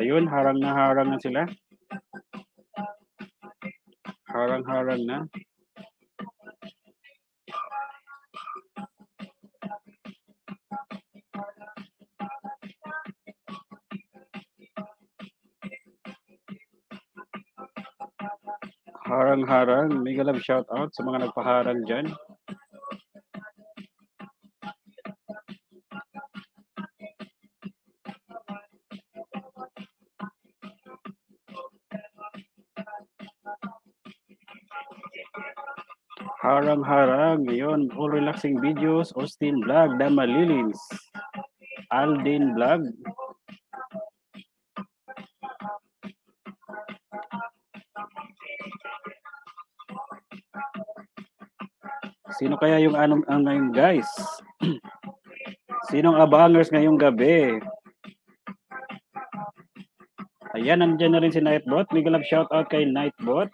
Ayun, harang na harang na sila. Harang-harang na. Harang-harang. Mega love shout out sa mga nagpaharang dyan. Harang-harang. Ngayon, all relaxing videos. Austin Vlog. Dama Lilins. Aldin Vlog. Sino kaya yung anong ang ngayon guys? Sinong abangers ngayong gabi? Ayan, nandiyan na rin si Nightbot. Big love shout out kay Nightbot.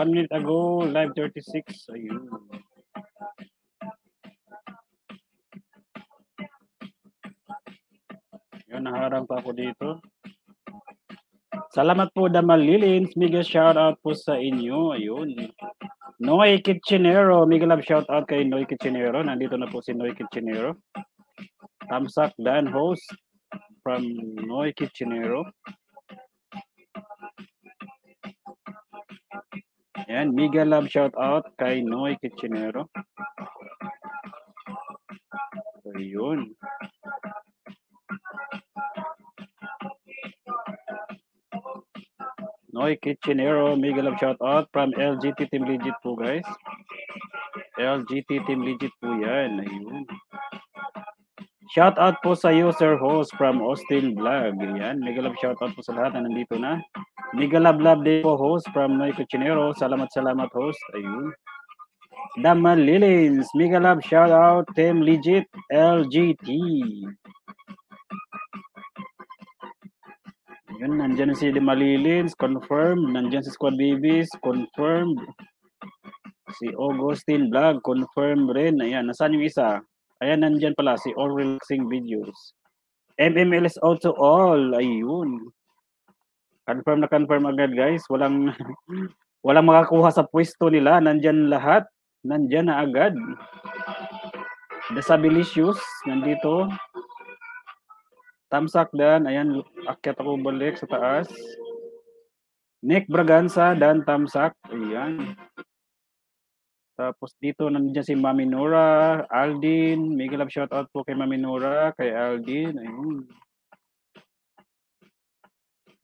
One minute ago, live 36. Ayun. Yun, naharang pa ako dito. Salamat po, Damal Lilins. Mega shout out po sa inyo. Ayun. Noy Kitchenero. Mega love shout out kay Noy Kitchenero. Nandito na po si Noy Kitchenero. Tamsak Dan host from Noy Kitchenero. Yan, mega love shout out kay Noy Kitchenero. Ayun. Noy Kitchenero, mega love shout out from LGT Team Legit po guys. LGT Team Legit po yan. Ayun. Shout out po sa user host from Austin Vlog. Yan, mega love shout out po sa lahat na nandito na. Love love din po host from Noy Kitchenero. Salamat salamat host. Ayun. Daman Lilins, mega love shout out Team Legit LGT. Yun, nandyan na si Lima Lilins, confirmed. Nandyan si Squad Babies, confirmed. Si Augustine Vlog, confirmed rin. Ayan, nasaan yung isa? Ayan, nandyan pala, si All Relaxing Videos. MMLS also all. Ayun. Confirm na confirm agad, guys. Walang walang makakuha sa pwesto nila. Nandyan lahat. Nandyan na agad. The Sabilicious, nandito. Tamsak Dan, ayan, akyat ako balik sa taas. Nick Braganza, Dan Tamsak, ayan. Tapos dito nandiyan si Mami Nora, Aldin, mega love shout out po kay Mami Nora, kay Aldin, ayun.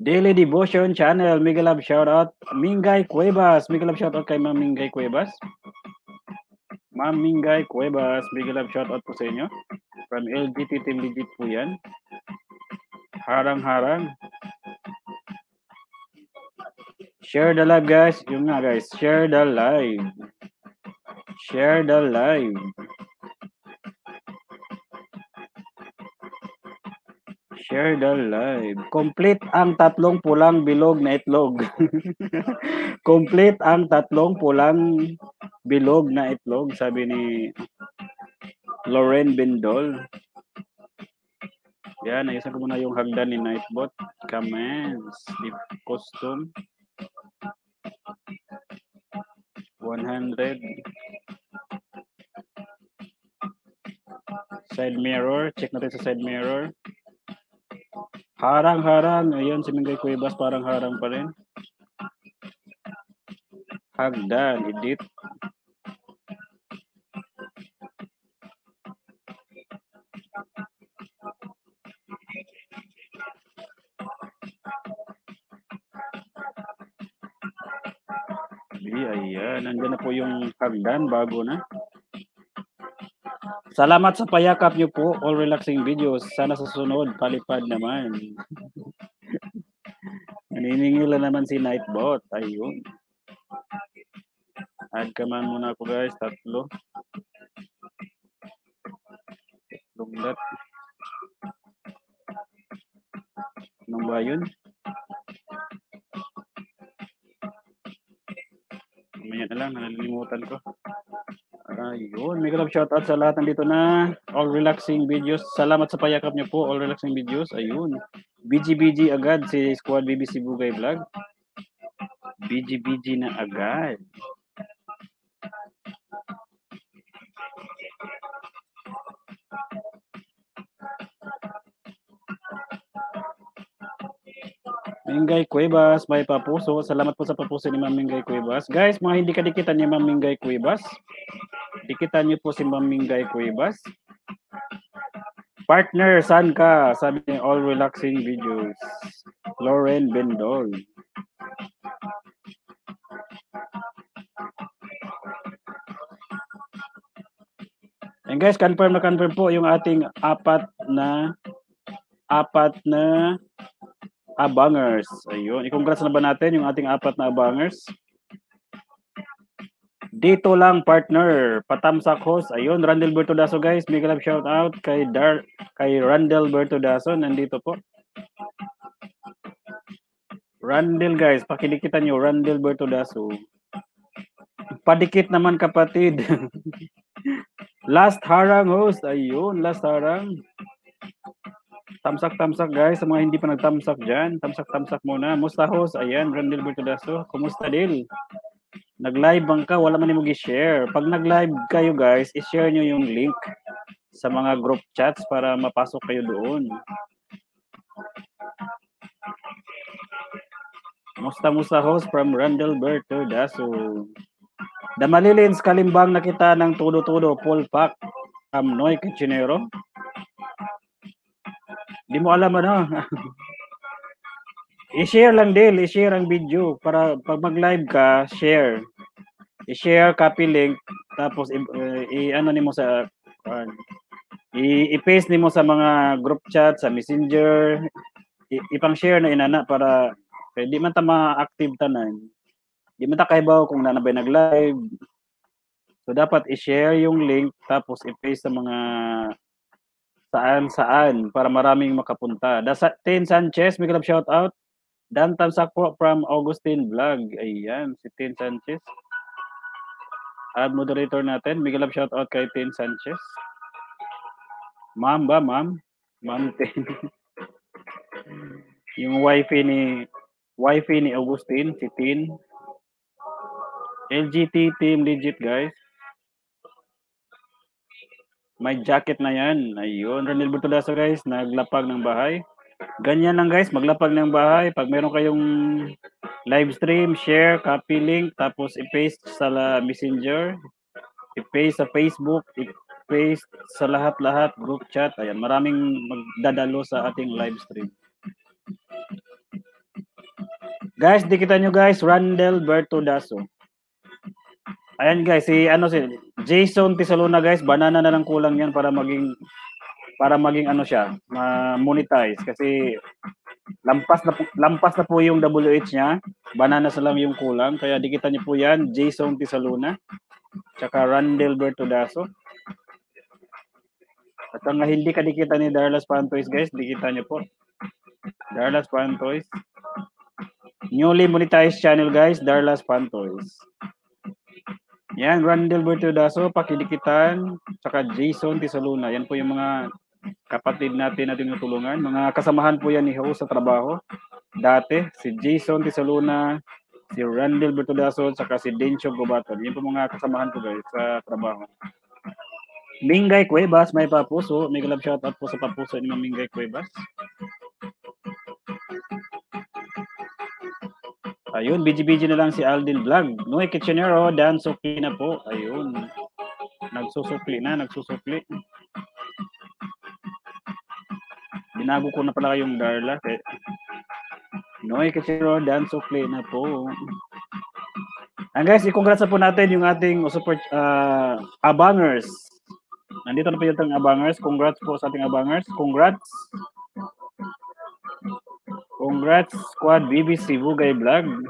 Daily Devotion Channel, mega love shout out. Mingay Cuevas, mega love shout out kay Ma'am Mingay Cuevas. Ma'am Mingay Cuevas, mega love shout out po sa inyo. From LGT Team Legit po yan. Harang-harang. Share the live guys. Yung nga guys, share the live. Share the live. Share the live. Complete ang tatlong pulang bilog na itlog. Complete ang tatlong pulang bilog na itlog, sabi ni Lauren Bendol. Yan, ayusin ko muna yung hagdan ni Nightbot. Comments. Deep custom. 100. Side mirror. Check natin sa side mirror. Harang-harang. Ayun, si Mingay Cuevas parang harang pa rin. Hagdan. Edit. Ayan, nandiyan na po yung hagdan, bago na. Salamat sa payakap niyo po, all relaxing videos. Sana sa sunod, palipad naman. Naniningila naman si Nightbot. Ayun. Add ka man muna ako guys, tatlo. Tatlong dot. Anong ba yun? Mamaya na lang, nalilimutan ko. Ayun, may love shoutout sa lahat nandito na. All relaxing videos. Salamat sa payakap niyo po, all relaxing videos. Ayun. BGBG agad si Squad BBC Bugay Vlog. BGBG na agad. Mingay Cuevas, may papuso. Salamat po sa papuso ni Ma'am Mingay Cuevas. Guys, mga hindi kadikitan ni Ma'am Mingay Cuevas. Dikitan niyo po si Ma'am Mingay Cuevas. Partner, saan ka? Sabi ni All Relaxing Videos. Lauren Bendol. And guys, confirm na confirm po yung ating apat na apat na abangers. Ayun. I-congrats na ba natin yung ating apat na abangers? Dito lang partner, patamsak host. Ayun, Randall Bertodaso guys. Big love shout out kay Dar kay Randall Bertodaso nandito po. Randall guys, pakidikitan nyo, Randall Bertodaso. Padikit naman kapatid. last harang host. Ayun, last harang. Tamsak-tamsak guys, sa mga hindi pa nagtamsak dyan, tamsak-tamsak muna. Musta host? Ayan, Randall Bertodaso. Kumusta Dil? Nag-live bang ka? Wala man mo i-share. Pag nag-live kayo guys, i-share nyo yung link sa mga group chats para mapasok kayo doon. Musta musta host from Randall Bertodaso. Damalilins kalimbang nakita ng tudo-tudo full pack from Noy Kitchenero. Di mo alam ano. I-share lang din, i-share ang video para pag mag-live ka, share. I-share, copy link, tapos i-ano nimo sa uh, i-paste nimo sa mga group chat, sa messenger, ipang-share na inana para eh, di man ta ma-active tanan. Di man ta kaibaw kung nanabay nag-live. So dapat i-share yung link tapos i-paste sa mga saan-saan para maraming makapunta. Dasa Tin Sanchez, may shout out. Dan Tamsak po from Augustine Vlog. Ayan, si Tin Sanchez. Ad moderator natin. Big love shout out kay Tin Sanchez. Ma'am ba, ma'am? Ma'am Tin. yung wifi ni wifi ni Augustine, si Tin. LGT team legit guys. May jacket na yan. Ayun, Ronel Bertolaso guys, naglapag ng bahay. Ganyan lang guys, maglapag ng bahay. Pag meron kayong live stream, share, copy link, tapos i-paste sa messenger, i-paste sa Facebook, i-paste sa lahat-lahat, group chat. Ayan, maraming magdadalo sa ating live stream. Guys, dikita nyo guys, Randall Bertodaso. Ayan guys, si ano si Jason Tisaluna guys, banana na lang kulang yan para maging para maging ano siya, ma-monetize kasi lampas na po, lampas na po yung WH niya. Banana sa lang yung kulang. Kaya dikita niyo po yan, Jason Tisaluna. Tsaka Randall Bertodaso. At ang hindi ka dikita ni Darlas Pantoys guys, dikita niyo po. Darlas Pantoys. Newly monetized channel guys, Darlas Pantoys. Yan, Randall Bertodaso, pakidikitan, tsaka Jason Tisaluna. Yan po yung mga kapatid natin natin natulungan. Mga kasamahan po yan ni Ho sa trabaho. Dati, si Jason Tisaluna, si Randall Bertodaso, tsaka si Dencho Gobaton. Yan po mga kasamahan ko guys sa trabaho. Mingay Cuevas, may papuso. May love shoutout po sa papuso ni Mingay Cuevas. Ayun, BG-BG na lang si Aldin Vlog. Noy Kitchenero, Dan Sukli na po. Ayun. Nagsusukli na, nagsusukli. Binago ko na pala kayong Darla. Eh. Noy Kitchenero, Dan Sukli na po. And guys, i-congrats na po natin yung ating super uh, abangers. Nandito na po yung ating abangers. Congrats po sa ating abangers. Congrats. Congrats Squad BBC Bugay Vlog.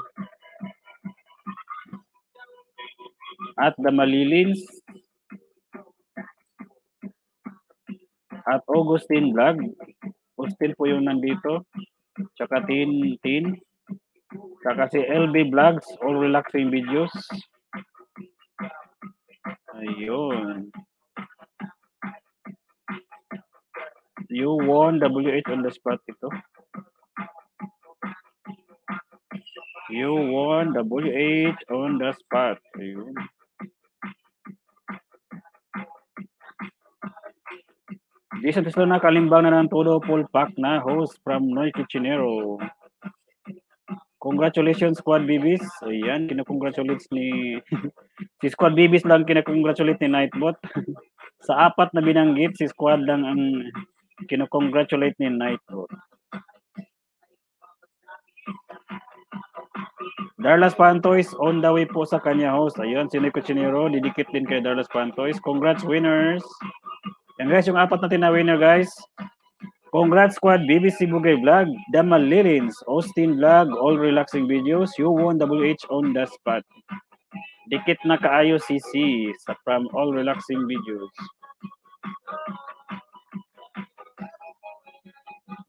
At The Malilins. At Augustine Vlog. Augustine po yung nandito. Tsaka Tin Tin. Tsaka si LB Vlogs, all relaxing videos. Ayun. You won WH on the spot ito. You won WH on the spot. Ayun. Jason Teslona, kalimbang na ng todo full pack na host from Noy Kitchenero. Congratulations Squad Bibis. Ayan, kinakongratulate ni si Squad Bibis lang kinakongratulate ni Nightbot. Sa apat na binanggit, si Squad lang ang kinakongratulate ni Nightbot. Darlas Pantoys on the way po sa kanya host. Ayun, si Nico Chinero, didikit din kay Darlas Pantoys. Congrats winners. Yan guys, yung apat na winner guys. Congrats squad, BBC Bugay Vlog, Damal Lilins, Austin Vlog, all relaxing videos. You won WH on the spot. Dikit na kaayo CC sa from all relaxing videos.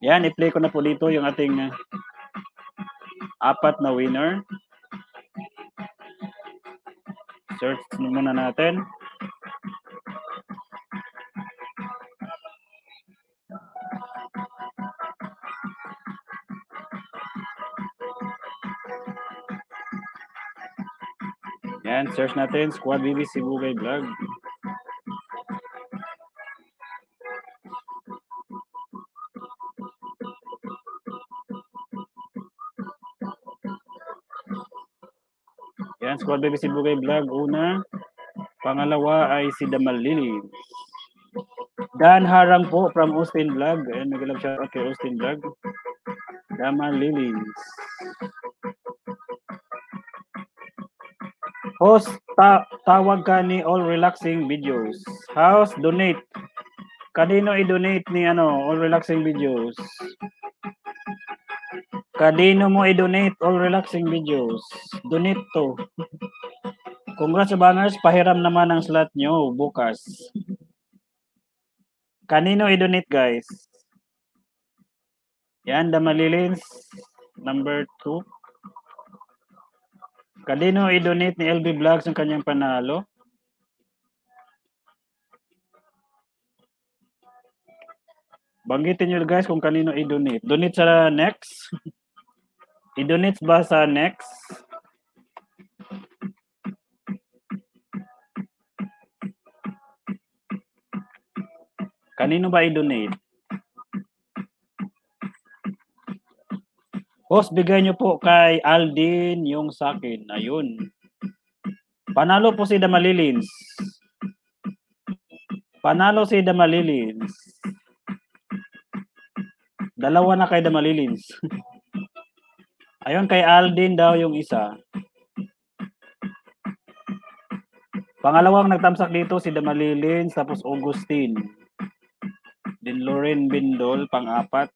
Yan, i-play ko na po dito yung ating uh, apat na winner. Search muna natin. Search natin, Squad BBC Bugay Vlog. Yan, Squad BBC Bugay Vlog. Una, pangalawa ay si Damal Lili. Dan Harang po from Austin Vlog. Ayan, nag-love shout out kay Austin Vlog. Damal Lilins. Host, ta tawag ka ni All Relaxing Videos. House, donate. Kanino i-donate ni ano, All Relaxing Videos? Kanino mo i-donate All Relaxing Videos? Donate to. Congrats sa bangers, pahiram naman ang slot nyo bukas. Kanino i-donate guys? Yan, Damalilins, number 2. Kanino i-donate ni LB Vlogs ang kanyang panalo? Banggitin nyo guys kung kanino i-donate. Donate sa next. I-donate ba sa next? Kanino ba i-donate? Boss, bigay nyo po kay Aldin yung sa akin. Ayun. Panalo po si Damalilins. Panalo si Damalilins. Dalawa na kay Damalilins. Ayun, kay Aldin daw yung isa. Pangalawang nagtamsak dito si Damalilins, tapos Augustine. Din Loren Bindol, pang-apat.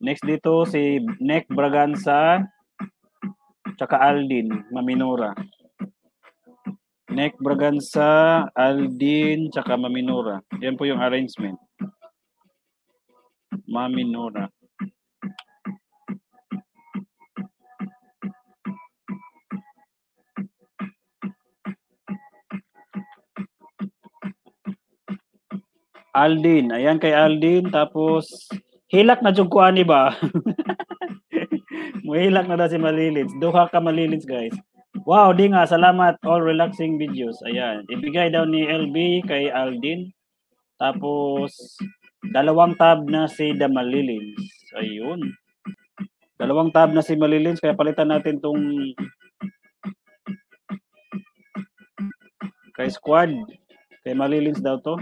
Next dito si Nick Braganza tsaka Aldin Maminura. Nick Braganza, Aldin tsaka Maminura. Yan po yung arrangement. Maminura. Aldin. Ayan kay Aldin. Tapos, hilak na jug ani ba? Muhilak na daw si Malilins. Duha ka Malilins, guys. Wow, di nga. Salamat. All relaxing videos. Ayan. Ibigay daw ni LB kay Aldin. Tapos, dalawang tab na si The Malilins. Ayun. Dalawang tab na si Malilins. Kaya palitan natin tong kay squad. Kay Malilins daw to.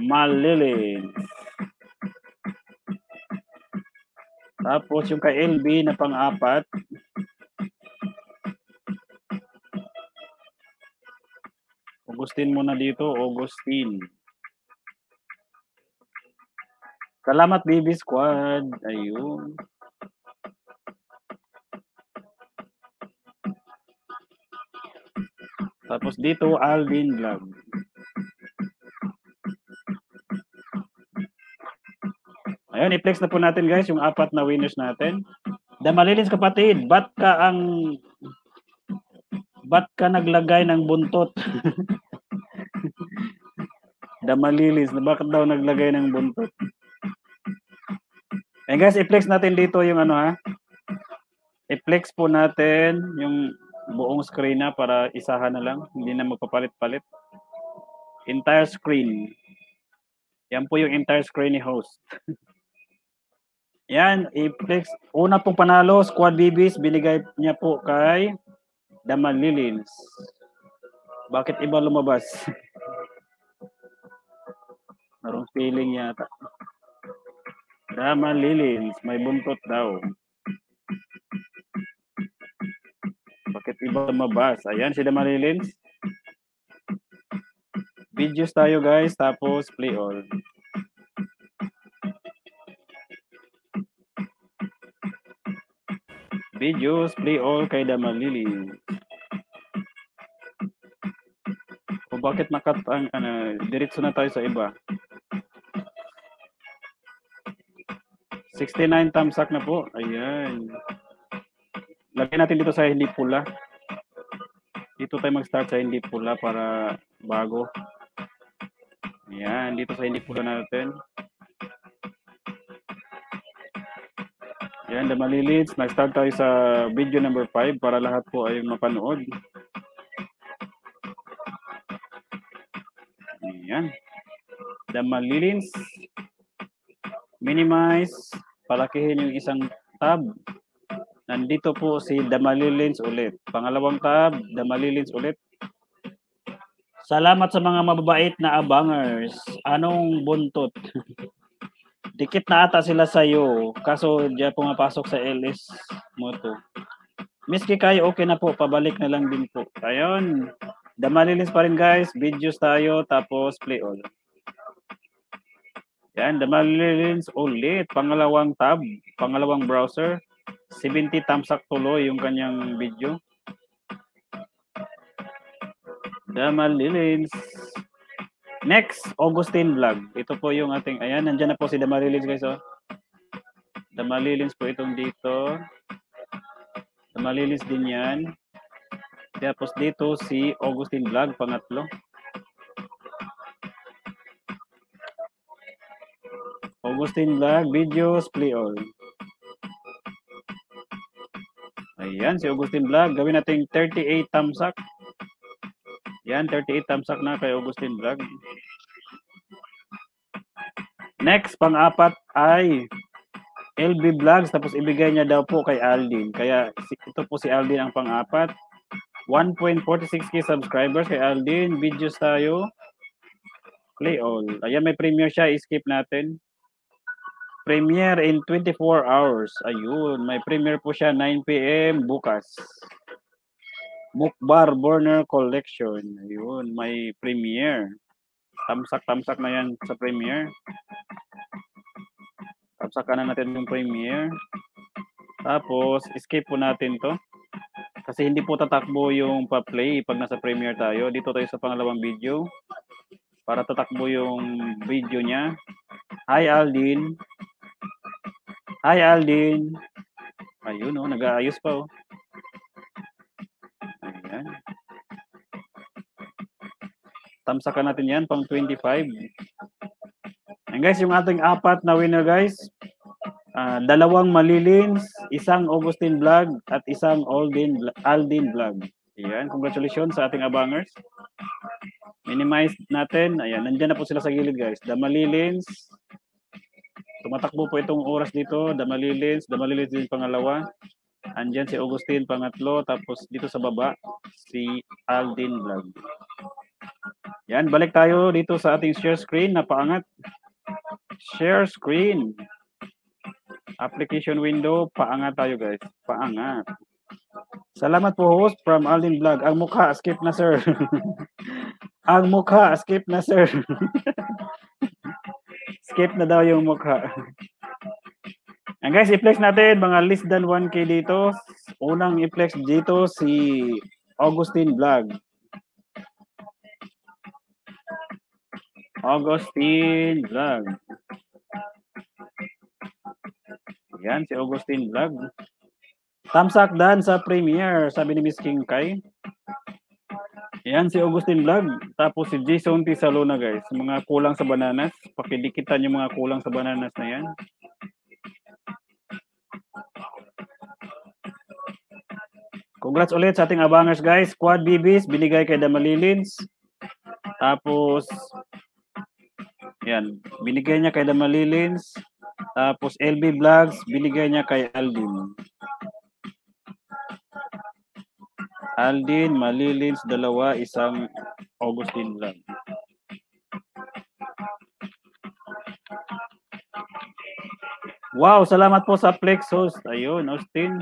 Malilins. Tapos yung kay LB na pang-apat. Augustine muna dito, Augustine. Salamat BB Squad. Ayun. Tapos dito, Alvin Vlog. Ayun, i-flex na po natin guys yung apat na winners natin. Damalilins kapatid, ba't ka ang ba't ka naglagay ng buntot? Damalilis, bakit daw naglagay ng buntot? Eh guys, i-flex natin dito yung ano ha. I-flex po natin yung buong screen na para isahan na lang, hindi na magpapalit-palit. Entire screen. Yan po yung entire screen ni host. Yan, i-flex. Una pong panalo, Squad BBs, binigay niya po kay Daman Lilins. Bakit iba lumabas? Merong feeling yata. Daman Lilins, may buntot daw. Bakit iba lumabas? Ayan, si Daman Lilins. Videos tayo guys, tapos play all. Videos, play all kay Damalili. O bakit nakat ang ano, diretso na tayo sa iba. 69 tamsak na po. Ayan. Lagyan natin dito sa hindi pula. Dito tayo mag-start sa hindi pula para bago. Ayan, dito sa hindi pula natin. Yan, the Malilits. Nag-start tayo sa video number 5 para lahat po ay mapanood. Yan. The Malilits. Minimize. Palakihin yung isang tab. Nandito po si Damalilins ulit. Pangalawang tab, Damalilins ulit. Salamat sa mga mababait na abangers. Anong buntot? Dikit na ata sila sa iyo. Kaso diyan pumapasok sa LS Moto. Miski kayo, okay na po. Pabalik na lang din po. Ayun. Damalilins pa rin guys. Videos tayo. Tapos play all. Yan. Damalilins ulit. Pangalawang tab. Pangalawang browser. 70 thumbs up tuloy yung kanyang video. Damalilins. Next, Augustine Vlog. Ito po yung ating, ayan, nandyan na po si Damalilins guys, oh. Damalilins po itong dito. Damalilins din yan. Tapos dito si Augustine Vlog, pangatlo. Augustine Vlog, videos, play all. Ayan, si Augustine Vlog. Gawin natin 38 thumbs up. Yan, 38 thumbs up na kay Augustine Vlog. Next, pang-apat ay LB Vlogs. Tapos ibigay niya daw po kay Aldin. Kaya ito po si Aldin ang pang-apat. 1.46k subscribers kay Aldin. Videos tayo. Play all. Ayan, may premiere siya. I-skip natin. Premiere in 24 hours. Ayun, may premiere po siya 9 p.m. bukas. Mukbar Burner Collection. Ayun, may premiere. Tamsak, tamsak na yan sa premiere. Tamsakan na natin yung premiere. Tapos, escape po natin to. Kasi hindi po tatakbo yung pa-play pag nasa premiere tayo. Dito tayo sa pangalawang video. Para tatakbo yung video niya. Hi Aldin. Hi Aldin. Ayun oh, nag-aayos pa oh. Tamsakan natin yan pang 25. And guys, yung ating apat na winner guys, uh, dalawang Malilins, isang Augustine Vlog, at isang Aldin, Aldin Vlog. Ayan, congratulations sa ating abangers. Minimize natin. Ayan, nandyan na po sila sa gilid guys. The Malilins. Tumatakbo po itong oras dito. The Malilins. The Malilins din pangalawa. Andyan si Augustine pangatlo. Tapos dito sa baba, si Aldin Vlog. Yan, balik tayo dito sa ating share screen na paangat. Share screen. Application window, paangat tayo guys. Paangat. Salamat po host from Aldin Vlog. Ang mukha, skip na sir. Ang mukha, skip na sir. skip na daw yung mukha. And guys, i-flex natin mga less than 1k dito. Unang i-flex dito si Augustine Vlog. Augustine Vlog. Yan, si Augustine Vlog. Tamsak dan sa premiere, sabi ni Miss King Kai. Yan si Augustine Vlog. Tapos si Jason T. Salona guys. Mga kulang sa bananas. Pakidikitan yung mga kulang sa bananas na yan. Congrats ulit sa ating abangers guys. Quad BBs binigay kay Damalilins. Tapos yan, binigay niya kay Damalilins. Tapos LB Vlogs binigay niya kay Aldin. Aldin, Malilins, dalawa, isang Augustine lang. Wow, salamat po sa Plexos. Ayun, Austin.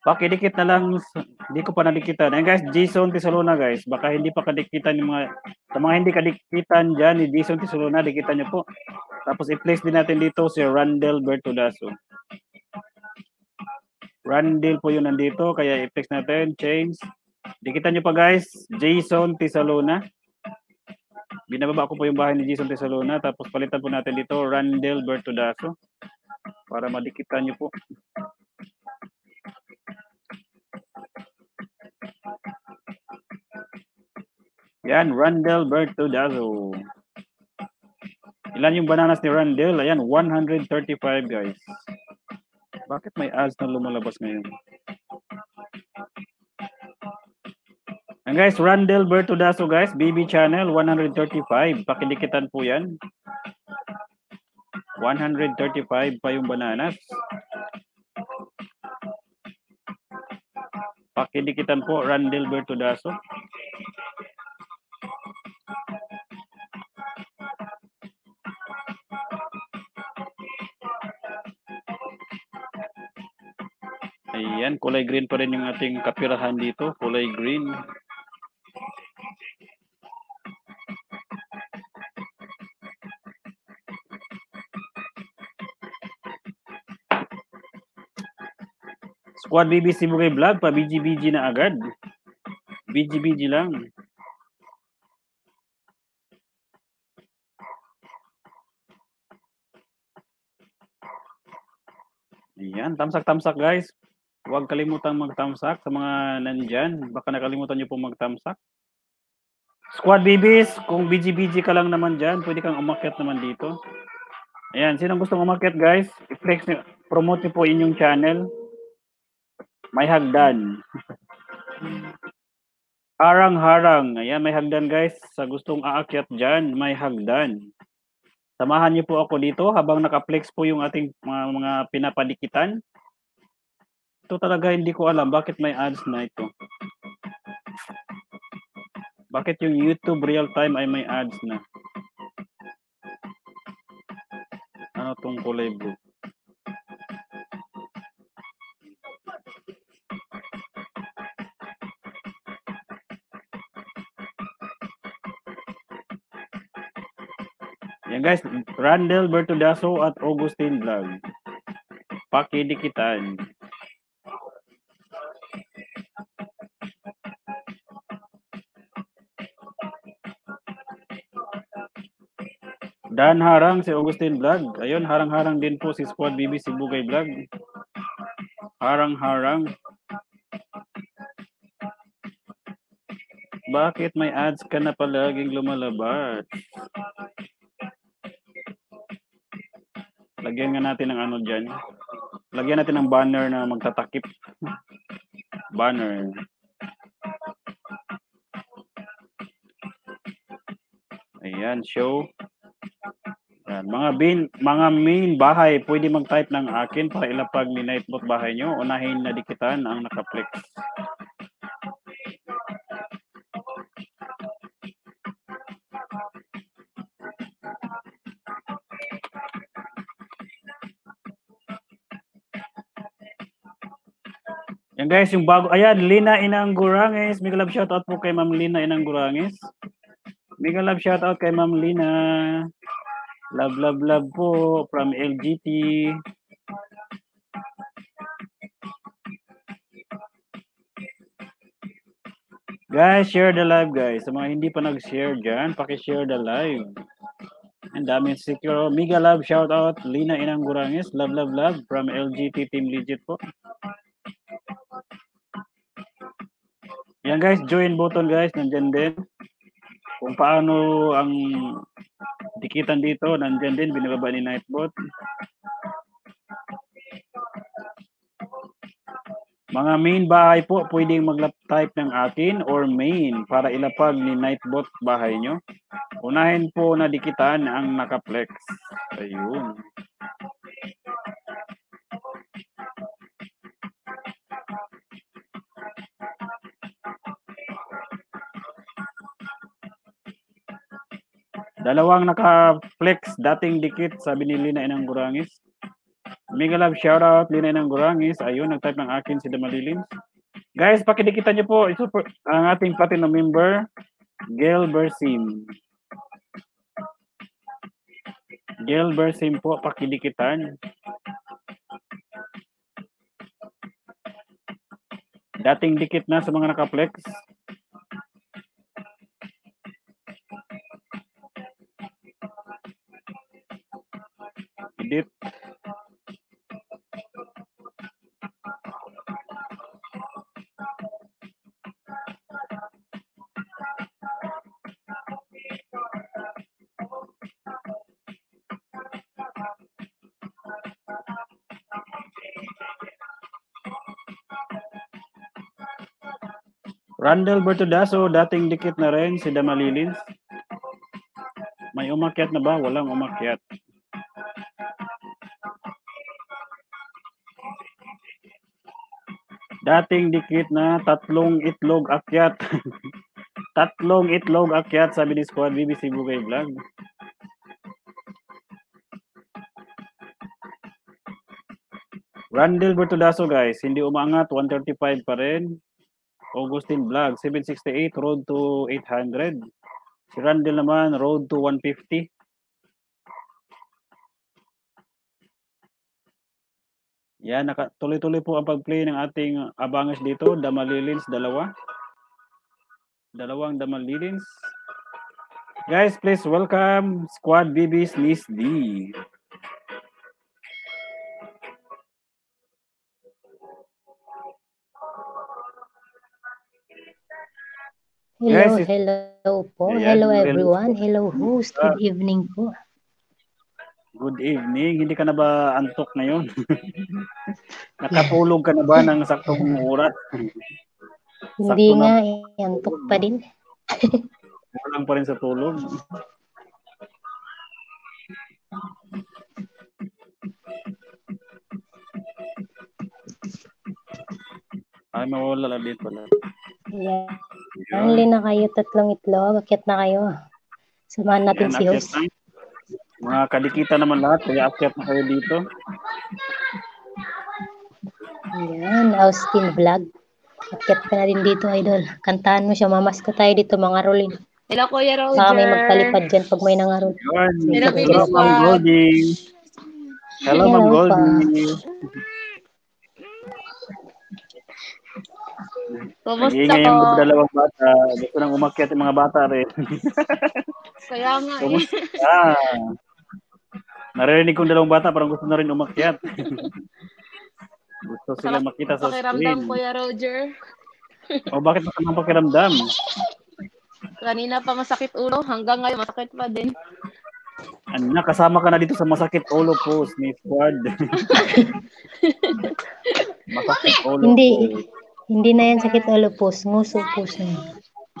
Pakidikit na lang, hindi ko pa nadikitan. Ayan guys, Jason Tisolona guys. Baka hindi pa kadikitan yung mga, sa mga hindi kadikitan dyan ni Jason Tisolona, dikitan nyo po. Tapos i-place din natin dito si Randall Bertudaso. Randall po yun nandito, kaya i-flex natin, change. Dikitan nyo pa guys, Jason Tisalona. Binababa ko po yung bahay ni Jason Tisalona, tapos palitan po natin dito, Randall Bertudaso. Para madikitan nyo po. Yan, Randall Bertudazo. Ilan yung bananas ni Randall? Ayan, 135 guys. Bakit may ads na lumalabas ngayon? And guys, Randall Bertudaso guys, BB channel 135. Pakidikitan po yan. 135 pa yung bananas. Pakidikitan po, Randall Bertudaso. Ayan, kulay green pa rin yung ating kapirahan dito. Kulay green. Squad BBC Bugay Vlog, pa BGBG na agad. BGBG lang. Ayan, tamsak-tamsak guys. Huwag kalimutang mag-tamsak sa mga nandyan. Baka nakalimutan nyo po mag-tamsak. Squad BBs, kung BGBG ka lang naman dyan, pwede kang umakyat naman dito. Ayan, sino gustong umakyat guys? I-flex nyo, promote nyo po inyong channel. May hagdan. Harang-harang. Ayan, may hagdan guys. Sa gustong aakyat dyan, may hagdan. Samahan niyo po ako dito habang naka-flex po yung ating mga, mga pinapadikitan. Ito talaga hindi ko alam bakit may ads na ito. Bakit yung YouTube real time ay may ads na? Ano tong kulay blue? Yan guys, Randall Bertudaso at Augustine Vlog. Pakidikitan. Dan harang si Augustine Vlog. Ayun, harang-harang din po si Squad BB si Bugay Vlog. Harang-harang. Bakit may ads ka na palaging lumalabas? Lagyan nga natin ng ano dyan. Lagyan natin ng banner na magtatakip. Banner. Ayan, show. Mga bin, mga main bahay, pwede mag-type ng akin para ilapag ni Nightbot bahay nyo. Unahin na dikitan ang nakaplex. Yan guys, yung bago, ayan, Lina Inang Gurangis. May love shoutout po kay Ma'am Lina Inang Gurangis. Mega love shout out kay Ma'am Lina. Love, love, love po from LGT. Guys, share the live guys. Sa mga hindi pa nag-share dyan, paki-share the live. Ang dami secure. Mega love shout out. Lina Inang Gurangis. Love, love, love from LGT Team Legit po. Yan guys, join button guys. Nandyan din. Kung paano ang dikitan dito, nandyan din. Binababa ni Nightbot. Mga main bahay po, pwedeng mag-type ng atin or main para ilapag ni Nightbot bahay nyo. Unahin po na dikitan ang nakaplex. Ayun. Dalawang naka-flex, dating dikit, sabi ni Lina Inang Gurangis. Mega love shoutout, Lina Inang Gurangis. Ayun, nag-type ng akin si Damalilins. Guys, pakidikitan niyo po ito po, ang ating platinum member, Gail Bersim. Gail Bersim po, pakidikitan. Dating dikit na sa mga naka-flex. Edit. Randall Bertudaso, dating dikit na rin si Damalilins. May umakyat na ba? Walang umakyat. Dating dikit na tatlong itlog akyat. tatlong itlog akyat, sabi ni Squad BBC Bugay Vlog. Randall Bertudaso guys, hindi umangat, 135 pa rin. Augustine Vlog, 768, road to 800. Si Randall naman, road to 150. Yan, naka, tuloy-tuloy po ang pag-play ng ating abangas dito. Damalilins, dalawa. Dalawang Damalilins. Guys, please welcome Squad BB's Miss D. Hello, it- hello po. Ayan, Hello everyone. Hello host. Good evening po. Good evening. Hindi ka na ba antok ngayon? Nakatulog ka na ba ng saktong oras? Hindi Sakto nga, eh, antok pa din. Kulang pa rin sa tulog. Ay, mawala lang din pala. Yan. Anli na kayo, tatlong itlog. Akyat na kayo. Samahan natin Yan, si host. na. Mga kadikita naman lahat, kaya akyat na kayo dito. Yan, Austin Vlog. Akyat ka na din dito, idol. Kantahan mo siya. Mamas ko tayo dito, mga rolling. Hello, Kuya Roger. Baka may magpalipad dyan pag may nangarol. Yun. Hello, Hello, Ma'am. Goldie. Hello, Ma'am Hello, Goldie. Kumusta Ingay po? yung dalawang bata. Gusto nang umakyat yung mga bata rin. Kaya nga eh. Kumusta? Narinig kong dalawang bata, parang gusto na rin umakyat. gusto sila makita sa Pakiramdam, screen. Kuya Roger. O bakit masamang pakiramdam? Kanina pa masakit ulo. Hanggang ngayon, masakit pa din. Ano, kasama ka na dito sa masakit ulo post ni Squad. masakit ulo Hindi. post. Hindi na yan sakit ulo pus. Nguso pus na yan.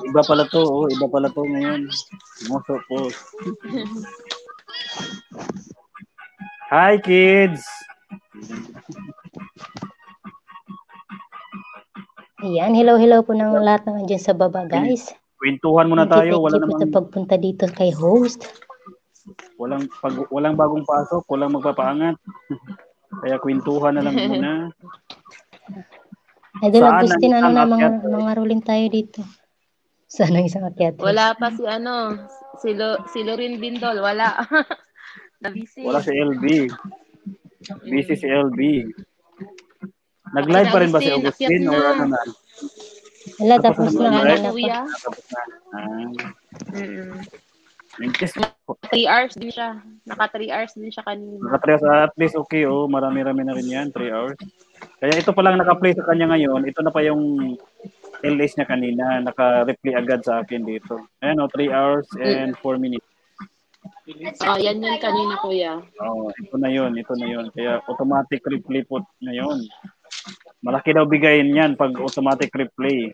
Iba pala to, oh. iba pala to ngayon. Moso post. Hi kids! Ayan, hello, hello po ng lahat ng andyan sa baba, guys. Kwentuhan muna tayo. Wala namang pagpunta dito kay host. walang pag, walang bagong pasok, walang magpapaangat. Kaya kwentuhan na lang muna. Idol Saan Agustin, ang- ano na ang mga, akyat? mga rolling tayo dito. Sana isang akyat. Wala pa si ano, si, Lo, si Lorin Bindol. Wala. Wala si LB. Busy si LB. Nag-live pa rin ba si Agustin, akyat or na. ano na? Wala, Tapos tapos na nga na Kuya. Tapos na. Ah, Mm-mm. Mintis. 3 hours din siya. Naka 3 hours din siya kanina. Naka-3 hours at least okay oh, marami-rami na rin yan, 3 hours. Kaya ito pa lang naka-play sa kanya ngayon, ito na pa yung LS niya kanina, naka-replay agad sa akin dito. Ayan oh, 3 hours and 4 minutes. Oh, yan yun kanina, kuya. Oh, ito na yun, ito na yun. Kaya automatic replay po na yun. Malaki daw bigayin yan pag automatic replay.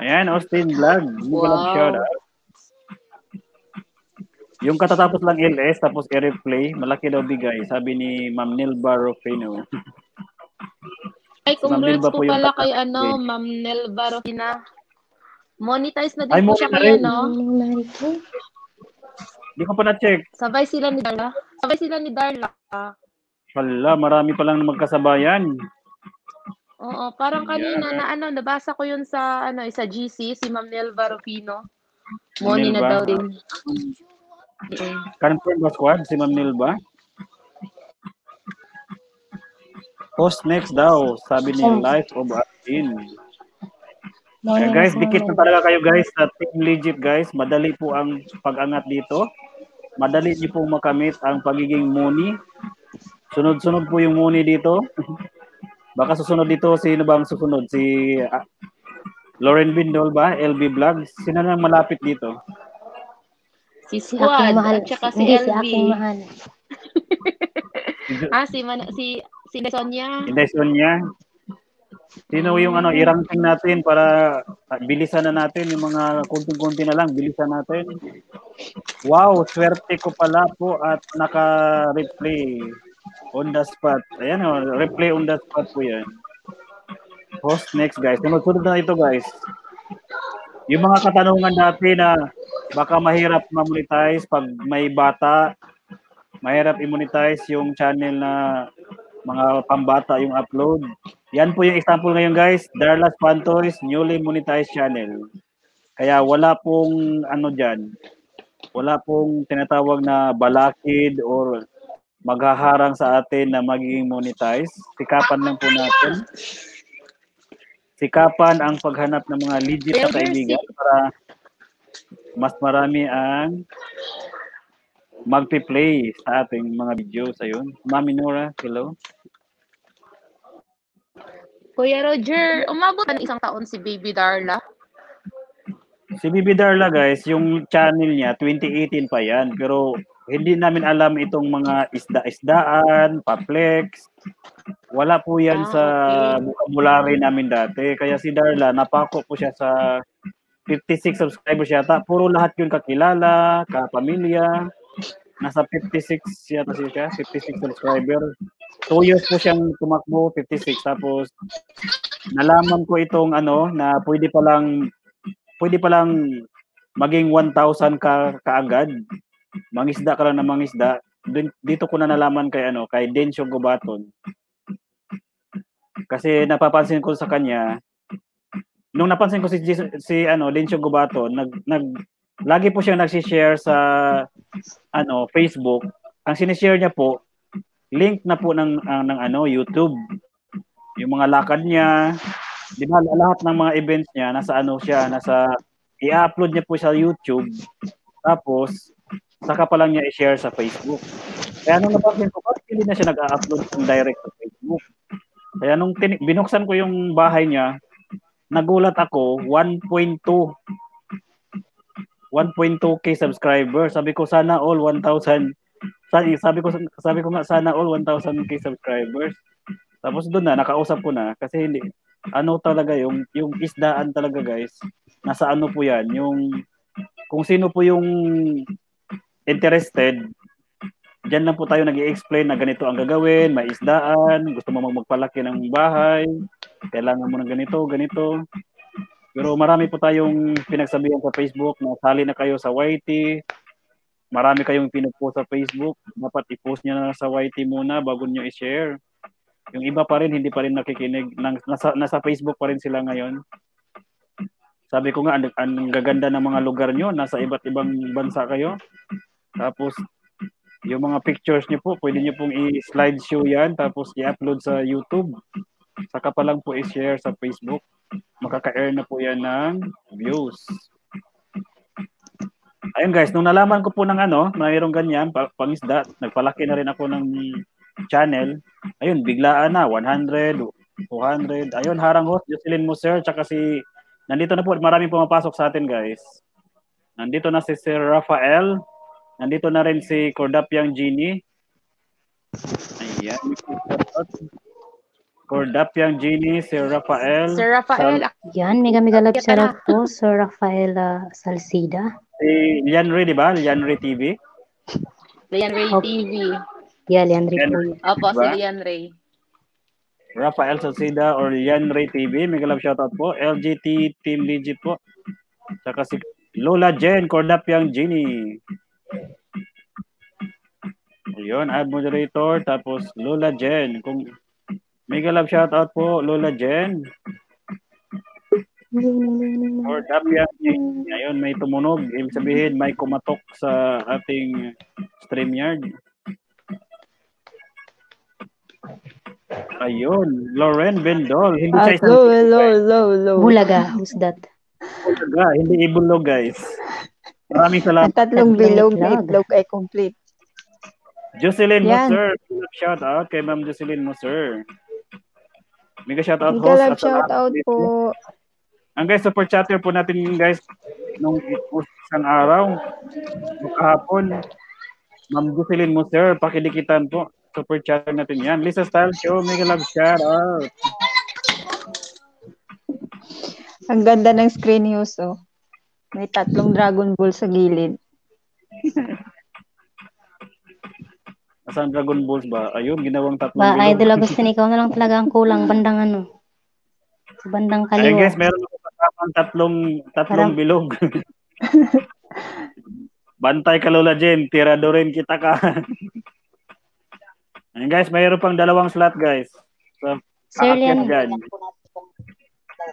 Ayan, Austin Vlog. Wow. Wow. shout out. Yung katatapos lang LS, tapos i-replay, malaki daw bigay, sabi ni Ma'am Nilba Rufino. Ay, congrats Nelva po pala kay ano, Ma'am Nelva Rofina. Monetize na din Ay, po siya kaya, no? Hindi ko pa na-check. Sabay sila ni Darla. Sabay sila ni Darla. Wala, marami pa lang magkasabayan. Oo, parang kanina Yeah. na ano, nabasa ko yun sa ano, sa GC, si Ma'am Nelva Rufino. Moni na daw din. Confirm ba squad si Ma'am Nilba? Post next daw, sabi ni. Life of. Morning, Kaya guys, dikit na talaga kayo guys sa Team Legit guys. Madali po ang pag-angat dito. Madali niyo po makamit ang pagiging money. Sunod-sunod po yung money dito. Baka susunod dito, sino ba ang susunod? Si ah, Lauren Bindol ba? LB Vlogs? Sino na malapit dito? Si Si Squad, aking mahal. at saka si Hindi, si LB. aking mahal. Ah, si, Man- si, si Sonia. Hindi, Sonia. Sino yung ano, i-ranking natin para ah, bilisan na natin yung mga kunti-kunti na lang, bilisan natin. Wow, swerte ko pala po at naka-replay on the spot. Ayan o, replay on the spot po yan. Host next guys. Sunod-sunod na ito guys. Yung mga katanungan dati na baka mahirap ma-monetize pag may bata, mahirap i-monetize yung channel na mga pambata yung upload. Yan po yung example ngayon guys. Darlas Pantoys, newly monetized channel. Kaya wala pong ano dyan, wala pong tinatawag na balakid or maghaharang sa atin na magiging monetize. Sikapan lang po natin. Sikapan ang paghanap ng mga legit na kaibigan para mas marami ang magpi-play sa ating mga video sa yun. Mami Nora, hello. Kuya Roger, umabot na ng isang taon si Baby Darla. Si Bibi Darla guys, yung channel niya 2018 pa yan pero hindi namin alam itong mga isda-isdaan, paplex. Wala po yan Ah, sa okay. vocabulary namin dati. Kaya si Darla, napako po siya sa 56 subscribers yata. Puro lahat yun kakilala, kapamilya. Nasa 56 yata siya, 56 subscriber. Two years po siyang tumakbo, 56. Tapos, nalaman ko itong ano, na pwede pa lang pwede pa lang maging 1,000 ka kaagad. Mangisda ka lang na mangisda. Dito ko na nalaman kay ano, kay Densyo Gobaton. Kasi napapansin ko sa kanya, nung napansin ko si, si ano, Densyo Gobaton, nag, nag, lagi po siya nagsi-share sa ano, Facebook. Ang sinishare niya po, link na po ng, ah, ng ano, YouTube. Yung mga lakad niya, di ba lahat ng mga events niya nasa ano siya nasa i-upload niya po sa YouTube tapos saka pa lang niya i-share sa Facebook kaya nung napansin ko bakit hindi na siya nag-upload ng direct sa Facebook kaya nung tin- binuksan ko yung bahay niya nagulat ako 1.2 1.2k subscriber. Sabi ko sana all 1,000 sabi, sabi ko sabi ko nga sana all 1,000k subscribers. Tapos doon na nakausap ko na kasi hindi ano talaga yung yung isdaan talaga guys nasa ano po yan yung kung sino po yung interested diyan lang po tayo nag explain na ganito ang gagawin may isdaan gusto mo mag- magpalaki ng bahay kailangan mo ng ganito ganito pero marami po tayong pinagsabihan sa Facebook na sali na kayo sa YT marami kayong pinag-post sa Facebook dapat i-post niya na sa YT muna bago niyo i-share yung iba pa rin hindi pa rin nakikinig nasa nasa Facebook pa rin sila ngayon Sabi ko nga, ang, ang gaganda ng mga lugar nyo, nasa iba't ibang bansa kayo. Tapos, yung mga pictures nyo po, pwede nyo pong i-slideshow yan, tapos i-upload sa YouTube. Saka pa lang po i-share sa Facebook. Makaka-earn na po yan ng views. Ayun guys, nung nalaman ko po ng ano, mayroong ganyan, pa- pangisda, nagpalaki na rin ako ng channel. Ayun, biglaan na, 100, 200. Ayun, harang host, Jocelyn Muser, tsaka si, nandito na po, maraming pumapasok sa atin guys. Nandito na si Sir Rafael, nandito na rin si Cordapiang Genie. Ayan. Cordapiang Genie, Sir Rafael. Sir Rafael, Yan, mega mega love Kita na. shoutout po, Sir Rafaela Salcida. Si Lianre, di ba? Lianre TV. Lian Ray Okay. TV. Yeah, Leandri po. Opo, si Diba? Lian Ray. Rafael Salcida or Lianre TV. Mega love shoutout po. LGT Team Legit po. Saka si Lola Jen, Cordapiang Genie. Ayun, add moderator. Tapos Lola Jen. Kung mega love shoutout po, Lola Jen. Cordapiang Genie. Ayun, may tumunog. Ibig sabihin, may kumatok sa ating StreamYard. Ayun, Lauren Bendol. Hindi siya isang Hello, hello, hello, hello. Bulaga, who's that? Bulaga, hindi ibulog guys. Maraming salamat. Ang tatlong bilog itlog ay complete. Jocelyn Yan. Moser, shout out kay Ma'am Jocelyn Moser. Mega shout out Mega host. love at sa shout lahat out dito. po. Ang guys, super chatter po natin guys nung isang araw, kahapon. Ma'am Jocelyn Moser, pakidikitan po. Super chatter natin yan. Lisa Style Show, mega love shout out. Ang ganda ng screen news, oh. May tatlong Dragon Ball sa gilid. Asan Dragon Balls ba? Ayun, ginawang tatlong Ba. Idol Agustin, ikaw na lang talaga ang kulang, bandang ano. Sa bandang kaliwa. guys, meron ako kasama tatlong tatlong Parang- bilog. Bantay ka Lola Jen, tirado rin kita ka. Ayun guys, mayroon pang dalawang slot guys. So, Sir dyan.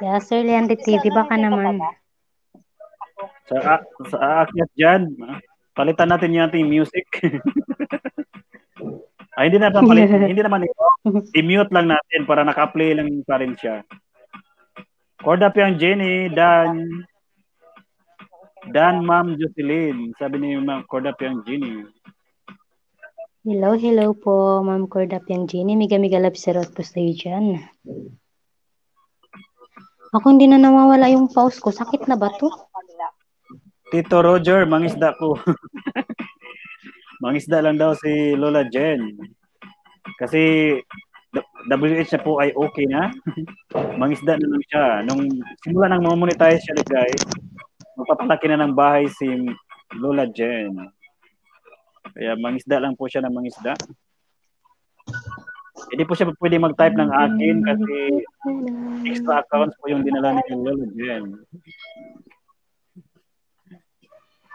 yeah, Sir Leandri TV, baka naman. Sa, sa aakyat dyan, palitan natin yung ating music. Ay, hindi na papalit, hindi naman ito. I-mute lang natin para naka-play lang pa rin siya. Corda Piang Jenny, Dan, Dan Ma'am Jocelyn. Sabi ni Ma'am Corda Piang Jenny. Hello, hello po, Ma'am Cordap yung Jenny. Miga miga love shoutout po sa'yo dyan. Ako hindi na nawawala yung pause ko. Sakit na ba to? Tito Roger, mangisda ko. mangisda lang daw si Lola Jen. Kasi WH na po ay okay na. mangisda na lang siya. Nung simula nang mamonetize siya guys, magpapalaki na ng bahay si Lola Jen. Kaya mangisda lang po siya ng mangisda. Hindi po siya pwede mag-type ng akin kasi extra accounts po yung dinala ni Lola Jen.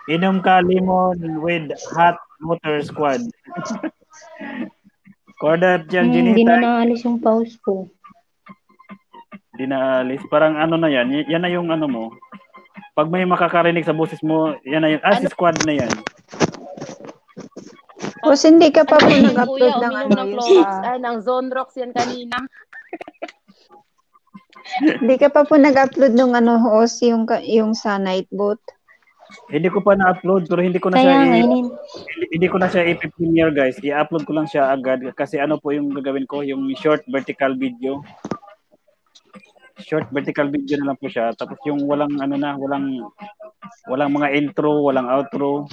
Inom ka lemon with hot water squad. Corda Hmm, Ginita. Hindi na naalis yung pause ko. Di na alis. Parang ano na yan. Y- Yan na yung ano mo. Pag may makakarinig sa boses mo, yan na yun. Ah, si squad na yan. Tapos hindi ka pa po nag-upload ng ano ng yung Clorox. sa... Ay, ng Zonrox yan kanina. Hindi ka pa po nag-upload ng ano host yung, ka- yung sa Nightbot. Hindi ko pa na-upload pero hindi ko na siya Kaya nga, i- hindi, hindi ko na siya i-premiere guys. I-upload ko lang siya agad kasi ano po yung gagawin ko, yung short vertical video. Short vertical video na lang po siya. Tapos yung walang ano na, walang walang mga intro, walang outro.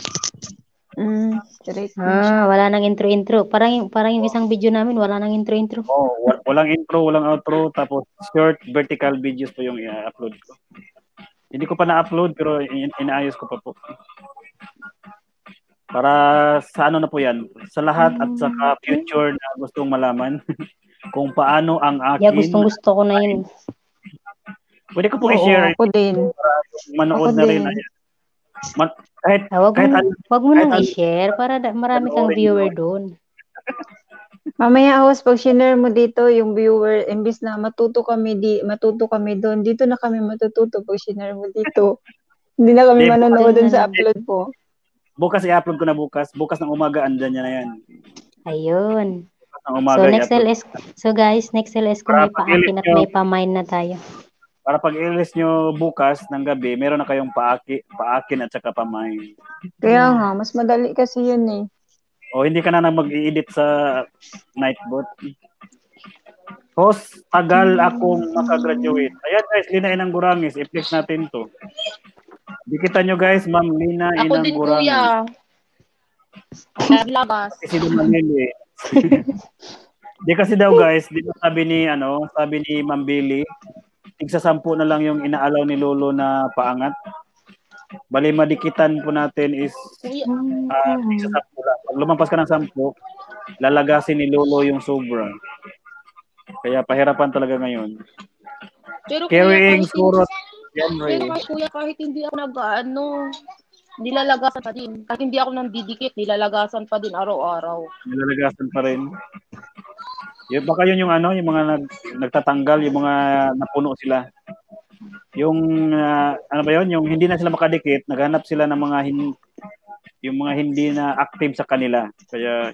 Mm, straight siya. ah, wala nang intro-intro. Parang, yung- parang yung isang video namin, wala nang intro-intro. Oh, wa- walang intro, walang outro, tapos short vertical videos po yung i-upload ko. Hindi ko pa na-upload pero in- inaayos ko pa po. Para sa ano na po yan, sa lahat at sa future na gustong malaman kung paano ang akin, Yeah, gustong gusto ko na yun. pwede ko po Oo, i-share, ako din. manood ako na rin. din. Ayan. Ma- kahit, Ah, wag kahit mo, ano- wag mo nang kahit i-share para da- marami kang viewer doon. Mamaya host, pag shinare mo dito yung viewer, imbis na matuto kami di matuto kami doon, dito na kami matututo pag shinare mo dito. Hindi na kami manonood doon sa upload po. Bukas i-upload ko na bukas. Bukas ng umaga, andyan niya na yan. Ayun. Ng So umaga, next. LS, so guys, next LS ko may paakin at may pamain na tayo. Para pag i-release nyo bukas ng gabi, meron na kayong paaki, paakin at saka pamain. Kaya nga, mas madali kasi yun eh. O hindi ka na nang mag-i-edit sa Nightbot. Host, tagal akong makagraduate. Ayan guys, Lina Inang Gurangis. I-flex natin to. Dikitan nyo guys, Ma'am Lina Ako Inang din, Gurangis. kuya. Naglabas. Kasi dumamili. Di kasi daw guys, di ba sabi ni ano, sabi ni Ma'am Billy, tigsa sampu na lang yung inaalaw ni Lolo na paangat. Bali madikitan po natin is tigsa sampu lang. Pag lumampas ka ng sampu, lalagasin ni Lolo yung sobra. Kaya pahirapan talaga ngayon. pero Carrying kahit surot hindi, genre. pero kuya, kahit hindi ako nag, ano, nilalagasan pa din. Kahit hindi ako nang didikit, nilalagasan pa din araw-araw. Nilalagasan pa rin. Yun, baka yun yung ano, yung mga nag, nagtatanggal, yung mga napuno sila. Yung ah, ano ba yun, yung hindi na sila makadikit, naghanap sila ng mga hin, yung mga hindi na active sa kanila. Kaya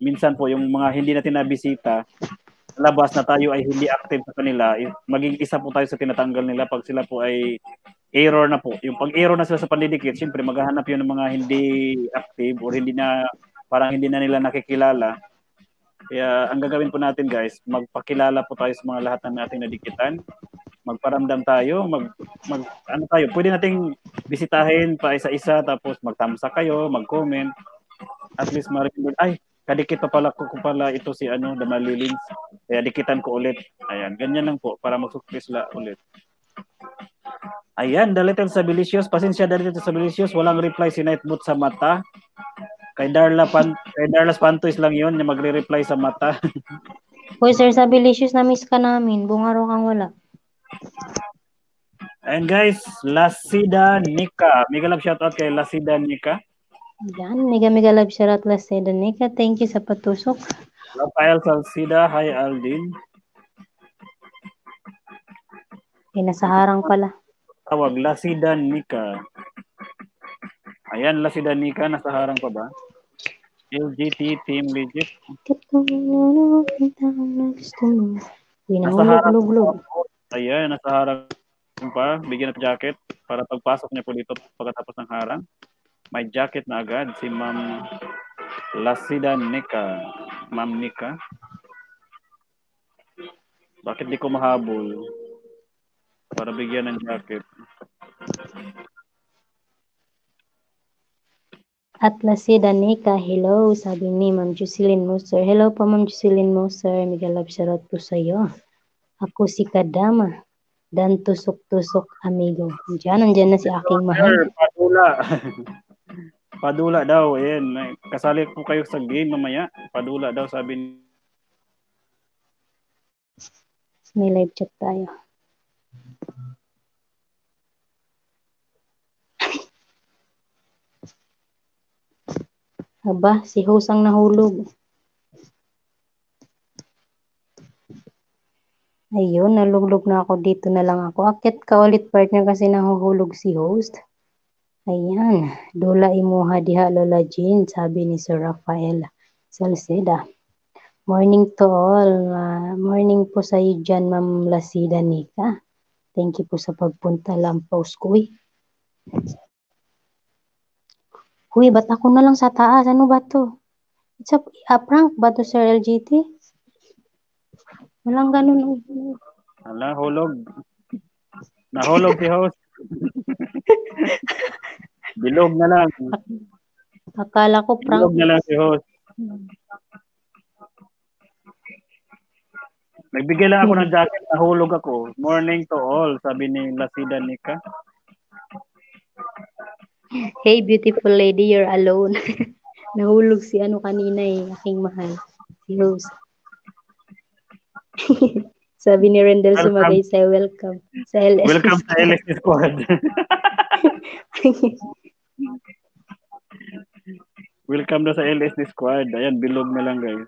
minsan po yung mga hindi natin nabisita, labas na tayo ay hindi active sa kanila, maging isa po tayo sa tinatanggal nila pag sila po ay error na po. Yung pag error na sila sa pandidikit, siyempre maghahanap yun ng mga hindi active or hindi na parang hindi na nila nakikilala. Kaya ang gagawin po natin guys, magpakilala po tayo sa mga lahat na natin nadikitan. Magparamdam tayo, mag, mag ano tayo, pwede nating bisitahin pa isa-isa tapos magtamsa kayo, mag-comment. At least ma-remember, ay, kadikit pa pala ko pala ito si ano, Damalilins. Kaya dikitan ko ulit. Ayan, ganyan lang po para mag-surprise la ulit. Ayan, the little Sabilicious. Pasensya the little Sabilicious. Walang reply si Nightboot sa mata. Kay Darla Pan kay Darla Pantoys lang 'yon na magre-reply sa mata. Hoy sir, sabi Licious na miss ka namin. Bungaro kang wala. And guys, Lasida Nika. Mega love shoutout kay Lasida Nika. Yan, mega mega love shoutout la Seda Nika. Thank you sa patusok. Rafael Salcida, hi Aldin. Eh, nasa harang pala. Tawag Lasida Nika. Ayan, Lasida Nika, nasa harang pa ba? LGT Team Legit. Nasa harang nahulog-log-log. pa. Ayan, nasa harang pa. Bigyan ng jacket para pagpasok niya po dito pagkatapos ng harang. May jacket na agad si Ma'am Lasida Nika. Ma'am Nika. Bakit di ko mahabol? Para bigyan ng jacket. Atlas si Danica, hello, sabi ni Ma'am Jocelyn Moser. Hello po Ma'am Jocelyn Moser, love shoutout po sa iyo. Ako si Kadama, dan tusok-tusok amigo. Diyan, nandiyan na si aking Sir, mahal. Padula. Padula daw, ayan. Kasali po kayo sa game mamaya. Padula daw sabi ni May live chat tayo. Aba, si host ang nahulog. Ayun, naluglog na ako. Dito na lang ako. Akit ka ulit partner kasi nahuhulog si host. Ayan, dola imuha diha Lola Jean, sabi ni Sir Rafael Salceda. Morning to all. Ah, morning po sa iyo dyan, Ma'am Lasida Nika. Thank you po sa pagpunta lampaws ko. Uy. Uy, ba't ako na lang sa taas? Ano ba to? It's a, a prank ba to, Sir LGT? Walang ganun. Ala, hulog. Nahulog si host. Bilog na lang. Akala ko Bilog prank. na lang si host. Nagbigay lang ako ng jacket, nahulog ako. Morning to all, sabi ni Lasida Nika. Hey, beautiful lady, you're alone. Nahulog si ano kanina eh, aking mahal. Si host. Sabi ni Rendel. Sumagay sa welcome. Sa LS. Welcome sa LSD Squad. Welcome na sa LSD Squad. Ayan, bilog na lang guys.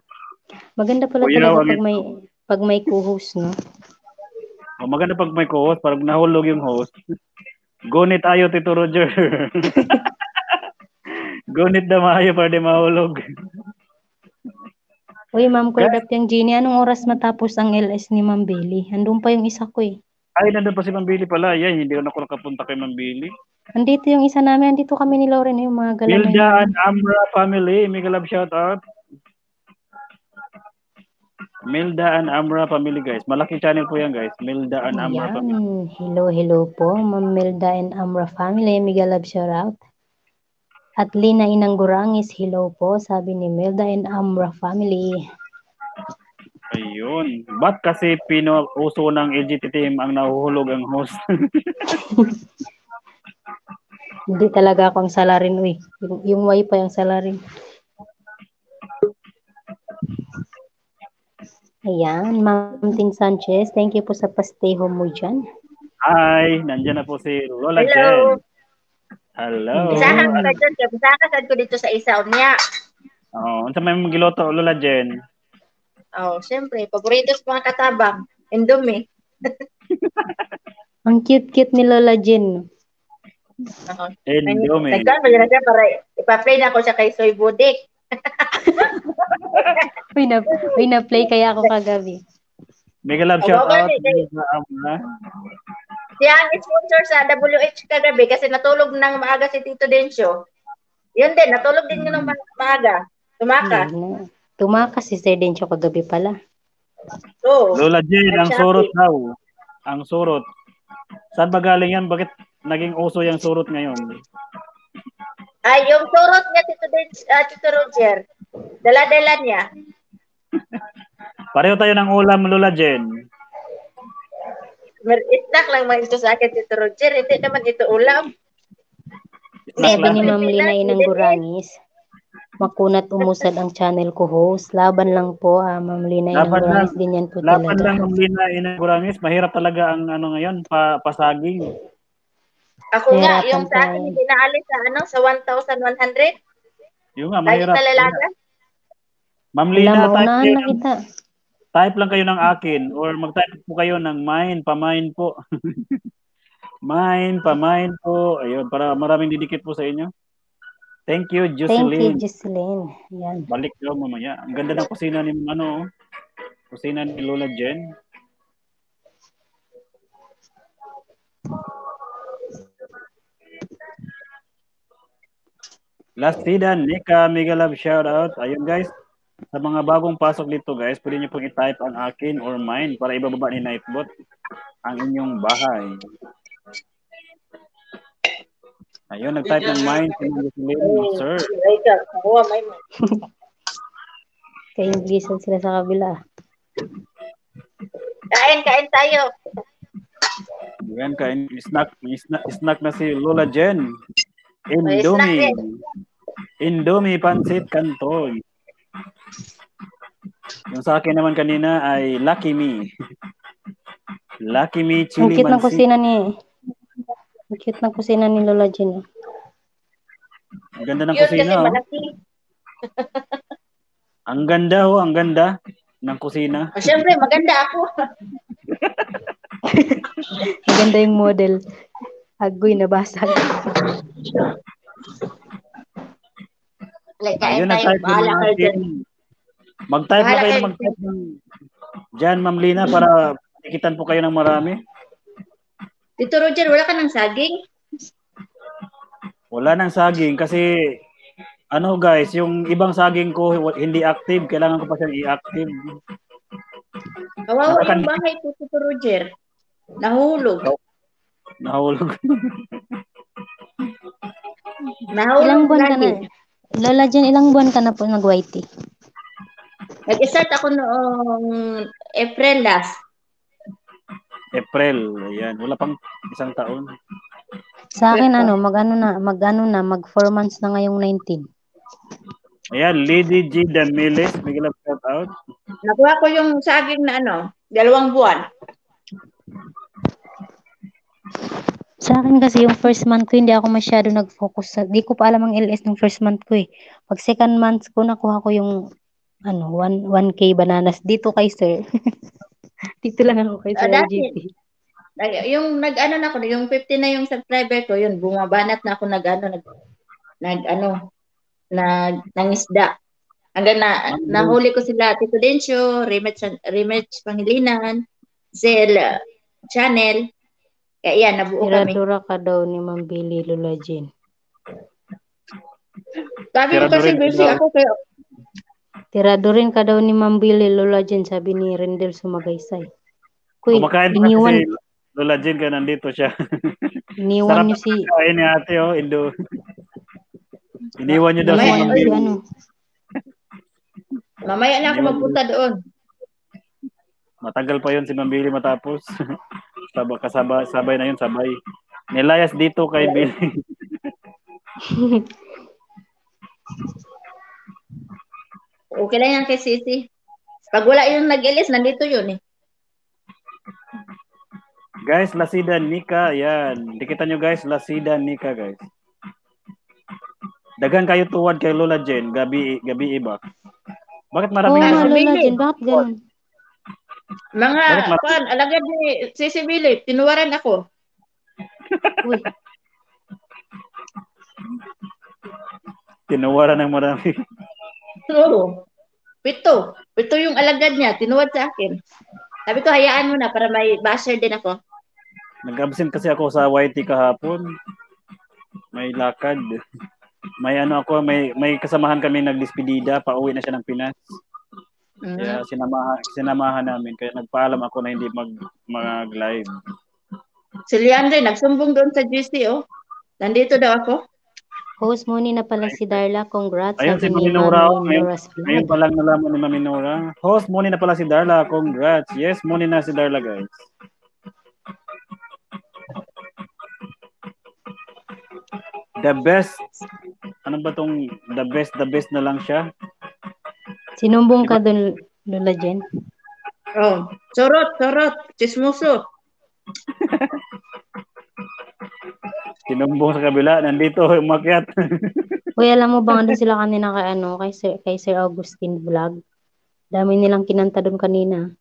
Maganda pala Kuya, talaga pag may pag may co-host, no? O, maganda pag may co-host, parang nahulog yung host. Gunit ayo, Tito Roger. Gunit na maayo para di mahulog. Uy, Ma'am Cordap yung Genie, anong oras matapos ang LS ni Ma'am Bailey? Andun pa yung isa ko eh. Ay, nandun pa si Mambili pala. Yan, hindi ko na ako nakapunta kay Mambili. Andito yung isa namin, andito kami ni Lauren, yung mga gala Milda and Amra family. Mega love shout out. Milda and Amra family guys. Malaki channel po yan guys. Milda and Amra family. Yan. Hello, hello po. Ma'am Melda and Amra family. Mega love shout out. At Lina Inang Gurangis, hello po. Sabi ni Melda and Amra family. Ayun. Ba't kasi pinuuso ng LGT team ang nahuhulog ang host? Hindi talaga ako ang salarin, uy. Yung, yung wifi ang salarin. Ayan, Ma'am Ting Sanchez, thank you po sa pa-stay home mo dyan. Hi, nandiyan na po si Lola Hello. Jen. Hello. Isahan ko ka dyan. Isahan ka sad ko dito sa isaw niya. Oh, unsa may mong giloto Lola Jen? Oh, siyempre. Paborito sa mga katabang. Indomie. Ang cute-cute ni Lola Jen. Oo. Indomie. Nagkaan mo yun siya para ipa-play na ako siya kay Soy Budik. Uy, na, uy, na-play kaya ako kagabi. Mega love shout out. Ang sponsor sa WH kagabi kasi natulog ng maaga si Tito Dencio. Yun din, natulog din yun ng ma- maaga. Tumaka. Ayun na. Tumakas si Sir Dencho kagabi pala. Oo. Lola Jen, ang surot daw. Ang surot. Saan ba galing yan? Bakit naging uso yung surot ngayon? Ay, yung surot niya, Tito, Den- ah, Tito Roger. Dala-dala niya. Pareho tayo ng ulam, Lola Jen. Mer- Snack lang man ito sa akin, Tito Roger. Hindi naman ito ulam. Sabi ni Ma'am Lina Inang Gurangis, makunat umusad ang channel ko host. Laban lang po, ah, Ma'am Lina Inang Laban lang. Gurangis, ganyan po Laban talaga. lang ng Lina Inagurangis. Mahirap talaga ang ano ngayon, pa, pasaging. Ako nga, Mahirapan yung sa akin, tayo. hindi naalis sa ano, sa 1,100. Yung nga, Lagi mahirap. nalalaga. Ma'am Lina, maunahan kayo na ng- kita. Type lang kayo ng akin or mag-type po kayo ng mine, pa-mine po. mine, pa-mine po. Ayun, para maraming didikit po sa inyo. Thank you, Thank you, Jocelyn. Jocelyn. Yan. Balik daw mamaya. Ang ganda ng kusina ni ano, kusina ni Lola Jen. Last season, Nika, mega love shout out. Ayun guys, sa mga bagong pasok dito guys, pwede niyo pong i-type ang akin or mine para ibababa ni Nightbot ang inyong bahay. Ayun, nag-type ng mine Jocelyn, sir. Ay, ka, nakuha, may mo. Ka-Inglesan sila sa kabila. Kain, kain tayo. Yan ka, snack, snack, snack na si Lola Jen. Indomie. Indomie Pansit Canton. Yung sa akin naman kanina ay Lucky Me. Lucky Me Ang Chili cute ng kusina ni ang cute ng kusina ni Lola Jen. Ang ganda ng Yun kusina. Oh. Ang ganda oh, ang ganda ng kusina. Oh, Siyempre, maganda ako. Ang ganda yung model. Agoy na basag. Like, kain Ayun, tayo. nag-type Bahala ng kayo dyan. Mag-type na kayo, mag-type ng Jan, Ma'am Lina, para ikitan po kayo ng marami. Tito Roger, wala ka ng saging? Wala nang saging kasi ano guys, yung ibang saging ko hindi active, kailangan ko pa siyang i-active. Kawawa Nakakan- yung bahay ko, Tito Roger. Nahulog. Nahulog. Nahulog Ilang buwan ka na? Lola Jen, ilang buwan ka na po nag-whitey? Nag-start ako noong April last. April, ayan, wala pang isang taon. Sa akin ano, mag-ano na, mag-ano na, mag 4 months na ngayong 19. Ayan, Lady G. Damiles, may love shout out. Nakuha ko yung saging na ano, dalawang buwan. Sa akin kasi yung first month ko, hindi ako masyado nag-focus sa, di ko pa alam ang LS ng first month ko eh. Pag second month ko, nakuha ko yung ano, 1, 1K bananas dito kay sir. dito lang ako kay Ah, Sir. Nag- yung nag-ano na ako, yung 50 na yung subscriber ko, yun, bumabanat na ako nag-ano, nag, nag ano, nag, nangisda. Hanggang na, nahuli ko sila, Tito Dencio, Remech, Remech Pangilinan, Zel uh, Channel. Kaya yan, nabuo kami. Tiradora ka daw ni Ma'am Billy Lola Jean. Sabi ko kasi busy ako, kaya Tirado rin ka daw ni Ma'am Billy Lola Jean, sabi ni Rendel Sumagaysay. Kuy, Kumakain iniwan, si Lola Jean ka nandito siya. iniwan Sarap niyo si, Kain ni ate oh, Indo. Iniwan niyo daw si Ma'am niyo si Bill. ano. mamaya na ako magpunta doon. Matagal pa yun si Ma'am Billy matapos. Sabay, kasabay, sabay na yun, sabay. Nilayas dito kay Billy. Okay lang yan kay Sisi. Pag wala yung nag-ilis, nandito yun eh. guys, Lasida Nika, yan. Dikita nyo guys, Lasida Nika guys. Dagan kayo tuwad kay Lola Jen, gabi gabi iba. Bakit nga, Billy. Lola Jean, bakit ganun? Mga, kuan, alagad ni Sisi Billy, tinuwaran ako. Uy, tinawaran ng marami? Oo. Pito. Pito yung alagad niya, tinuwad sa akin. Sabi ko, hayaan mo na para may basher din ako. Nag-absent kasi ako sa YT kahapon. May lakad. May ano ako, may may kasamahan kami nagdispedida, pauwi na siya ng Pinas. Mhm. Kaya sinamahan, sinamahan namin. Kaya nagpaalam ako na hindi mag, mag-live. Si Leandre, nagsumbong doon sa GC, oh. Nandito daw ako. host mo ni na pala si Darla, congrats. Ayun si ni Maminora, Mami ayun. Vlog. pa lang nalaman ni Mami Nora. Host, muni na pala si Darla. Congrats. Yes, muni na si Darla, guys. The best. Ano ba tong the best, the best na lang siya? Sinumbong ka doon, Lola Jen. Oh. Sorot, sorot. Chismoso. Sinumbong sa kabila. Nandito, umakyat. Uy, alam mo ba ano sila kanina kay ano, kay Sir, kay Sir Augustine vlog? Dami nilang kinanta doon kanina.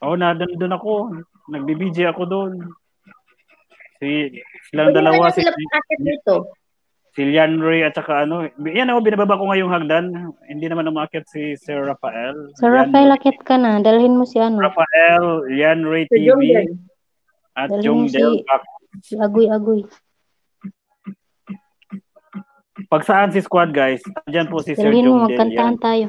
Oo, oh, na doon ako. Nagbi-BJ ako doon. Si silang dalawa na si sila dito. Si Lian Ray at saka ano, yan ako binababa ko ngayong hagdan. Hindi naman umakyat si Sir Rafael. Sir Lian- Rafael, akit ka na. Dalhin mo si ano, Rafael, Lian Ray Si TV Jongden. at Dalhin si- Del si Agoy Agoy. Pag saan si squad guys, andyan po si Sir Dalhin mo, Del. magkantahan tayo.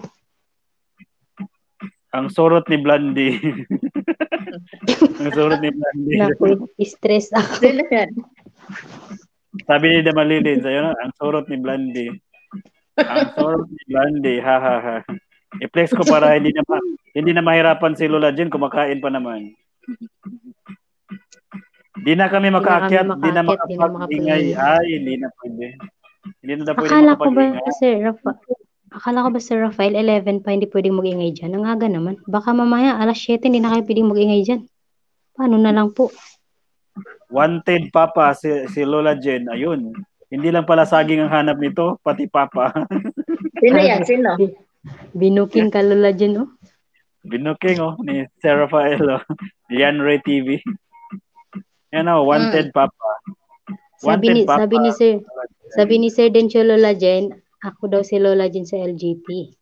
Ang sorot ni Blondie. Ang sorot ni Blondie. Naku, stress ako. Sabi ni Damalilin, sa'yo na, ang sorot ni Blondie. Ang sorot ni Blondie, ha ha ha. I-flex ko para hindi na ma- hindi na mahirapan si Lola Jen kumakain pa naman. Di na kami makaakyat, di na na makapag-ingay. Ay, hindi na pwede. Hindi na pwede Akala ko ba. Sir Rafa, akala ko ba, Sir Rafael, 11 pa hindi pwedeng mag-ingay dyan? Ang aga naman. Baka mamaya, alas 7, hindi na kayo pwedeng mag-ingay dyan. Paano na lang po? Wanted papa si, si Lola Jen, ayun. Hindi lang pala saging ang hanap nito, pati papa. Sino yan? Sino? Binuking ka, Lola Jen, oh. Binuking oh, ni Sir Rafael oh. Lian Ray TV. Yan oh, wanted papa. Sabi ni, Wanted papa. sabi ni Sir, sabi ni Sir Dencho Lola Jen, ako daw si Lola Jen sa LGT.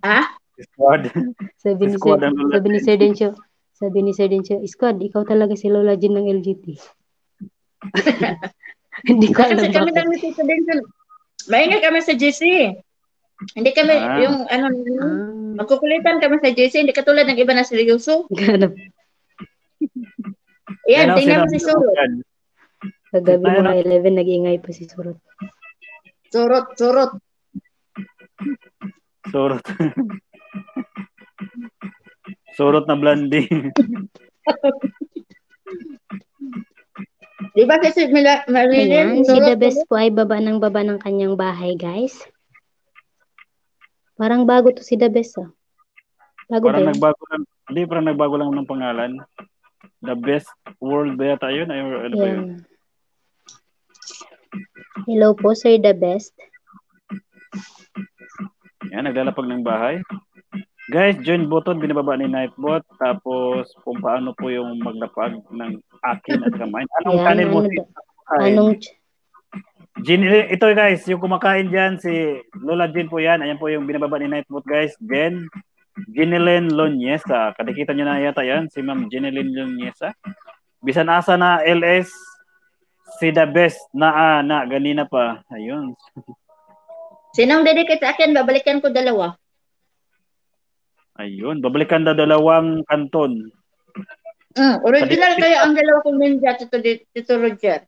Ha? Squad. Sabi ni Sir, sabi ni Sir Dencho, sabi ni Sir Dencho, Squad, ikaw talaga si Lola Jen ng LGT. Hindi ko alam Kasi kami lang ni Tito Denson. Maingay kami sa GC. Hindi kami, Ah. yung ano, Ah, magkukulitan kami sa GC, hindi katulad ng iba na seryoso. ganap. Yan, tingnan mo si Surot. Kagabi Ayun, mga 11, nag-ingay pa si Surot. Surot, surot. Surot. Surot na blondie. Di ba kasi Mila, Marilyn? Ayan, si The Best po ay baba ng baba ng kanyang bahay, guys. Parang bago to si The Best, ah. Bago ba parang yun? nagbago lang. Hindi, parang nagbago lang ng pangalan. The best world ba yata yun? Ay, ano ba yun? Hello po, Sir The Best. Yan, naglalapag ng bahay. Guys, join button, binababa ni Nightbot. Tapos, kung paano po yung maglapag ng akin at kamay. Anong Yan, kanin mo? ano Anong Gin, ito guys, yung kumakain dyan, si Lola Jen po yan. Ayan po yung binababa ni Nightbot guys. Jen, Ginilyn Lonyesa. Kadikita nyo na yata yan, si Ma'am Ginilyn Lonyesa. Bisan asa na LS, si the best na ah, na, ganina pa. Ayun. Sinong dedicate sa akin, babalikan ko dalawa. Ayun, babalikan na dalawang kanton. Mm, original kayo ang dalawa kong ninja, Tito, Tito Roger.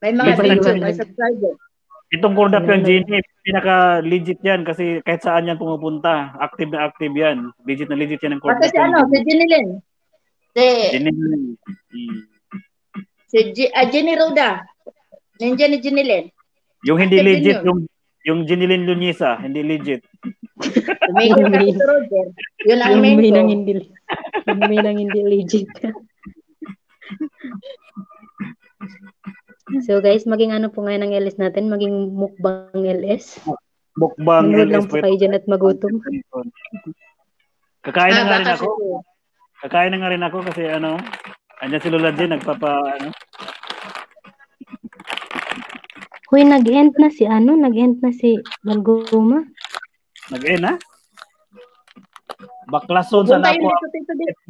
May mga balikan. may subscriber. Itong Cordap yung Genie, pinaka legit yan kasi kahit saan yan pumupunta, active na active yan. Legit na legit yan ang Cordap. si ano, si Jenilyn. Si, Genie. Mm. si G, ah, Jenny Roda. Ninja ni Jenilyn. Yung hindi legit, yun. yung yung Ginilin Lunisa, hindi legit. Ka, Tito Roger. Yun ang yung main may ko. nang hindi yung may nang hindi legit. so guys, maging ano po ngayon ang LS natin, maging mukbang LS. Bukbang Manood lang LS po kayo dyan at magutom. Kakain na Ah, nga rin ako. Kakain na nga rin ako kasi ano, andyan si Lola Jen, nagpapa, ano, Hoy, nag-end na si ano, nag-end na si Balgoma. nag-end ha? Baklason sa yun dito.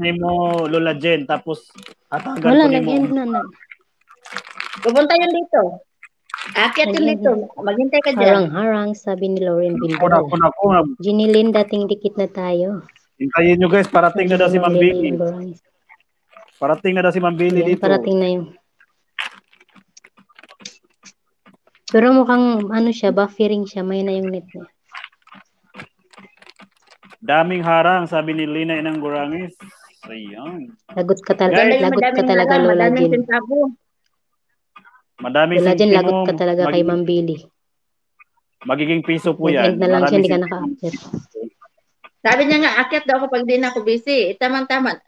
ni mo Lola Jen, tapos hatagan Wala, ko nag-end na. na. Pupunta yun dito. Akyat yun dito. Maghintay ka dyan. Harang-harang, sabi ni Lauren Ako na, Bindol. ako na, ako na. Ginilin, dating dikit na tayo. Hintayin nyo guys, parating na daw si Ma'am Billy. Parating na daw si Ayan, dito. parating na yung pero mukhang ano siya, buffering siya, may na yung net niya. Daming harang, sabi ni Lina Inang Gurangis. Ayan. Lagot ka, tal- Guys, lagot ka talaga, harang, Lola sentabo. Madaming Lola Jen, lagot ka talaga kay Ma'am Billy. Magiging piso po yan. Nag-end na lang siya, hindi ka naka-after. Sabi niya nga, akyat daw ako pag di na ako busy. Eh, Tamang-tama.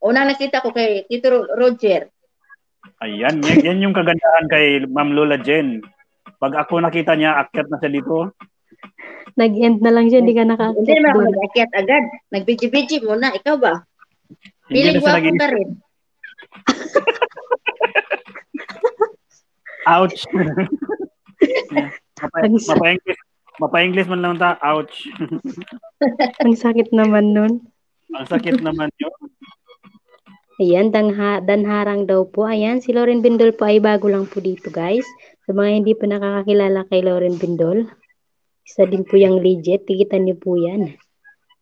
Unang nakita ko kay Tito Ro- Roger. Ayan, yan, yan yung kagandahan kay Ma'am Lola Jen. Pag ako nakita niya, akyat na siya dito. Nag-end na lang siya, hindi ka Hindi naka-after naman ako nag-akyat agad. Nagbiji-biji muna. Ikaw ba? Hindi Piling na gwapo nag ka rin. Ouch! Mapa, mapa-English, mapa-English man lang ta, ouch. Ang sakit naman nun. Ang sakit naman yun. Ayan, danha, danharang daw po. Ayan, si Lauren Bindol po ay bago lang po dito, guys. Sa mga hindi po nakakakilala kay Lauren Bindol, isa din po yung legit. Tigitan niyo po yan.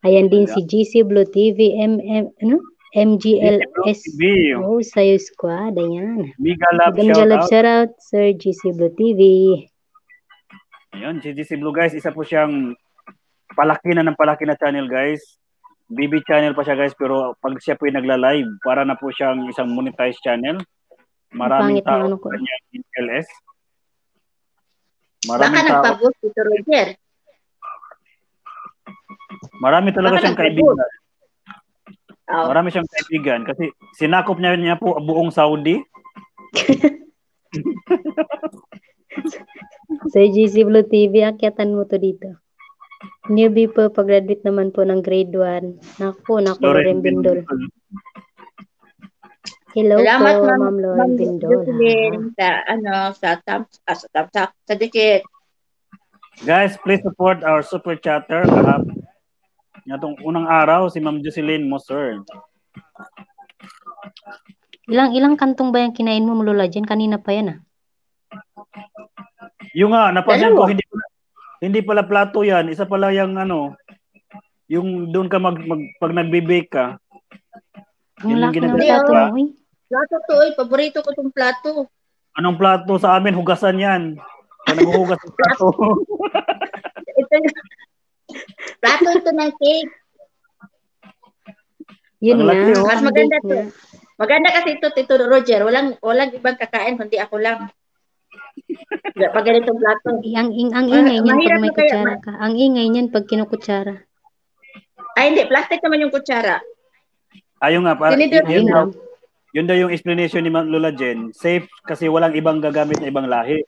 Ayan din si GC Blue TV, MM, ano? MGLS. Oh, sayo squad. Ayan. Mega Love shout love out. shout out, Sir GC Blue TV. Ayun, si GC Blue guys, isa po siyang palaki na ng palaki na channel guys. BB channel pa siya guys, pero pag siya po yung nagla-live, para na po siyang isang monetized channel. Maraming tao ano sa ko. kanya in LS. Baka Maraming tao. nagpabos Tito Roger. Marami talaga Baka siyang kaibigan. Oh. Marami siyang kaibigan kasi sinakop niya niya po buong Saudi. Sir GC Blue TV, akyatan mo to dito. Newbie po, pag-graduate naman po ng grade 1. Naku, naku, Lauren Bindol. Hello Salamat, po, Ma'am, Ma'am Lauren Ma'am Bindol. Jocelyn, sa, ano, sa Tams, ah, sa Tamsak, sa Dikit. Guys, please support our super chatter. Kahap. Nga unang araw, si Ma'am Jocelyn Moser. Ilang ilang kantong ba yung kinain mo, Lola Jen? Kanina pa yan ah. Yung nga, napansin ko, hindi pala, hindi pala plato yan. Isa pala yung ano, yung doon ka mag, mag pag nagbe-bake ka. Ang laki ng plato mo, uy. Plato to, eh. Paborito ko tong plato. Anong plato sa amin? Hugasan yan. Naghuhugas ng plato. Ito yung, plato ito ng cake. Yun Ang laki, oh. Mas ang maganda to. Maganda kasi ito, Tito Roger. Walang, walang ibang kakain, kundi ako lang. Pag ganitong plato. Ang, ang Ah, ingay niyan mahirap pag may na kutsara ka. Ang ingay niyan pag kinukutsara. Ay, hindi. Plastic naman yung kutsara. Ayun nga, para, yun, yun, lang. Yun daw yung explanation ni Ma'am Lola Jen. Safe kasi walang ibang gagamit na ibang lahi.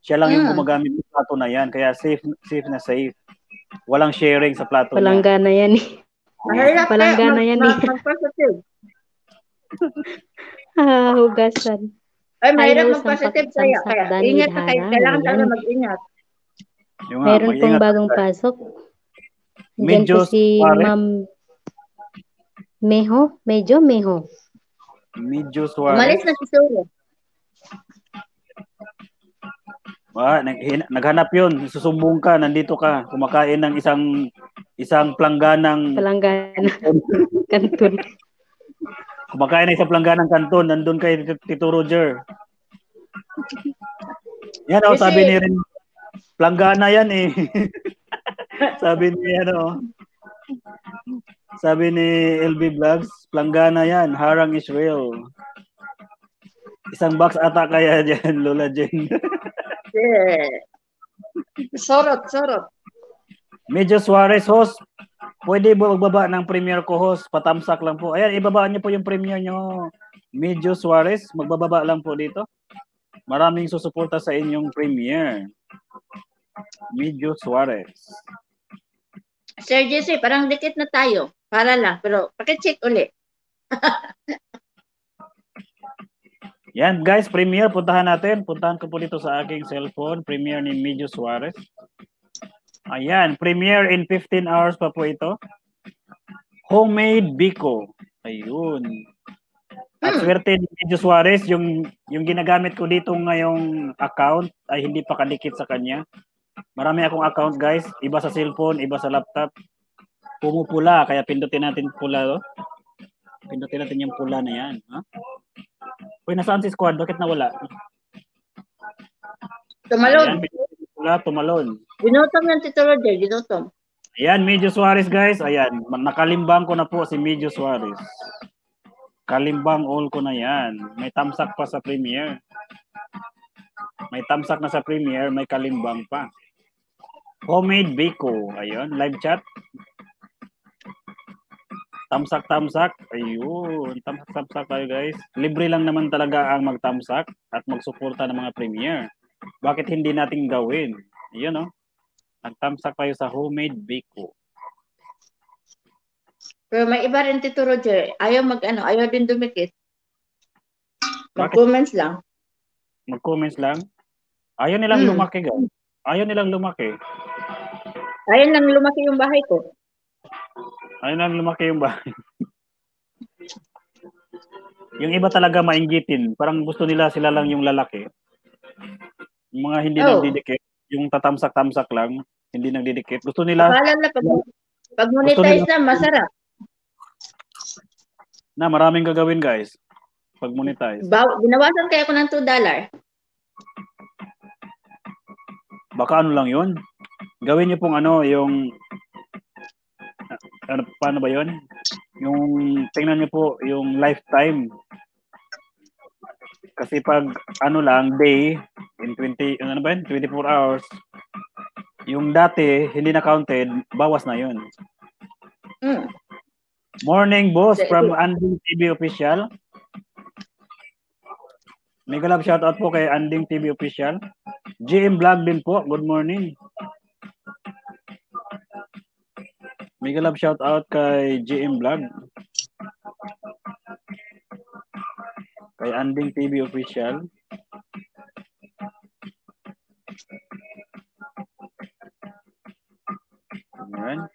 Siya lang yung Mm. gumagamit ng plato na yan. Kaya safe safe na safe. Walang sharing sa plato niya. Palanggana yan eh. Mahirap Palanggana kaya yan eh. mag-positive. Ah, hugasan. Ay, mahirap mag-positive kaya. Kaya ingat ka kayo. Kailangan talaga mag-ingat. Yung nga, Meron pong bagong tayo. pasok. Diyan po Medyo si. Ma'am Meho. Medyo Meho. Medyo Suarez. Umalis na si Suro. Ah, nag, naghanap yun. Susumbong ka, nandito ka. Kumakain ng isang isang plangganang Palanggana. Kanton. kumakain ng isang plangganang kanton. Nandun kay Tito- Roger. Yan oh, Kasi- sabi ni rin planggana yan eh. sabi ni ano sabi ni LB Vlogs, planggana yan, harang Israel. Isang box ata kaya dyan, Lola Jen. Yeah. Sorot, sorot. Medyo Suarez host. Pwede ba magbaba ng premier ko host? Patamsak lang po. Ayan, ibaba niyo po yung premier nyo. Medyo Suarez, magbababa lang po dito. Maraming susuporta sa inyong premier. Medyo Suarez. Sir Jesse, parang dikit na tayo. Para lang. Pero pakicheck uli. Yan guys, premier, puntahan natin. Puntahan ko po dito sa aking cellphone. Premier ni Medyo Suarez. Ayan, premier in 15 hours pa po ito. Homemade Biko. Ayun. At Hmm. swerte ni Medyo Suarez, yung, yung ginagamit ko dito ngayong account ay hindi pa kadikit sa kanya. Marami akong account guys. Iba sa cellphone, iba sa laptop. Pumupula, kaya pindutin natin pula. Oh. Pindutin natin yung pula na yan. Ha? Uy, nasaan si squad? Bakit nawala? Tumalon. Ayan, pula, tumalon. Ginutom ng Tito Roger. Ginutom. Ayan, Medyo Suarez guys. Ayan, nakalimbang ko na po si Medyo Suarez. Kalimbang all ko na yan. May tamsak pa sa premiere. May tamsak na sa premiere, may kalimbang pa. Homemade Biko. Ayun, live chat. Tamsak-tamsak. Ayun, tamsak-tamsak tayo guys. Libre lang naman talaga ang magtamsak at magsuporta ng mga premiere. Bakit hindi natin gawin? Ayun oh. Nagtamsak tayo sa homemade biko. Pero may iba rin Tito Roger. Ayaw mag ano, ayaw din dumikit. Bakit? Mag-comments lang. Mag-comments lang. Ayaw nilang Hmm. lumaki guys. Ayaw nilang lumaki. Ayaw lang lumaki yung bahay ko. Ayaw nilang lumaki yung bahay. yung iba talaga mainggitin. Parang gusto nila sila lang yung lalaki. Yung mga hindi Oh. nagdidikit, yung tatamsak-tamsak lang, hindi nagdidikit. Gusto nila na pag, pag monetize na, masarap. na maraming gagawin guys. Pag monetize. Baw, binawasan kaya ko ng 2 dollar. Baka ano lang yun. Gawin niyo pong ano, yung ano, paano ba yun? Yung tingnan niyo po yung lifetime. Kasi pag ano lang, day, in 20, ano ba yun? 24 hours, yung dati, hindi na counted, bawas na yun. Mm. Morning, boss, from Anding TV Official. Mega love shoutout po kay Anding TV Official. GM Vlog din po. Good morning. Mega love shoutout kay GM Vlog. Kay Anding TV Official. Ayan.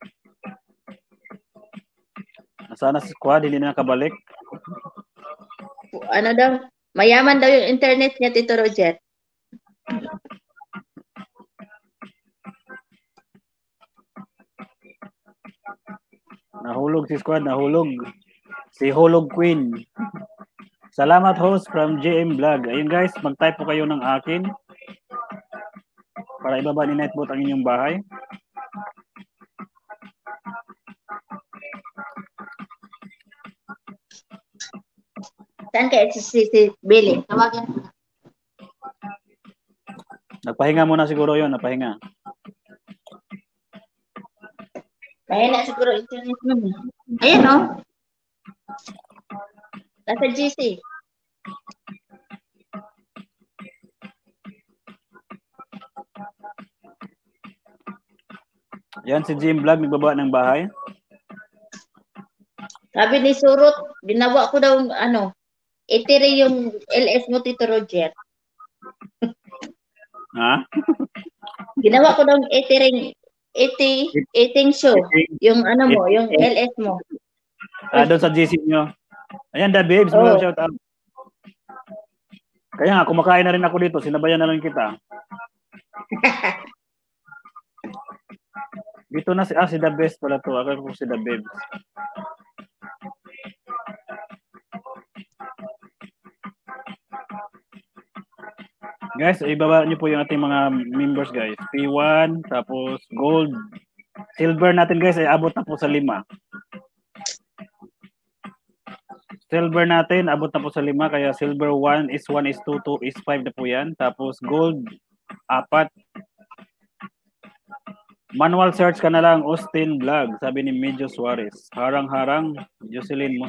Nasaan na si squad? Hindi na nakabalik. Ano daw, mayaman daw yung internet niya, Tito Roger. Nahulog si squad, nahulog. Si Hulog Queen. Salamat host from JM Vlog. Ayun guys, mag-type po kayo ng akin. Para ibaba ni Nightbot ang inyong bahay. Saan kaya si, si, si Billy? Tawagan ko. Nagpahinga muna siguro yon, napahinga. Kaya na siguro internet mo. Ayan o. Oh. Nasa GC. Yan si Jim Vlog, nagbaba ng bahay. Sabi ni Surot, ginawa ko daw ano, itiri yung LS mo, Tito Roger. Ha? Ginawa ko daw itiring, iti, eating show. Yung ano mo, yung LS mo. Ah, doon sa GC nyo. Ayan, da babes, oh. shout out. Kaya nga, kumakain na rin ako dito. Sinabayan na lang kita. dito na si, ah, si The Best pala to. Ako ko si The Babes. Guys, ibaba niyo po yung ating mga members guys. P1, tapos gold. Silver natin guys ay abot na po sa lima. Silver natin, abot na po sa lima. Kaya silver 1 is 1 is 2, 2 is 5 na po yan. Tapos gold, apat. Manual search ka na lang, Austin Vlog, sabi ni Medyo Suarez. Harang-harang, Jocelyn mo.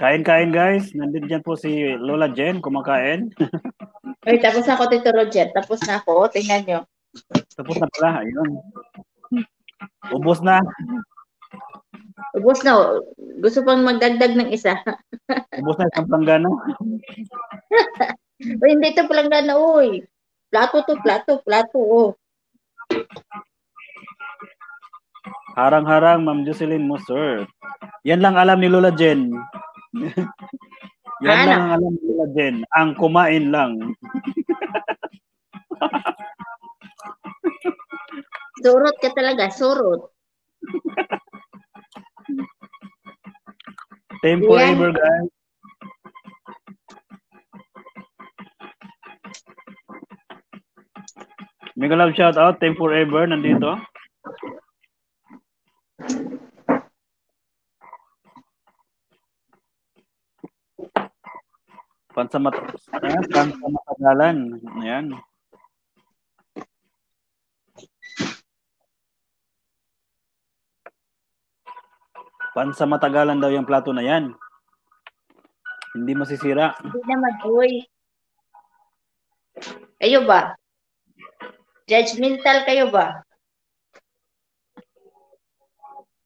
Kain-kain guys, nandito dyan po si Lola Jen, kumakain. Ay, tapos na ako, Tito Roger. Tapos na ako. Tingnan nyo. Tapos na pala, ayun. Ubos na. Ubus na. Gusto pang magdagdag ng isa. Ubos na isang planggana. o, hindi ito palanggana, uy. Plato to, plato, plato, oh. Harang-harang, Ma'am Jocelyn mo, sir. Yan lang alam ni Lola Jen. Yan Ano? lang ang alam ni Lola Jen. Ang kumain lang. Surot ka talaga, surot. Yan. forever, guys. Mega love shout out, Time forever, nandito. Pansamat, ayan, pansamatagalan. Ayan. Pansamatagalan daw yung plato na yan. Hindi masisira. Hindi naman, uy. Kayo ba? Judgmental kayo ba?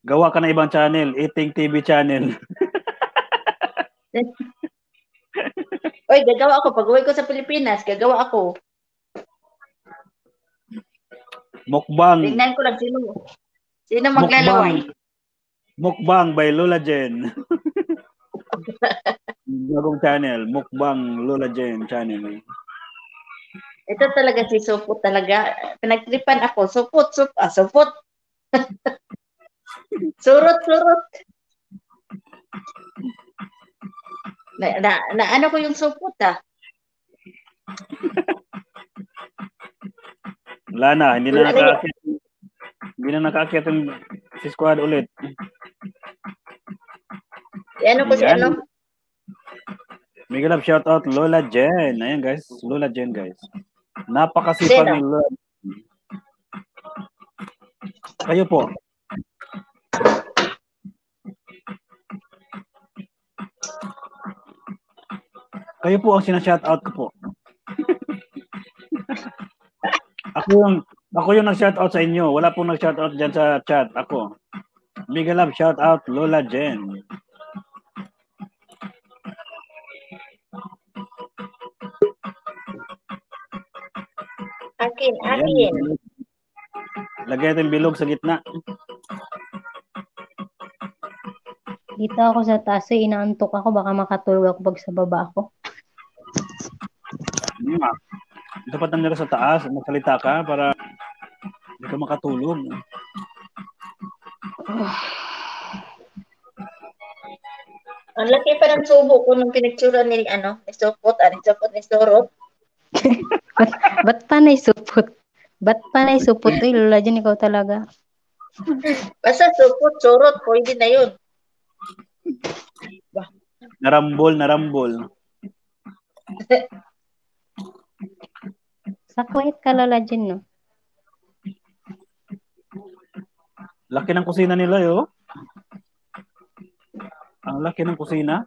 Gawa ka na ibang channel, Eating TV channel. Uy, gagawa ako. Pag uwi ko sa Pilipinas, gagawa ako. Mukbang. Tingnan ko lang sino sino maglalaway. Mukbang by Lola Jen. Bagong channel, Mukbang Lola Jen channel. Ito talaga si Supot talaga. Pinagtripan ako. Supot, sup, ah, supot. surot, surot. Na, na, na, ano ko yung supot ah. Wala na, hindi na Wala na nakaakyat. Hindi na nakaakyat yung si squad ulit. Eh, ano ko si ano? Love shout out Lola Jen. Ayan guys, Lola Jen guys. Napakasipag Sino? ni Lola. Kayo po. Kayo po ang sinashout out ko po. ako yung ako yung nag-shout out sa inyo. Wala pong nag-shout out diyan sa chat. Ako. Mega love shout out Lola Jen. Akin, akin. Lagay natin bilog sa gitna. Dito ako sa taas, eh, inaantok ako, baka makatulog ako pag sa baba ako. Nga? Dapat nandito sa taas, magsalita ka para hindi ka makatulog. Ang laki pa ng subo ko nung pinictura ni ano, ni Supot, ah, ni Supot, ni Surot. Ba't panay supot? Ba't panay supot? Uy, Lola Jen, ikaw talaga. Basta Supot, Surot, pwede na yun. Narambol, narambol. Sa Kuwait ka, Lola Jen, no? Laki ng kusina nila, yo. Ang laki ng kusina.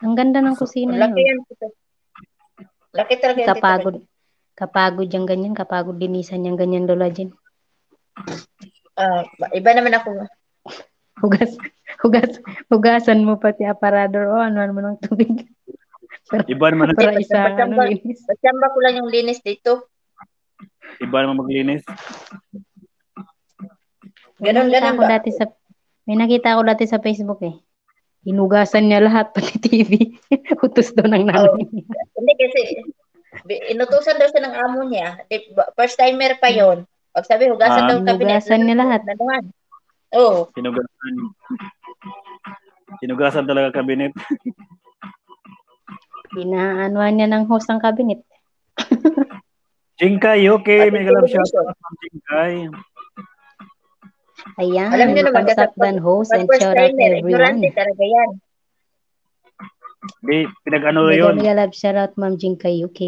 Ang ganda ng kusina Ang laki yan. Laki talaga. Kapagod. Kapagod yung ganyan. Kapagod linisan yung ganyan, Lola Jen. Ah, iba naman ako. Hugas, hugas, hugasan mo pati aparador o ano mo ng tubig. Iba naman, Para isa, ano, linis. Ko lang yung linis dito. iba naman maglinis. Nakita ganon ako ba? dati sa may nakita ako dati sa Facebook eh. Hinugasan niya lahat pati TV. Utos daw ng nanay niya. Hindi kasi, inutusan daw siya ng amo niya. First timer pa yon. Pag sabi, hugasan Ah. daw kabinet. Hinugasan niya lahat. Nanuhan. Oo. Hinugasan. Hinugasan talaga kabinet. Pinaanuhan niya ng host ng cabinet. Jingkay, okay. May galap out from Jingkay. Ayan, Alam niyo naman, makasakdan host Pag and shout out timer, ignorante everyone. talaga yan. Di, pinag-ano yun. mega love shout out Ma'am Jinkay UK.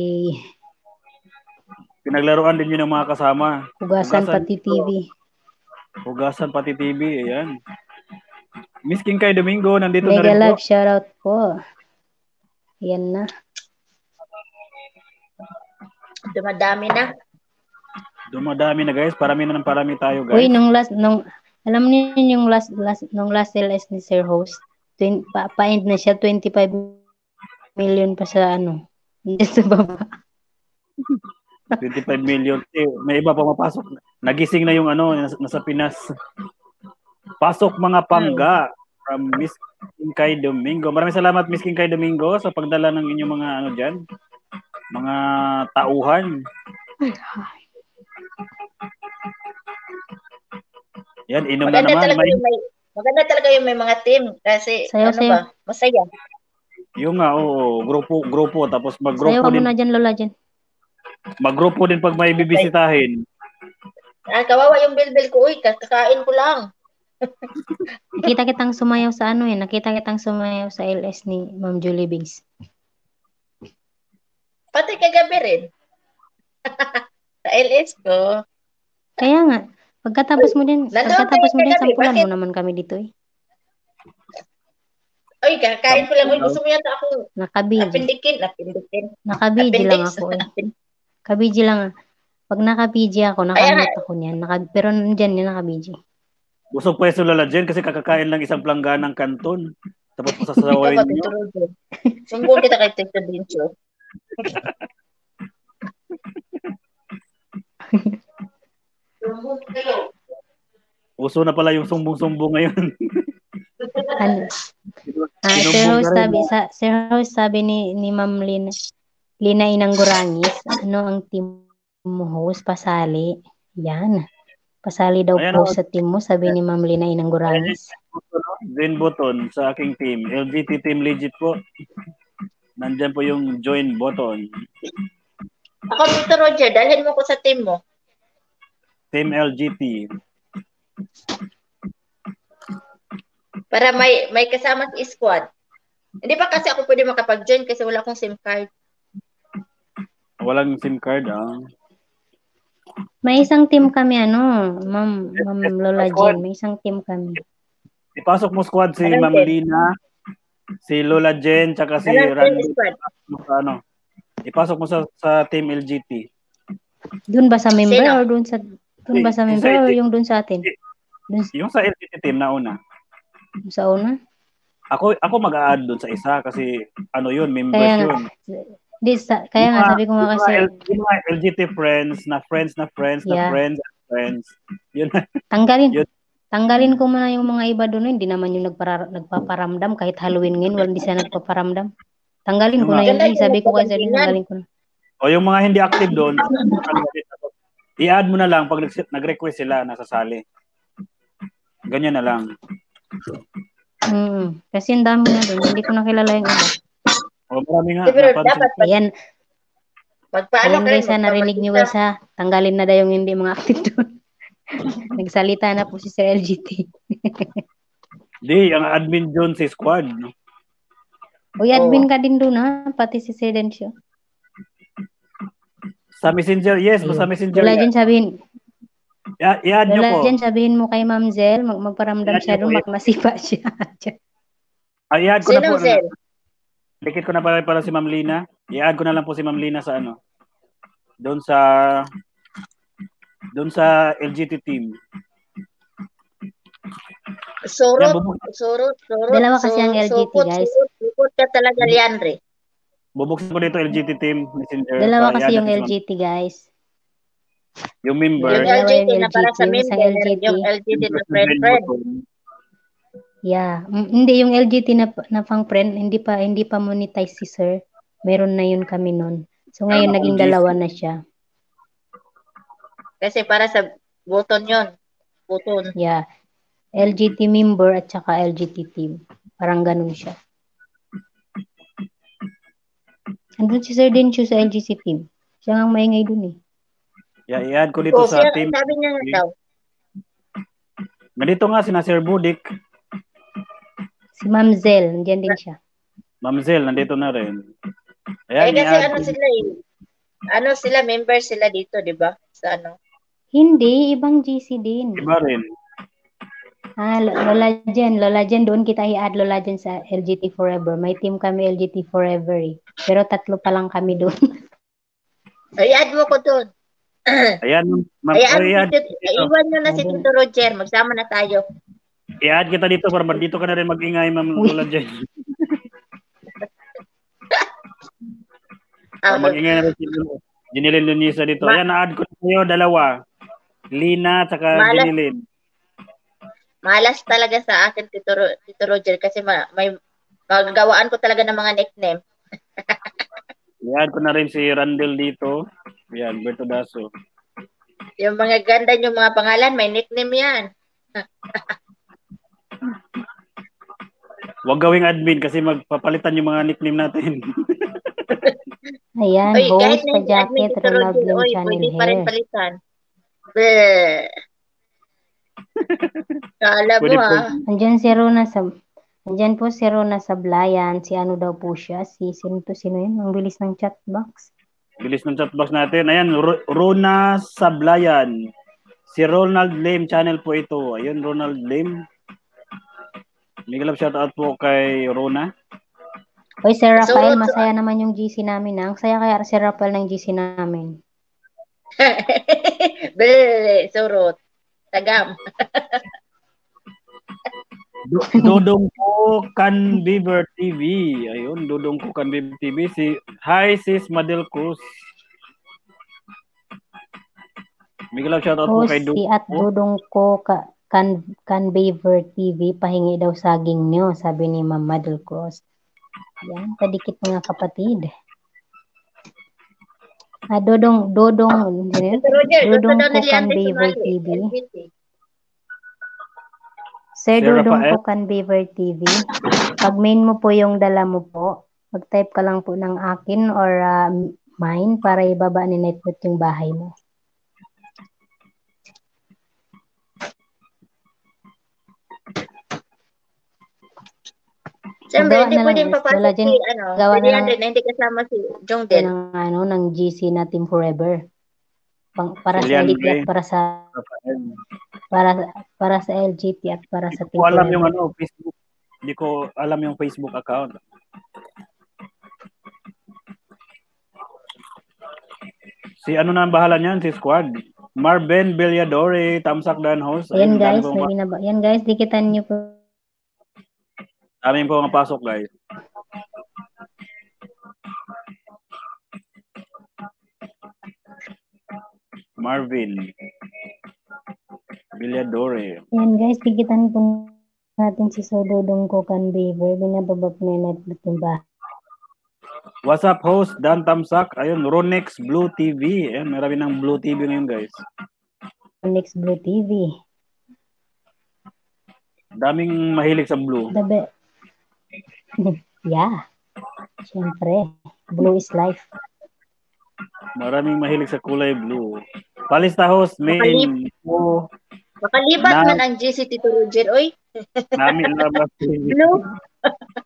Pinaglaruan din yun ng mga kasama. Hugasan Hugasan pati. TV. Hugasan pati TV. Ayan. Miss Kingkay Domingo, nandito na Mega rin love po. shout out po. Ayan na. Dumadami na. Dumadami na guys. Parami na ng parami tayo Uy, guys. nung last, nung, alam niyo yun yung last, last, nung last LS ni Sir Host, twin, pa, pa-end na siya, 25 million pa sa ano, hindi sa baba. 25 million. Eh, may iba pa mapasok. Nagising na yung ano, nasa, nasa Pinas. Pasok mga pangga from Miss Kingkay Domingo. Maraming salamat Miss Kingkay Domingo sa pagdala ng inyong mga ano diyan, mga tauhan. Yan, inom na Maganda naman. talaga May, yung may maganda talaga yung may mga team kasi Sayo, ano sayo. ba, masaya. yung nga, oo, grupo, grupo. Tapos Sayo maggrupo ka din, muna dyan, Lola, dyan. maggrupo din pag may bibisitahin. Ah, kawawa yung bilbil ko, uy, kakain ko lang. Nakita kitang sumayaw sa ano eh, nakita kitang sumayaw sa LS ni Ma'am Julie Biggs. Pati kagabi rin. sa LS ko. Kaya nga, pagkatapos mo din, Nandun pagkatapos mo din, sampulan mo naman kami dito eh. Uy, kakain ko lang. Uy, gusto mo yata akong Nakabiji. napindikin. Napindikin. Nakabiji lang ako eh. Kabiji lang. Pag nakabiji ako, nakamute ako niyan. Naka, pero nandyan yun, nakabiji. Busog pa yung lala dyan kasi kakakain lang isang plangga ng kanton. Tapos. Tito Roger? Sumbong kita kay Tito kayo. Uso na pala yung sumbong-sumbong ngayon. Ano? Ah, Sir Host sabi, sa, Sir Host sabi ni, ni Ma'am Lina, Lina Inang Gurangis, ano ang team mo host? Pasali. Yan. Pasali daw Ayan, po host. sa team mo, sabi ni Ma'am Lina Inang Gurangis. Green button sa aking team. LGT team legit po. Nandyan po yung join button. Ako, Tito Roger, dalhin mo ko sa team mo. Team LGT. Para may may kasama sa squad. Hindi pa kasi ako pwede makapag-join kasi wala akong SIM card. Walang SIM card ah. May isang team kami, ano, Ma'am, Ma'am Lola Jean, may isang team kami. Ipasok mo squad si Ma'am. Lina, si Lola Jen, tsaka si Randy. Ano, ipasok mo sa, sa team LGT. Doon ba sa member Sino? or doon sa, doon ba sa Sa- member sa- or yung doon sa atin? Doon Yung sa LGT team na una. sa una? Ako ako mag-a-add doon sa isa kasi ano yun, members Kaya yun. Di, sa, kaya nga, sabi ko nga mga- kasi, yung mga LGT friends na friends na friends na Yeah. friends na friends. Yun tanggalin, Yun. tanggalin ko muna yung mga iba doon, hindi naman yung nagpara, nagpaparamdam, kahit Halloween ngayon, wala hindi siya nagpaparamdam. Tanggalin ko na yun, Maganda sabi ko Sir, pagkaganyan. tanggalin ko na. O yung mga hindi active doon, i-add mo na lang pag nag- nag-request sila nasasali. Ganyan na lang. Mm, kasi ang dami na doon, hindi ko nakilala yung iba. O marami nga. Pero dapat pag, Ayan, pagpaano ayun guys, narinig nyo guys ha, tanggalin na daw yung hindi mga active doon. Nagsalita na po si Sir LGT. Di, ang admin doon si squad. Uy, admin ka din doon ha, pati si Sir Dencio. Sa Messenger, yes, Ayun. sa Messenger. Wala dyan sabihin, i- I-add nyo po. wala dyan sabihin mo kay Ma'am Zel, mag magparamdam Yan siya doon, po mak masipa siya. Ay, i-add ko na po. Sino, Sir? Dikit ko na pala para si Ma'am Lina. I-add ko na lang po si Ma'am Lina sa ano. Doon sa doon sa LGT team. Surot, surot, surot. Dalawa kasi ang LGT, guys. Surot, ka talaga, Leandre. Bubuksan ko dito LGT team messenger. Dalawa para kasi yung LGT, guys. Yung member. Yung Dalawa LGT na para sa member, yung LGT na friend-friend. Yeah. Mm, hindi yung LGT na na pang friend, hindi pa hindi pa monetize si Sir. Meron na yun kami noon. So ngayon Ah, naging OGC. dalawa na siya. Kasi para sa button yon Button. Yeah. LGT member at saka LGT team. Parang ganun siya. Andun si Sir Dencho sa LGC team. Siya nga ang maingay dun eh. Yeah, i-add ko dito O, sa siya, team. sabi niya nga daw. Nandito nga si Sir Budik. Si Ma'am Zel, nandiyan din siya. Ma'am Zel, nandito na rin. Eh, Ayan, kasi i-add ano sila eh. Ano sila, member sila dito, di ba? Sa ano. Hindi, ibang GC din. Iba rin. Ah, Lola Jen, Lola Jen, doon kita i-add Lola Jen sa LGT Forever. May team kami LGT Forever eh. Pero tatlo pa lang kami doon. Ay, add mo ko doon. Ayan, ma'am. Ay, add, i-add, dito, iwan nyo na si Tito Roger. Magsama na tayo. I-add kita dito para dito ka na rin mag-ingay, ma'am. Lola Jen. Ah, Mag-ingay na rin si Jinilin Lunisa dito. Ma- Ayan, na-add ko na kayo, dalawa. Lina, tsaka Malas. Jinilin. malas talaga sa akin, Tito, Ro- Tito Roger, kasi ma- may magagawaan ko talaga ng mga nickname. I-add ko na rin si Randall dito. Ayan, Berto Daso. Yung mga ganda yung mga pangalan, may nickname yan. Huwag gawing admin kasi magpapalitan yung mga nickname natin. Ayan, Oy, kahit host, na jacket, Ronald oy, Channel pwede pa rin palitan. Bleh. Kala mo po. ah. Andyan si Rona sa Andyan po si Rona sa Blayan. Si ano daw po siya? Si sino to? Sino yun? Ang bilis ng chat box. Bilis ng chatbox natin. Ayan, Ro- Rona Sablayan. Si Ronald Lim channel po ito. Ayun, Ronald Lim. Miguel shout out po kay Rona. Oy, Sir Rafael, so- masaya naman yung GC namin. ah. Ang saya kaya Sir Rafael ng GC namin. Bleh, surot. Tagam. Do- Dodong ko Kan Beaver TV. Ayun, Dodong ko Kan Beaver TV. Si Hi sis Madel Cruz. Miguel shout out po kay si Dodong at dudong ko ka, kan kan Beaver TV pahingi daw saging niyo sabi ni Ma'am Madel Cruz. Yan, kadikit mga kapatid. Ah, dodong dodong ano Roger, na kan Leandre Beaver. TV. Sir Rafael? po kan Beaver TV. Pag main mo po yung dala mo po, mag-type ka lang po ng akin or ah, mine para ibaba ni Netbot yung bahay mo. Siyempre, hindi pwedeng papasok Wala dyan. si, ano, Gawa si na lang. Leandre na hindi kasama si Jong Ito Del. ng ano ng GC na Team Forever. Pang, para Si sa Leandre. LGT at para sa para para sa LGT at para sa Hindi Team ko alam Forever. yung ano, Facebook. Hindi ko alam yung Facebook account. Si ano na ang bahala niyan? Si Squad. Marben Villadore, Tamsak Dan Host. Dami guys, may binaba. Yan guys, dikitan niyo po. Dami po mga pasok guys. Marvin Villadore. Yan guys, dikitan po natin si Sododong Kokan Beaver. Binababa po na Netbot yung bahay. What's up host? Dan Tamsak. Ayun, Ronex Blue TV. Ayun, marami ng Blue TV ngayon guys. Next Blue TV. Daming mahilig sa blue. The be- yeah. Siyempre. Blue is life. Maraming mahilig sa kulay blue. Palista host, main po Makalibat Na- man ang GC Tito Roger. Oy, namin labas. blue.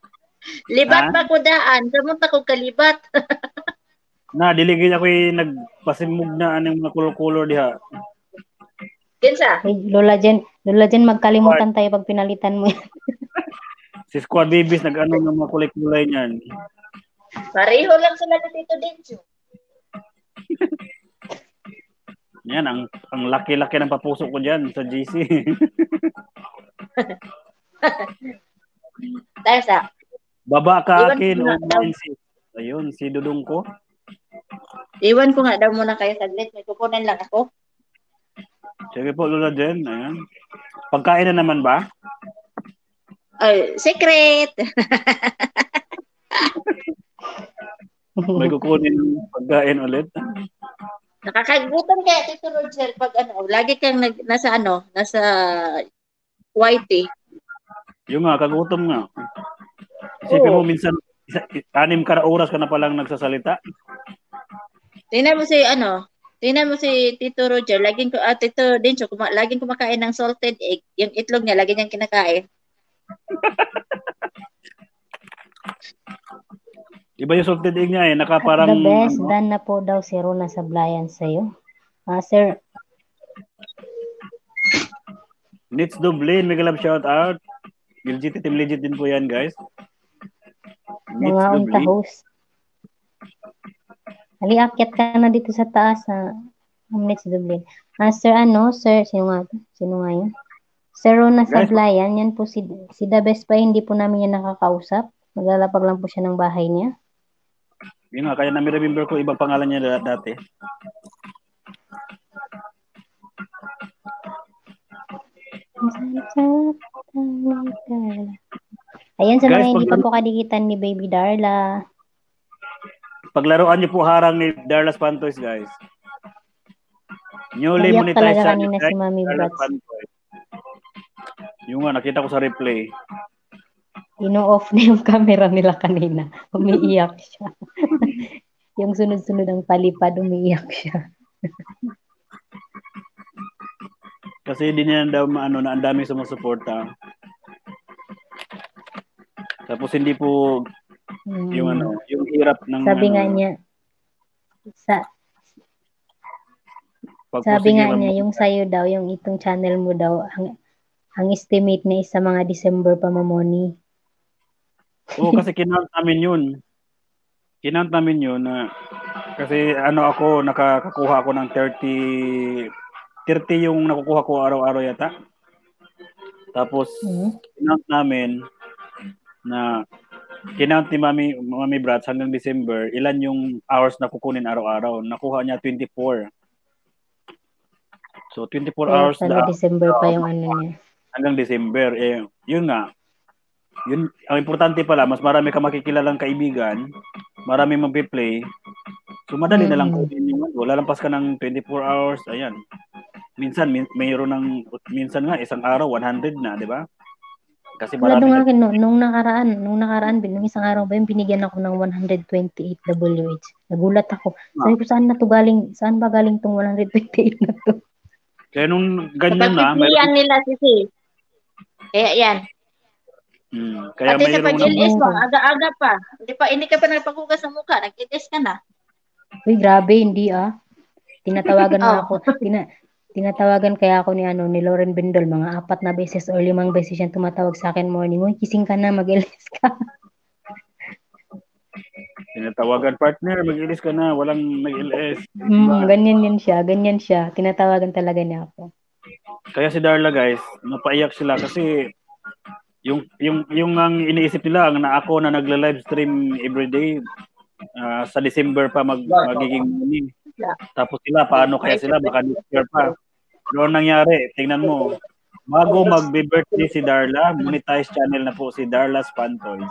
Libat Ha? pa ko daan. Kamunta ko kalibat. na, diligid ako yung nagpasimug na anong mga color-color diha. Kinsa? Hey, Lola Jen, Lola Jen, magkalimutan tayo pag pinalitan mo yan. Si Squad Babies nag-ano ng mga kulay-kulay niyan. Pareho lang sila ni Tito Denjo. Yan, ang, ang laki-laki ng papuso ko dyan sa GC. Dahil sa, Baba ka Iwan akin, daw. si, ayun, si Dudong ko. iwan ko nga daw muna kayo saglit. May kukunin lang ako. Sige po, Lola Jen. Ayan. Pagkain na naman ba? Ay, secret! May kukunin ng pagkain ulit. Nakakagutom kaya Tito Roger pag ano, lagi kang nag, nasa ano, nasa YT. Yung nga, kagutom nga. Isipin mo Oo. minsan, isa, anim ka na oras ka na palang nagsasalita. Tingnan mo si ano, tingnan mo si Tito Roger, laging ko, ah, Tito Dencho, kuma, laging kumakain ng salted egg. Yung itlog niya, lagi niyang kinakain. Iba yung salted egg niya eh. Naka parang, The best, ano, done na po daw si Rona Sablayan sa'yo. Ah, sir, Nits Dublin, mega love shout out. Legit, team legit din po yan guys. Nits mga unta host. Ali, akyat ka na dito sa taas sa Omnits Dublin. Ah, sir, ano? Sir, sino nga? Sino nga yun? Sir Rona. Sablayan, yan po si, si The Best pa, hindi po namin yan nakakausap. Maglalapag lang po siya ng bahay niya. Yun nga, kaya namin remember ko ibang pangalan niya da- dati. Ayan, sa Guys, mga hindi pa po kadikitan ni Baby Darla. Paglaruan niyo po harang ni Darlas Pantoys guys. Newly Naiyak monetized talaga kanina si Mami Darlas Brats. Pantoys. Yung nga, nakita ko sa replay. Ino-off na yung camera nila kanina. Umiiyak siya. yung sunod-sunod ang palipad, umiiyak siya. Kasi hindi niya daw maano na ang daming sumusuporta. Tapos hindi po Mm. yung ano, yung hirap ng Sabi ano, nga niya, sa, sabi nga ng- niya, yung sa'yo daw, yung itong channel mo daw, ang, ang estimate na isa mga December pa mamoni. Oo, kasi kinount namin yun. Kinount namin yun na kasi ano ako, nakakakuha ako ng 30 30 yung nakukuha ko araw-araw yata. Tapos Mm. kinount namin na kinount ni Mami, Mami Brats hanggang December, ilan yung hours na kukunin araw-araw. Nakuha niya 24. So 24 Kaya hours na December pa yung ano niya. Hanggang December. Eh, yun nga. Yun, ang importante pala, mas marami ka makikilalang kaibigan, marami magpi-play. So madali na lang Mm. kunin yung ano. Wala lampas ka ng 24 hours, ayan. Minsan min, mayroon ng minsan nga isang araw 100 na, 'di ba? Kasi marami nung na, akin, no, nung nakaraan, nung nakaraan, nung isang araw ba yun, binigyan ako ng 128 WH. Nagulat ako. Sabi ko, saan na to galing? Saan ba galing tong 128 na to? kaya nung Kapag ganyan na, may, pipilian nila si si. Kaya yan. mm, kaya Pati sa ng, pag-LS mo, ng- aga-aga pa. Hindi pa, hindi ka pa nagpagugas sa mukha. Nag-LS ka na. Uy, grabe, hindi ah. Tinatawagan Oh. na ako. Tina, tinatawagan kaya ako ni ano ni Lauren Bendol mga apat na beses or limang beses siyang tumatawag sa akin morning. Uy, kising ka na, mag-LS ka. tinatawagan partner, mag-ilis ka na, walang nag-LS. Mm, ganyan yan siya, ganyan siya. Tinatawagan talaga niya ako. Kaya si Darla guys, napaiyak sila kasi yung yung yung ang iniisip nila ang na ako na nagla-live stream everyday ah, sa December pa mag, magiging money. Tapos sila paano kaya sila baka next year pa. Pero ang nangyari, tingnan mo. Bago magbe-birthday si Darla, monetize channel na po si Darla's Fan Toys.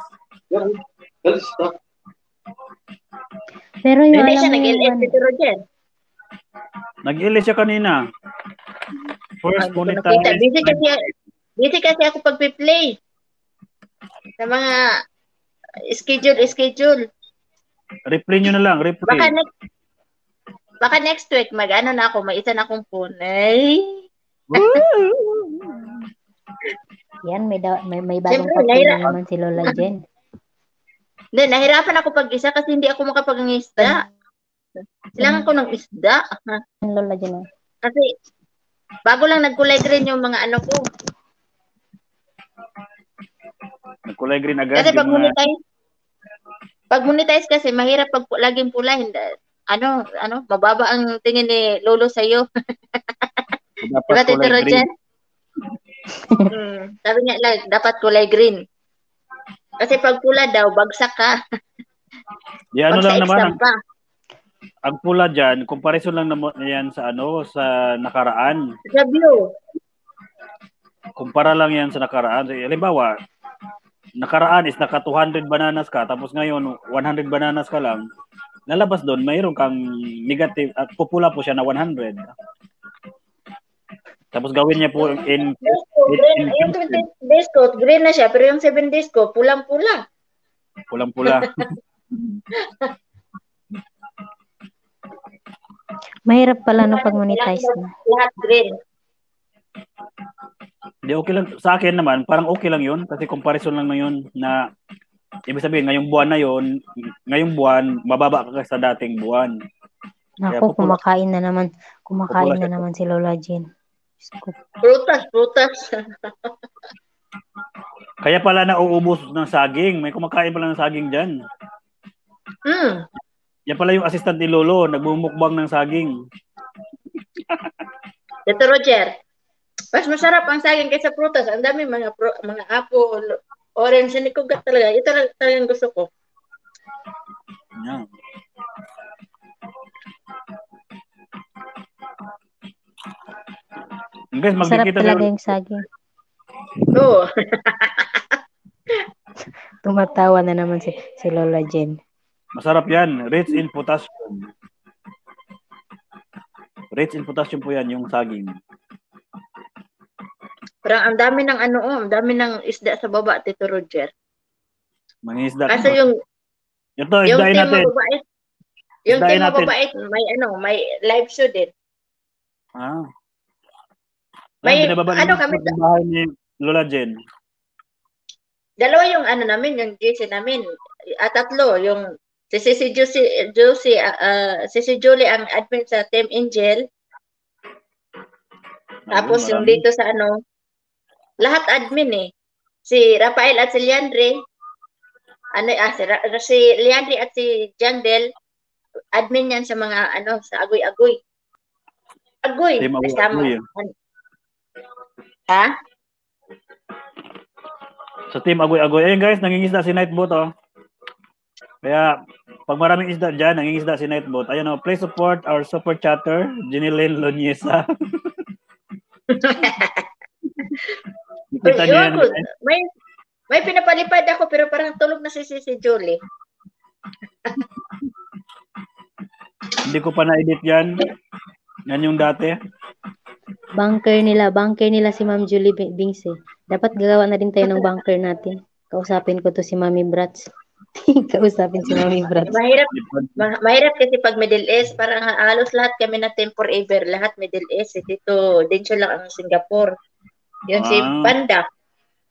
Pero yung Hindi alam siya nag-LS ano, si Roger. Nag-ilis siya kanina. First monetize. Busy kasi, busy kasi ako pag-play. Sa mga schedule, schedule. Replay nyo na lang, Baka replay. next, baka next week, mag-ano na ako, may isa na akong phone. Ay. yan, may, da- may, may bagong Siyempre, nahira- na naman si Lola Jen. Hindi, nahirapan ako pag-isa kasi hindi ako makapag-isda. Kailangan ko ng isda. Lola Jen, oh. Kasi, bago lang nag-kulay green yung mga ano ko. Nagkulay green agad. Kasi pag yung mga- monetize, Pag monetize kasi, mahirap pag laging pula. Hindi, ano, ano, mababa ang tingin ni Lolo sa'yo. Dapat Diba, Tito kulay green. Roger? hmm, sabi niya lang, dapat kulay green. Kasi pag pula daw, bagsak ka. Di ano lang naman, ang, pa. Ang pula dyan, comparison lang naman yan sa ano, sa nakaraan. Sa view. Kumpara lang yan sa nakaraan. Halimbawa, nakaraan is naka 200 bananas ka, tapos ngayon 100 bananas ka lang, lalabas doon, mayroon kang negative, at pupula po siya na 100. Tapos gawin niya po in, ko, green, yung 20 days ko, green na siya, pero yung 7 days ko, pulang-pula. pulang-pula. Mahirap pala no pag monetize na. Lahat green. Hindi, okay lang. Sa akin naman, parang okay lang yun. Kasi comparison lang na yun na ibig sabihin, ngayong buwan na yun, ngayong buwan, mababa ka sa dating buwan. Pupula- kumakain na naman. Kumakain na siya. naman si Lola Jean. Prutas, prutas. Kaya pala nauubos ng saging. May kumakain pala ng saging dyan. Hmm. Yan pala yung assistant ni Lolo, nagbumukbang ng saging. Tito Roger, mas masarap ang saging kaysa prutas. Ang dami mga pro, mga apple, orange, hindi ko talaga. Ito lang talagang gusto ko. Yan. Guys, Sarap magkikita talaga tayo. yung saging. Oo. Tumatawa na naman si, si Lola Jean. Masarap yan. Rich in potassium. Rich in potassium po yan, yung saging. Parang ang dami ng ano, oh, ang dami ng isda sa baba, Tito Roger. Mangisda. Kasi yung Ito, yung team natin. mababait, yung Isdain team natin. mababait, may ano, may live show din. Ah. May- ano kami- sa bahay ni Lola Jen. Dalawa yung ano namin, yung GC namin. At tatlo, yung si si si Josie, Josie ah, si si Julie ang admin sa Team Angel. Tapos yung dito sa ano, lahat admin eh. Si Rafael at si Leandre, ano, ah, si, si Leandre at si Jandel, admin yan sa mga ano, sa agoy-agoy. Agoy. Team kasama. Agoy, Ha? Sa team Agoy-Agoy. Ayun guys, nangingisda si Nightbot oh. Kaya, pag maraming isda dyan, nangingisda si Nightbot. Ayun oh, please support our super chatter, Jinilyn Loniesa. Kita niyo yan. may, may pinapalipad ako pero parang tulog na si, si, si Julie. Hindi ko pa na-edit yan. Yan yung dati. Bunker nila, bunker nila si Ma'am Julie Bi- Bings eh. Dapat gagawa na din tayo ng bunker natin. Kausapin ko to si Mami Brats. Kausapin si Mami Brats. Mahirap, ma- mahirap kasi pag Middle East, parang halos lahat kami na Team Forever, lahat Middle East. Eh, dito, Densyo lang ang Singapore. Yun si Ah. Panda,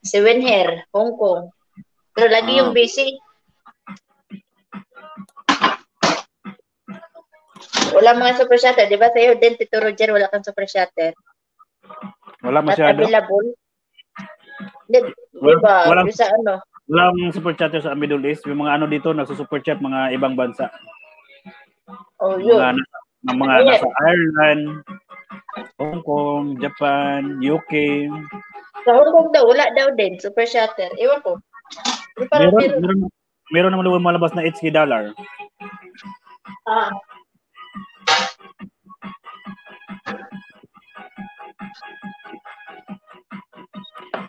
si Wenher, Hong Kong. Pero lagi Ah. yung busy. Wala mga super shatter. Di ba sa'yo din, Tito Roger, wala kang super shatter? Wala Not masyado. available? Di, di Wala- ba? walang- Yung sa ano? Walang super chatter sa Middle East. Yung mga ano dito, nagsusuper chat mga ibang bansa. Oh, yun. Mga, ng mga nasa Ireland, Hong Kong, Japan, UK. Sa Hong Kong daw, wala daw din, super shatter. Ewan ko. Meron, meron. meron, meron naman lumalabas na HK dollar. Ah,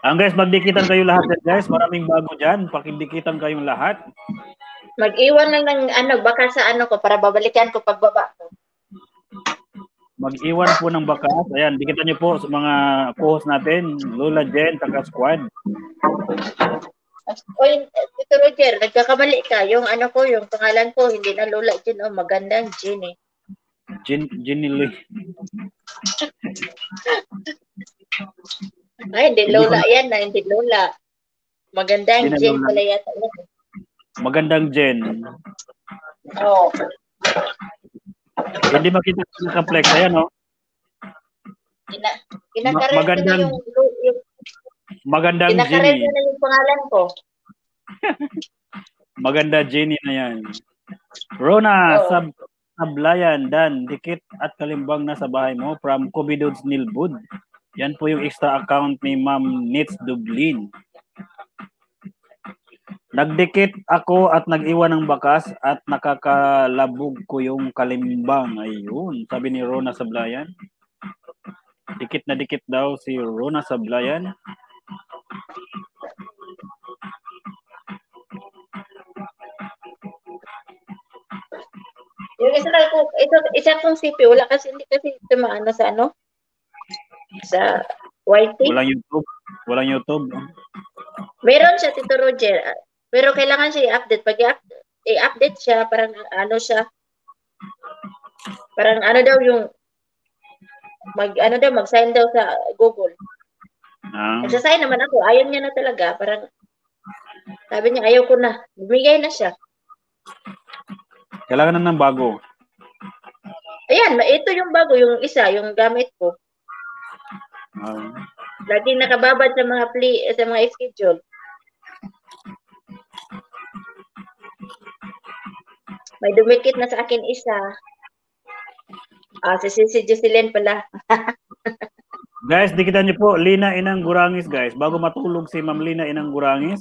Ang guys, magdikitan kayo lahat yan, guys. Maraming bago dyan. Pakidikitan kayong lahat. mag-iwan lang ng ano, baka sa ano ko, para babalikan ko pagbaba ko. Mag-iwan po ng bakas. Ayan, dikitan niyo po sa mga co-host natin, Lola Jen, Taka Squad. Oy, Tito Roger, nagkakamali ka. Yung ano ko, yung pangalan ko, hindi na Lola Jean. Oh, magandang Jean eh. Jen, Jenny Lee. Ay, hindi Lola yan na, hindi Lola. Magandang Hindi Lola. pala yata. yan. Magandang Jen. Oo. Hindi makita yung complex. Ayan, oh. Kina, kinakaret ko na magandang- yung, yung Magandang kinakaret Jenny. na yung pangalan ko. Maganda, Jenny na yan. Rona, Oo. sab sablayan, Dan, dikit at kalimbang na sa bahay mo from Kubidods Nilbud. Yan po yung extra account ni Ma'am Nits Dublin. Nagdikit ako at nag-iwan ng bakas at nakakalabog ko yung kalimbang. Ayun, sabi ni Rona Sablayan. Dikit na dikit daw si Rona Sablayan. Yung isa ko, ito, isa kong CP, wala kasi, hindi kasi tumaano sa ano? Sa YT. Walang YouTube. Walang YouTube. Meron siya, Tito Roger. ah, Pero kailangan siya i-update. Pag i-up- i-update siya, parang ano siya, parang ano daw yung, mag, ano daw, mag-sign daw sa Google. Ah, Nagsasign naman ako. Ayaw niya na talaga. Parang, sabi niya, ayaw ko na. Bumigay na siya. kailangan na ng bago. Ayan, ito yung bago, yung isa, yung gamit ko. Laging nakababad sa mga play, sa mga schedule. May dumikit na sa akin isa. Ah, si si, si Jocelyn pala. Guys, dikitan niyo po, Lina Inang Gurangis, guys. Bago matulog si Ma'am Lina Inang Gurangis,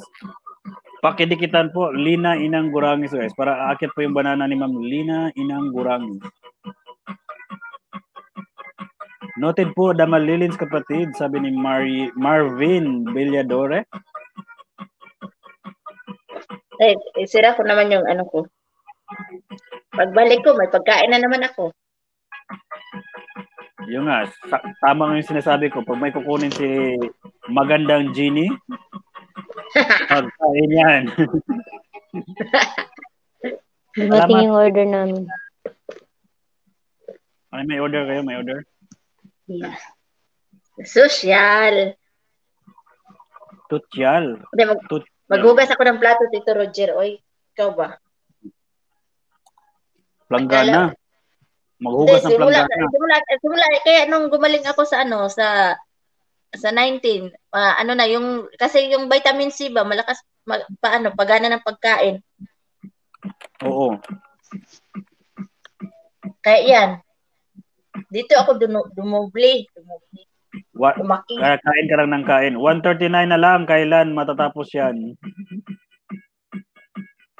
pakidikitan po, Lina Inang Gurangis, guys. Para aakit po yung banana ni Ma'am Lina Inang Gurangis. Noted po, Damalilins kapatid, sabi ni Mari, Marvin Villadore. Eh, eh, sira ko naman yung ano ko. Pagbalik ko, may pagkain na naman ako. Yung nga, sa- tama nga yung sinasabi ko. Pag may kukunin si magandang genie, pagkain yan. Dumating yung order namin. Ay, may order kayo, may order. Yeah. Social. Tutyal. Hindi, mag, Tut maghugas ako ng plato, Tito Roger. Oy, ikaw ba? Planggana. Maghugas ng simula, planggana. simula, simula, kaya nung gumaling ako sa ano, sa sa 19, ah, ano na, yung, kasi yung vitamin C ba, malakas, ma, paano, pagana ng pagkain. Oo. Kaya yan, dito ako dumu, dumubli, dumubli, Wa- lumaki. kaya kain ka lang ng kain. 139 na lang. Kailan matatapos yan?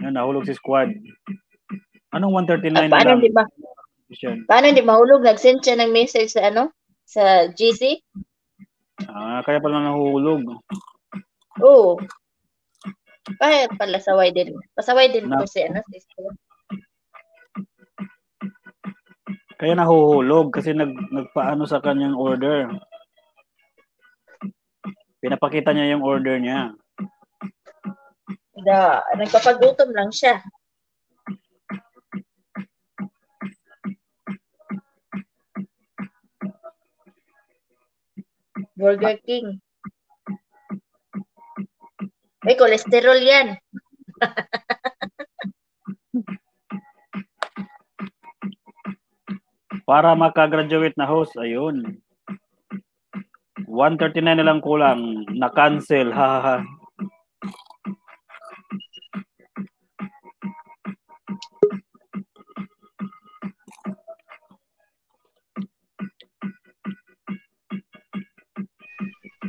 Yan, nahulog si squad. Anong 139 Ah, na lang? di ba, paano di mahulog? Nag-send siya ng message sa ano, sa GC? Ah, kaya pala nahuhulog. Oo. Kaya pala saway din. Pasaway din Na- ko si ano, si Kaya nahuhulog kasi nag, nagpaano sa kanyang order. Pinapakita niya yung order niya. Da, nagpapagutom lang siya. Burger King. May kolesterol yan. Para makagraduate na host, ayun. 139 na lang kulang. Na-cancel. Ha, ha, ha.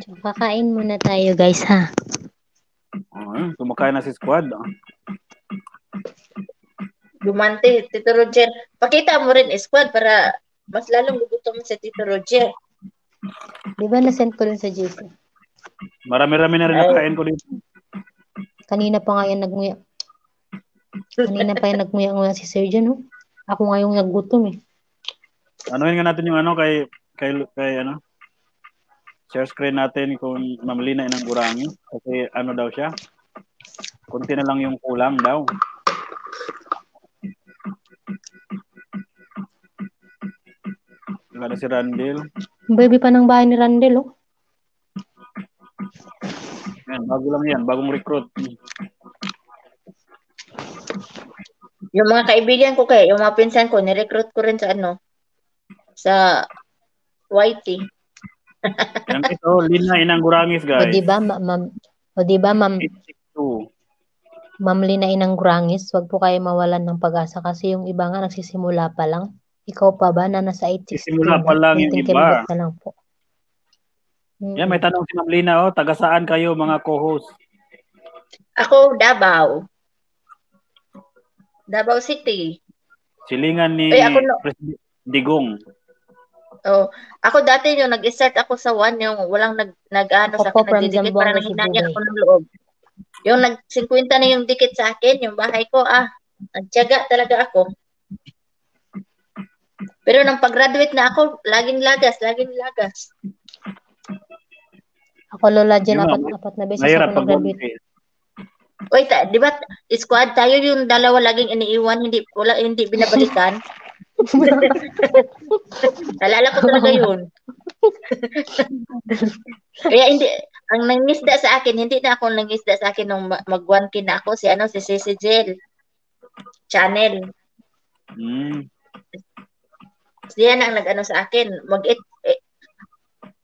So, kakain muna tayo guys ha. Ayun, kumakain na si squad. ah. Lumante, Tito Roger. Pakita mo rin, squad, para mas lalong gugutom si Tito Roger. Di ba na-send ko rin sa JC? Marami-rami na rin Ay. nakain ko dito. Kanina pa nga yan nagmuya. Kanina pa yan nagmuya-nguya si Sir Jan, oh. Ako nga yung nagutom eh. Anuhin nga natin yung ano kay kay, kay ano share screen natin kung mamali na ng gurangi kasi ano daw siya kunti na lang yung kulang daw Wala na si Randall. Baby pa ng bahay ni Randel, oh. Yan, bago lang yan. Bagong recruit. Yung mga kaibigan ko kaya, yung mga pinsan ko, nirecruit ko rin sa ano, sa YT. Yan ito, Lina Inang Gurangis, O guys. di ba, ma- ma'am? O di ba, ma'am? 862. Ma'am Lina Inang Gurangis, wag po kayo mawalan ng pag-asa kasi yung iba nga nagsisimula pa lang. Ikaw pa ba na nasa 816? Nagsisimula pa lang yung iba. na lang po. Mm. Yan, may tanong si Ma'am Lina, oh, taga saan kayo mga co-host? Ako, Davao. Davao City. Silingan ni Ay, ako no- President Digong. Oh, ako dati yung nag-start ako sa one yung walang nag nag-ano sa akin nagdidikit para nanghinayang Sibugay. ako ng loob. Yung nag 50 na yung dikit sa akin, yung bahay ko ah, nagtiyaga talaga ako. Pero nang pag-graduate na ako, laging lagas, laging lagas. Ako Lola nga, apat, apat na beses ako nag-graduate. Ta, di ba squad tayo yung dalawa laging iniiwan, hindi wala hindi binabalikan. Nalala ko talaga yun. Kaya hindi, ang nangisda sa akin, hindi na ako nangisda sa akin nung ma- mag-one kin na ako, si ano, si Sisi Jill. Channel. Mm. Siya na ang nag-ano sa akin. Mag eh,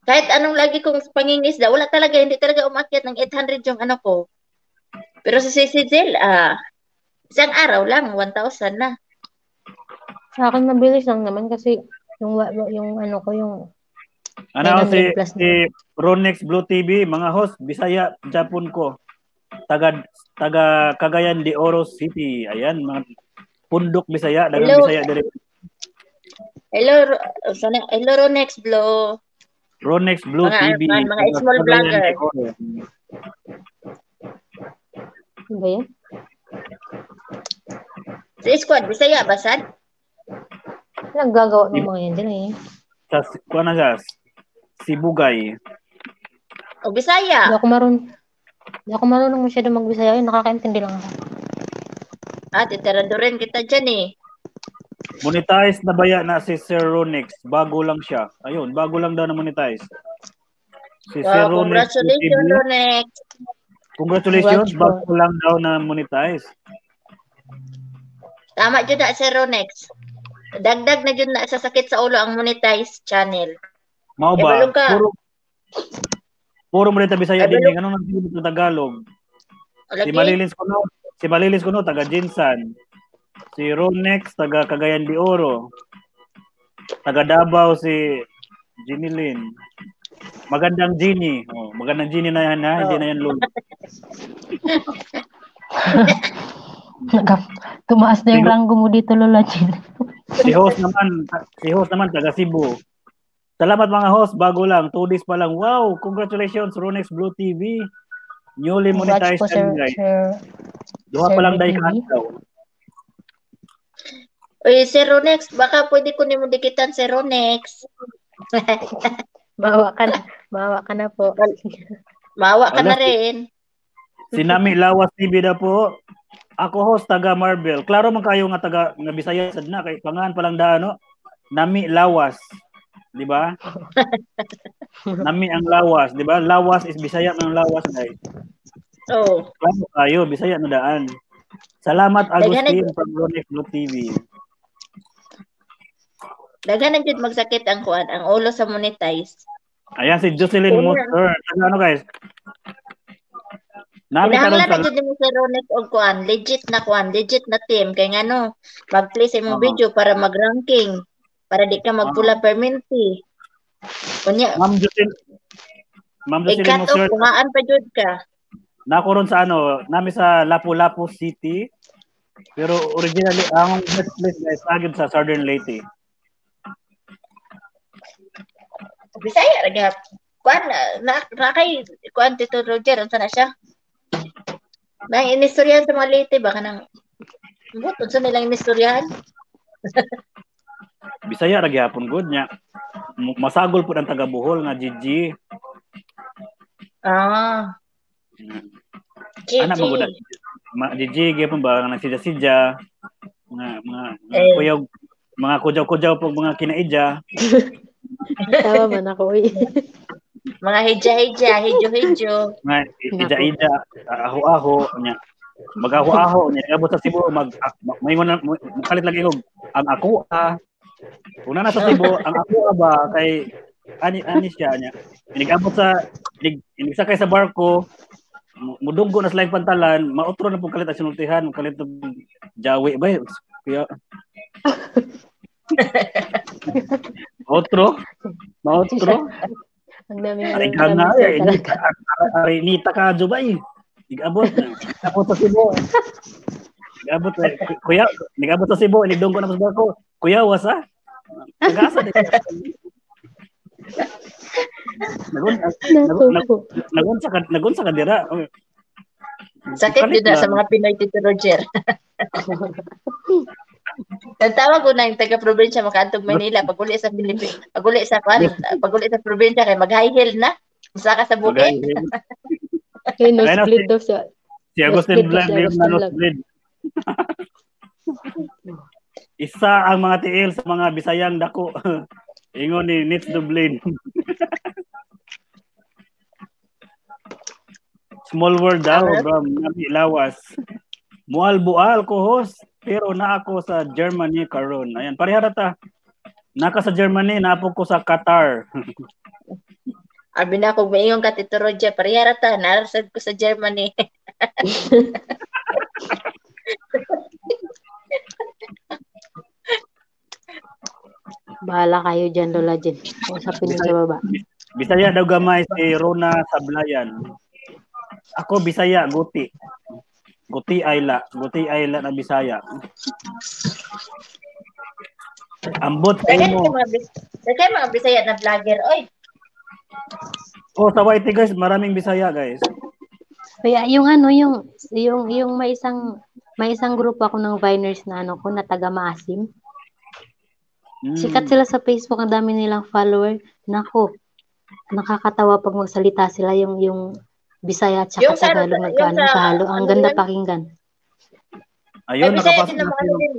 kahit anong lagi kong pangingisda, wala talaga, hindi talaga umakyat ng 800 yung ano ko. Pero si Sisi Jill, ah, isang araw lang, 1,000 na. Sa akin mabilis lang naman kasi yung yung ano ko yung Ano 900 si, plus si Ronex Blue TV, mga host, Bisaya, Japon ko. Taga taga Cagayan de Oro City. Ayan, mga pundok Bisaya, dagang Hello. Bisaya dire. Hello, hello Ronex Blo. Ronex Blue Mga- TV. mga- mga small vlogger. ano ba yan? Si Squad, Bisaya, Basad? Naggagawa ng mga yan dyan eh. Sa kuan na siya, Sibugay. O Bisaya? Hindi ako marunong. Hindi ako marunong masyado magbisaya. Nakakaintindi lang ako. Ah, titirado rin kita dyan eh. Monetize na baya na si Sir Ronex. Bago lang siya. Ayun, bago lang daw na monetize. Si Sir Wow, TV. congratulations, Ronex. Congratulations, bago lang daw na monetize. Tama dyan na, Sir Ronex. Dagdag na dyan na sa sakit sa ulo ang monetize channel. Mao Eh, ba? balong ka. Puro Puro mo rin Bisaya Eh, din. Anong nagsilip ng Tagalog? O, Si? Malilins Kuno, si Malilins Kuno taga Jinsan. Si Ronex taga Cagayan de Oro. Taga Davao si Jinilin. Magandang Genie. Oh, magandang Genie na yan ha, hindi na yan. Nagka- Tumaas na yung ranggo mo dito, Lola Jen. Si host naman, si host naman taga Cebu. Salamat mga host, bago lang, 2 days pa lang. Wow, congratulations Ronex Blue TV. Newly monetized po, Sir, guys. Duha pa lang dahil kahataw. Uy, Sir Ronex, baka pwede ko nimo dikitan, Sir Ronex. Bawa ka na. Bawa ka na po. Mawa ka Wala. na rin. Si Nami Lawas TV na po. Ako host taga Marvel. Klaro man kayo nga taga nga Bisaya sad na kay pangalan pa lang da ano. Nami Lawas. Di ba? Nami ang Lawas, di ba? Lawas is Bisaya man ang Lawas guys. Oh, Klaro kayo Bisaya na daan. Salamat Agustin from Ronex Blue TV. Daghan na jud magsakit ang kuan, ang ulo sa monetize. Ayan si Jocelyn. Monster. Taga ano guys? Nami karon sa jud nimo Sir Ronex og kuan, legit na kuan, legit na team kay ngano, mag-play sa imong Oo. video para mag-ranking, para di ka magpula per minute. Kunya, Ma'am Jocelyn Ma'am Jocelyn ikat Monster. og kuhaan pa jud ka. Nako ron sa ano, nami sa Lapu-Lapu City. Pero originally ang birthplace guys agad sa Southern Leyte. Bisaya ra gyud. Kuan na, na kay kuan Tito Roger unsa na siya? Nang inistoryahan sa mga late ba kanang But, unsa nilang inistoryahan? Bisaya ra gyapon gud nya. Masagol pud ang taga Bohol nga Gigi. Ah, Ana GG. magud ma Gigi gyapon ba nga nagsidya-sidya mga mga, mga Eh. kuyaw mga kujaw-kujaw pug mga kinaidya. Tawa man ako. Uy. Mga hidya-hidya, hidyo-hidyo. Nga ida-ida aho-aho nya. Mag-aho-aho nya abot sa Cebu mag ah, maingon na kalit lagi og ang ako ah. Kung na sa Cebu, ang ako ah ba kay ani ani siya nya. Inigabot sa inig, inig sakay sa barko mu- mudunggo na sila yung pantalan, mautro na pong kalit ang sinultihan, kalit ng jawi ba? eh? Kaya, Otro? Maotro? Ang dami Ari ng ka nga kami, sir, eh. talaga. Ari- Ari nita ka Dubai. Nigabot. Nigabot sa Cebu. Nigabot eh. Kuya, nigabot sa Cebu. Nigdong ko na sa ko. Kuya, wasa? Nagasa din. Nagun, nagun, Natuko. nagun sa ka- nagun sa kadira. Sakit na sa mga Pinoy Tito Roger. Ang tawag ko na yung taga-probinsya makaantog Manila, paguli sa Pilipinas, paguli sa kwan, paguli sa probinsya kay mag-high heel na. Saka sa bukid. Okay, no split daw siya. Si Agustin Blanc, yung Blanc. split. Isa ang mga tiil sa mga Bisayang dako. Ingon ni Nitz Dublin. Small world daw, Ano? bro. Nami lawas. Mual bual ko host, pero na ako sa Germany karon. Ayan, pareha ra ta. Naka sa Germany, napo ko sa Qatar. Abi na kung maingong ka Tito Roger, parihara ta, narasad ko sa Germany. Bahala kayo dyan, Lola Jen. Usapin niyo sa baba. Bisaya daw gamay si Rona Sablayan. Ako Bisaya, Guti. Guti Ayla. Guti Ayla na Bisaya. Ambot sa Daghan imo. kay mga bis- daghan mga Bisaya na vlogger, oy. Oh, sa YT guys, maraming Bisaya guys. Kaya yung ano, yung, yung, yung may isang, may isang grupo ako ng Viners na ano ko, na taga Maasim. Mm. Sikat sila sa Facebook, ang dami nilang follower. Nako, nakakatawa pag magsalita sila yung, yung Bisaya at saka Tagalog yung nagkaano sa- kahalo. Ang ano ganda yan? pakinggan. Ayun, Ay, Bisaya nakapasok na din.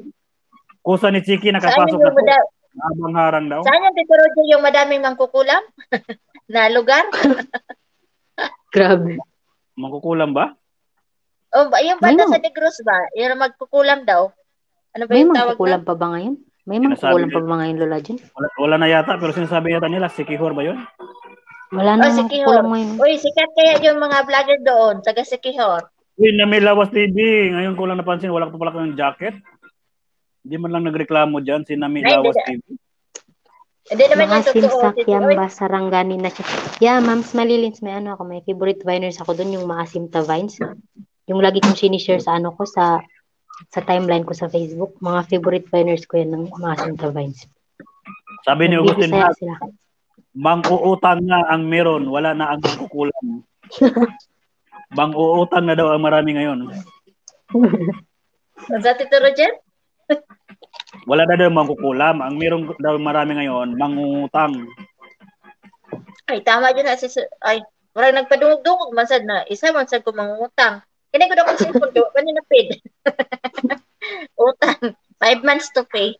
Kusa ni Chiki nakapasok na po. Abang harang daw. saan yung Tito Roger yung madaming mangkukulam? na lugar? Grabe. Mangkukulam ba? O ba, yung banda Ano? sa Negros ba? Yung magkukulam daw. Ano ba May yung tawag mangkukulam pa ba ngayon? May mangkukulam pa ba ngayon, Lola Jen? Wala, wala na yata, pero sinasabi yata nila, Sikihor ba yun? Wala Oh, na si mangkukulam Kihor. ngayon. Uy, sikat kaya yung mga vlogger doon, taga Sikihor. Uy, na may lawas TV. Ngayon ko lang napansin, wala ko pala kang jacket. Hindi man lang nagreklamo dyan, si Nami Ay, Lawas. TV. Hindi naman yung Maasim totoo. sa Tito. Uy, Kiamba, Sarangani na siya. Yeah, Mams Malilins, may ano ako, may favorite viners ako doon, yung Maasim ta Vines. Yung lagi kong sinishare sa ano ko, sa sa timeline ko sa Facebook. Mga favorite viners ko yan ng Maasim ta Vines. Sabi ni Augustin Nagbibisaya Hag, sila. Mang-uutang nga ang meron, wala na ang kukulam. Bang-uutang na daw ang marami ngayon. Sa Tito Roger? Wala na daw mangkukulam. Ang meron daw marami ngayon, mangungutang. Ay, tama yun na. Si, ay, marang nagpadungog-dungog man sad na isa man sad ko mangungutang. Kini ko na kong cellphone ko, paano na paid? Utang. Five months to pay.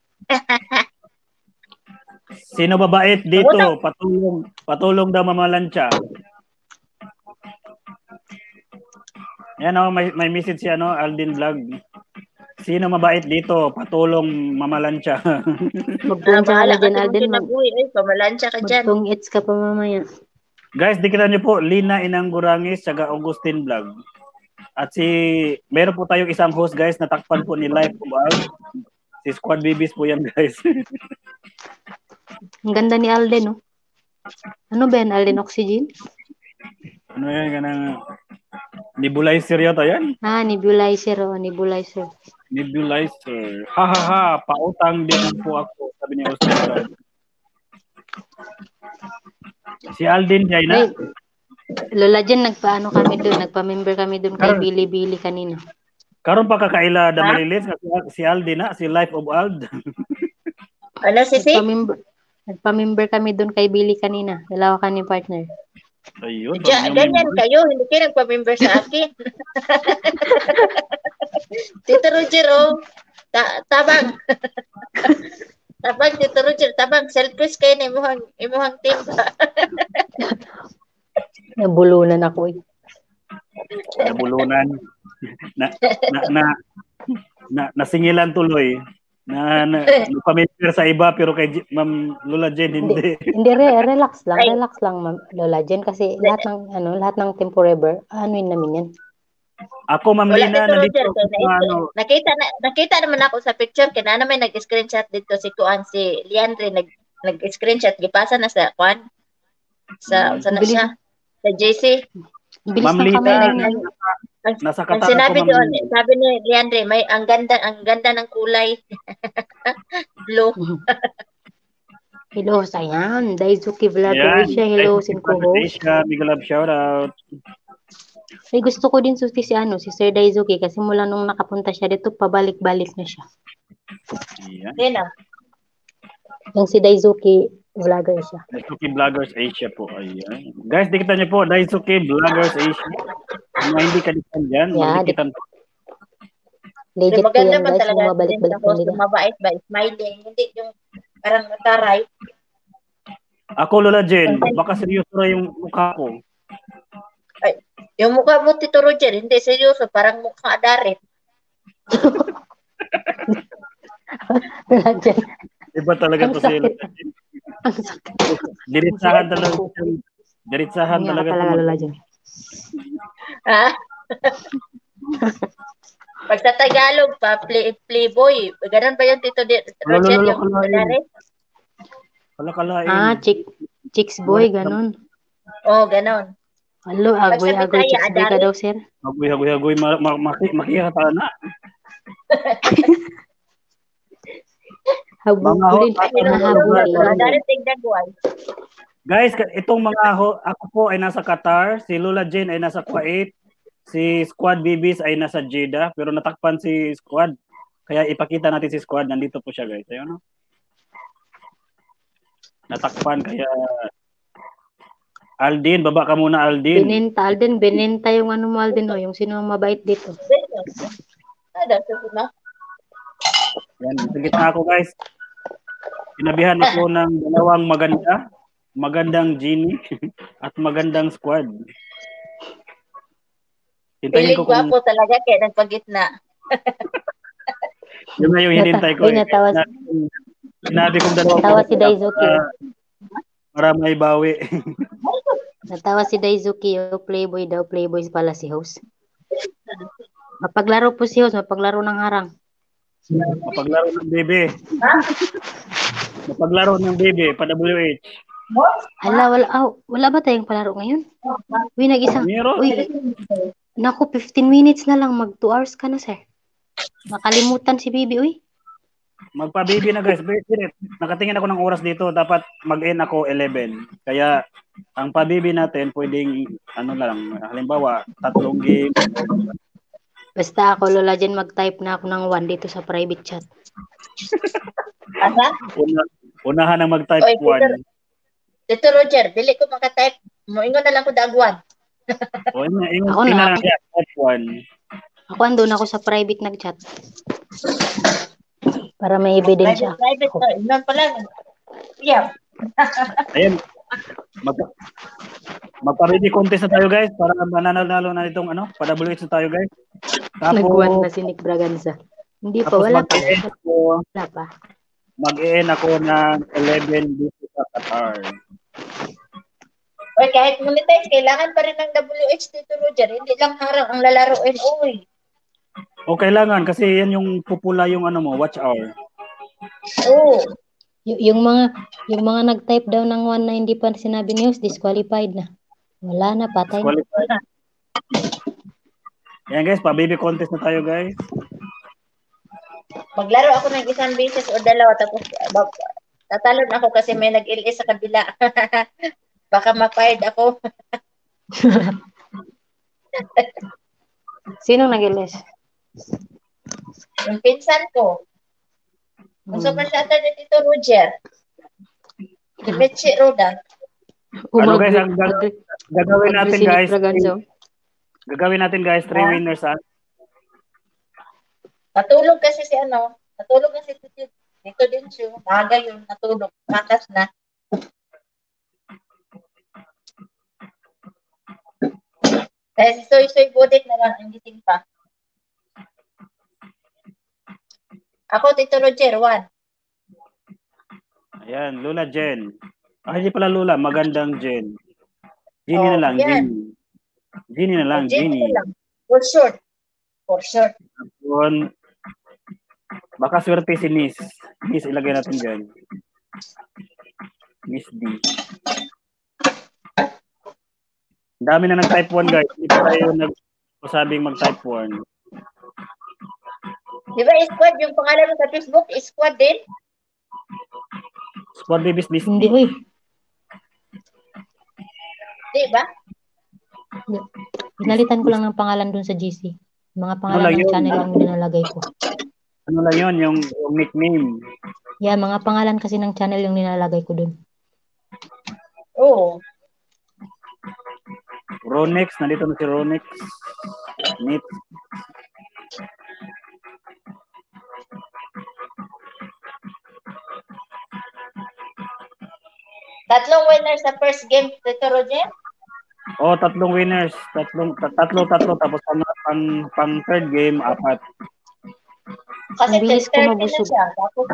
Sino babait dito? Patulong, patulong daw mamalansya. Yan oh, may, may message si ano, Aldin Vlog. Sino mabait dito? Patulong mamalansya. Magtuon ka dyan, ka Alden. din Mag, ay, pamalansya ka dyan. magtung its ka pa mamaya. Guys, dikitan niyo po, Lina Inanggurangis, saka Augustin Vlog. At si, meron po tayong isang host guys, natakpan po ni Life Art. Si Squad Babies po yan guys. Ang ganda ni Alden, no? Ano ba yan, Alden Oxygen? ano yan, kanang nebulizer yata yan? Ah, nebulizer, oh, nebulizer. Nebulizer. Ha ha ha, pautang din po ako, sabi ni Vlog. Si Aldin Jay na. Ay, Lola Jen, nagpaano kami doon, nagpa-member kami doon kay Bili-Bili kanina. Karon pa kakaila da malilis nga si- Aldin na, si Life of Ald. Ano si si? Nagpa-member, nagpa-member kami doon kay Billy kanina. Dalawa kami partner. Ayun. Ja, pag- ganyan kayo, hindi kayo nagpa-member sa akin. Tito Roger, oh. Ta tabang. tabang, Tito Roger, tabang. Selfish kayo na imuhang, imuhang team. Nabulunan ako eh. nabulunan. na, na, na, na, nasingilan tuloy. Na, na, na sa iba pero kay Ma'am Lola Jen hindi. Hindi, re, relax lang, relax lang, Ma'am Lola Jen, kasi lahat ng, ano, lahat ng Tempo Forever, ano yun namin yan. Ako Ma'am Wala Lina dito na- ano, nakita na, nakita naman ako sa picture kaya na may nag-screenshot dito si Kuan si Leandre nag nag-screenshot gipasa na sa Kuan sa sa na siya sa JC. Bilis Ma'am Lina, ang, nasa ang sinabi doon, Lina. sabi ni Leandre, may ang ganda ang ganda ng kulay. Blue. Hello, sayan. Yan. Asia. Hello, sin co-host. Asia, big love shout out. Ay, gusto ko din suti si ano, si Sir Daisuke kasi mula nung nakapunta siya dito, pabalik-balik na siya. Yan. Din ah. Yung si Daisuke, vlogger siya. Daisuke Vloggers Asia po. Ayan. Guys, dikita niyo po, Daisuke Vloggers Asia. Kung hindi ka dikitan dyan, Yeah, magdikitan po. Legit po maganda pa talaga mabalik-balik host, nila. yung mabait ba, smiling, hindi yung parang mataray. Ako, Lola Jen, baka seryoso na yung mukha ko. Yung mukha mo, Tito Roger, hindi seryoso, parang mukha adarit. Legit. Iba talaga to si. Lola Jen. Ang sakit. Diritsahan talaga. Diritsahan Ang talaga. talaga to. lola dyan. Ha? Pag sa Tagalog pa, play, playboy. Ganun ba yun, Tito Di- Roger? Lolo, Yung adarit? Kalakalain. Ah, chick, chicks boy, ganun. Oo, oh, ganun. Hello, agoy, agoy, chicks boy ka daw, sir. Hagoy, hagoy, hagoy. Ma, ma, maki, makikata na. Habulin, Mga ho- nahabulin. Adarit, tigdagway. Guys, itong mga ho, ako po ay nasa Qatar, si Lola Jane ay nasa Kuwait, si Squad Bibis ay nasa Jeddah, pero natakpan si Squad. Kaya ipakita natin si Squad, nandito po siya guys. Ayun, no? Natakpan, kaya Aldin, baba ka muna Aldin. Binenta, Alden, binenta yung ano mo, Alden, oh, yung sino ang mabait dito. Ada, na. Yan, sa gitna ako guys. Sinabihan ako ng dalawang maganda, magandang genie at magandang squad. Hintayin Piling ko kung gwapo talaga kaya nagpagitna. yun na yung hinintay ko. Uy, Eh. natawa si- Sinabi kong dalawang Natawa si maganda Daisuke. para, may bawi. Natawa si Daisuke, yung playboy daw, playboy pala si host. Mapaglaro po si host, mapaglaro ng harang. Mapaglaro ng bebe. Mapaglaro ng bebe, pa WH. Hala, wala, ah, wala ba tayong palaro ngayon? Uy, nag-isang, Meron. uy, naku, 15 minutes na lang, mag 2 hours ka na, sir. Makalimutan si Bibi, uy. Magpa-baby na guys. Nakatingin ako ng oras dito. Dapat mag-end ako 11. Kaya ang pa-baby natin pwedeng ano lang. Halimbawa, tatlong game. Basta ako, Lola Jen, mag-type na ako ng 1 dito sa private chat. Asa? Una, unahan na mag-type Oy, 1. Tito Roger, dili ko makatype. Moingon na lang ko dagwan. O, yun, yun, Ako na. natin. Type 1. Ako andun ako sa private nag-chat. Para may ebidensya. Private, private. Oh, Inon pa lang. Yeah. Ayun. Mag Magpa-ready contest na tayo guys para mananalo na itong ano, pa-WH na tayo guys. Nag-1 na Tapos, si Nick Braganza. Hindi pa, tapos wala pa. ako, Wala pa. mag-end ako ng 11 dito sa Qatar. Oy, kahit monetize, kailangan pa rin ng WH Tito Roger. Hindi lang harang ang lalaroin. Uy. O kailangan kasi yan yung pupula yung ano mo, watch hour. Oo. Y- yung mga yung mga nag-type daw ng 1 na hindi pa sinabi news, disqualified na. Wala na, patay na. Yan guys, pa-baby contest na tayo guys. Maglaro ako ng isang beses o dalawa tapos bab- tatalon ako kasi may nag-LS sa kabila. Baka ma-fired ako. Sino nag-LS? Yung pinsan ko. Hmm. super shatter ni Tito Roger. Si Mitchie Roda. Ano, guys, ang gag- Gagawin natin guys. Gagawin natin guys, three winners ha. Natulog kasi si ano. Natulog kasi si Tito. Dito din siya. Maga yun. Natulog. Makas na. Kaya si Soy Soy Budik na lang ang gising pa. Ako, Tito Roger, one. Ayan, Lula Jen. Ah, hindi pala Lula, magandang Jen. Jenny Oh, na lang, yan. Jenny. Jenny na lang, Jenny Jenny. lang. For short. For short. Yun. Baka swerte si Miss. Miss, ilagay natin dyan. Miss D. Ang dami na nag-type 1, guys. Hindi pa tayo nag-usabing mag-type 1. Di ba, squad, yung pangalan mo sa Facebook, squad din? Squad Babies Miss Hindi, D. uy. Di ba? Pinalitan ko lang ng pangalan dun sa GC. Mga pangalan Wala ng yun. channel ang nilalagay ko. Ano lang yun, yung, yung nickname. Yeah, mga pangalan kasi ng channel yung nilalagay ko dun. Oo. Ronex, nandito na si Ronex. Meet. Tatlong winners sa first game, Tito Roger? Oh, tatlong winners. Tatlong, tat- tatlo, tatlo. Tapos pang, pang, pang third game, apat. Kasi Ang bilis ko 30 na mabusog. siya. Tapos,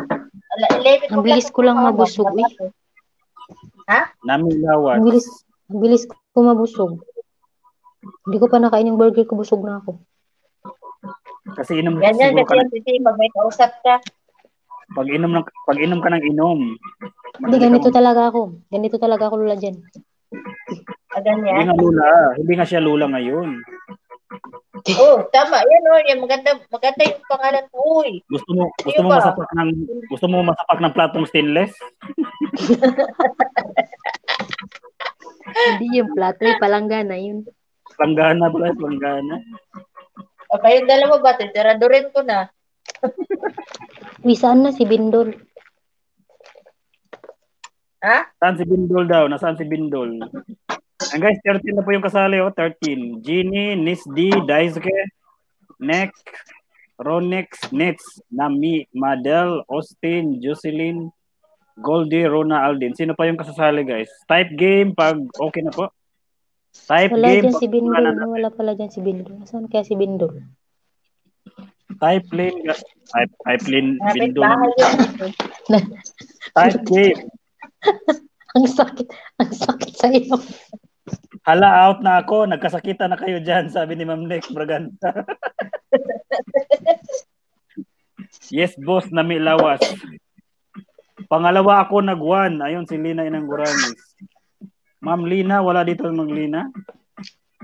ala- 11 Ang bilis ko lang mabusog, eh. Namin lawas. Ang bilis, ang bilis ko mabusog. Hindi ko pa nakain yung burger ko, busog na ako. Kasi inom Yan yan, siguro ka kasi na, yung titi, pag may kausap ka. pag inom ng pag inom ka ng inom. Hindi, ganito talaga ako. Ganito talaga ako lula dyan. Ah, Hindi ganyan. nga lula, hindi nga siya lula ngayon. Oo, oh, tama. Yan o, yan. Maganda, maganda yung pangalan ko. Uy, Gusto mo gusto mo masapak ng gusto mo masapak ng platong stainless? Hindi yung plato, eh, palanggana yun. Planggana pala, planggana. o kayong dalawa ba? Titiradurin ko na. Uy, saan na si Bindol? Ha? Saan si Bindol daw? Nasaan si Bindol? And guys, 13 na po yung kasali, oh, 13. Genie, Nis D, Daisuke, Neck, Ronex, Nets, Nami, Madel, Austin, Jocelyn, Goldie, Rona, Aldin. Sino pa yung kasasali, guys? Type game pag okay na po. Type Wala game dyan pag si Bindol. wala na. Wala pala dyan si Bindol. Saan kaya si Bindol? Type lane, guys. Type, type lane, Bindol. Type game. ang sakit. Ang sakit sa iyo. Hala, out na ako. Nagkasakitan na kayo dyan, sabi ni Ma'am Nick Braganta. yes, boss, Nami Lawas. Pangalawa ako nag-one. Ayun, si Lina Inanguranis. Ma'am Lina, wala dito Ma'am Lina.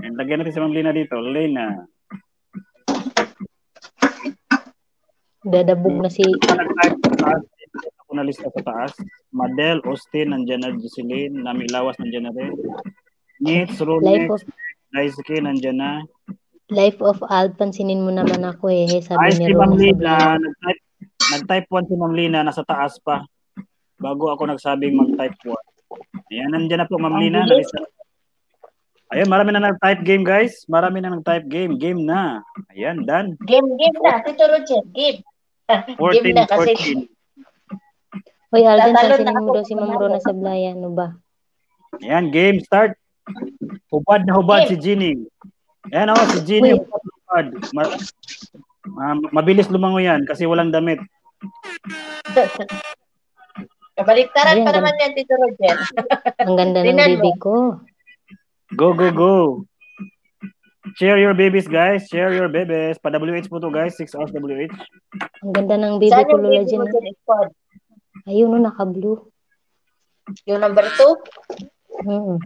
And lagyan natin si Ma'am Lina dito. Lina. Dadabog na si... Nag-type Ako na lista sa taas. Madel, Austin, nandiyan na Jocelyn. Nami Lawas, nandiyan na rin. Nitz, Life Rolex, of Daisuke, nandiyan na. Life of Alt, pansinin mo naman ako eh. Sabi Ay, ni si Ma'am Lina, nag-type, nag-type 1 si Ma'am Lina, nasa taas pa. Bago ako nagsabing mag-type 1. Ayan, nandiyan na po Ma'am Lina. bilis. Nalista. Ayun, marami na nag-type game, guys. Marami na nag-type game. Game na. Ayan, done. Game, game na. Tito Roger, game. 14, game na kasi 14. Hoy, Alden, pansinin mo ako. daw si Ma'am Rona Sablayan. Ano ba? Ayan, game start. Hubad na hubad Game. si Ginny. Ayan ako, si Ginny. Wait. hubad. Ma- ma- mabilis lumango yan kasi walang damit. Kabaliktaran Ayan, pa naman yan, Tito Roger. Ang ganda ng baby ko. Go, go, go. Share your babies, guys. Share your babies. Pa-WH po to, guys. 6 hours WH. Ang ganda ng baby Saan ko, yung Lola baby Jen. Ayun, no, naka-blue. Yung number 2? Mm.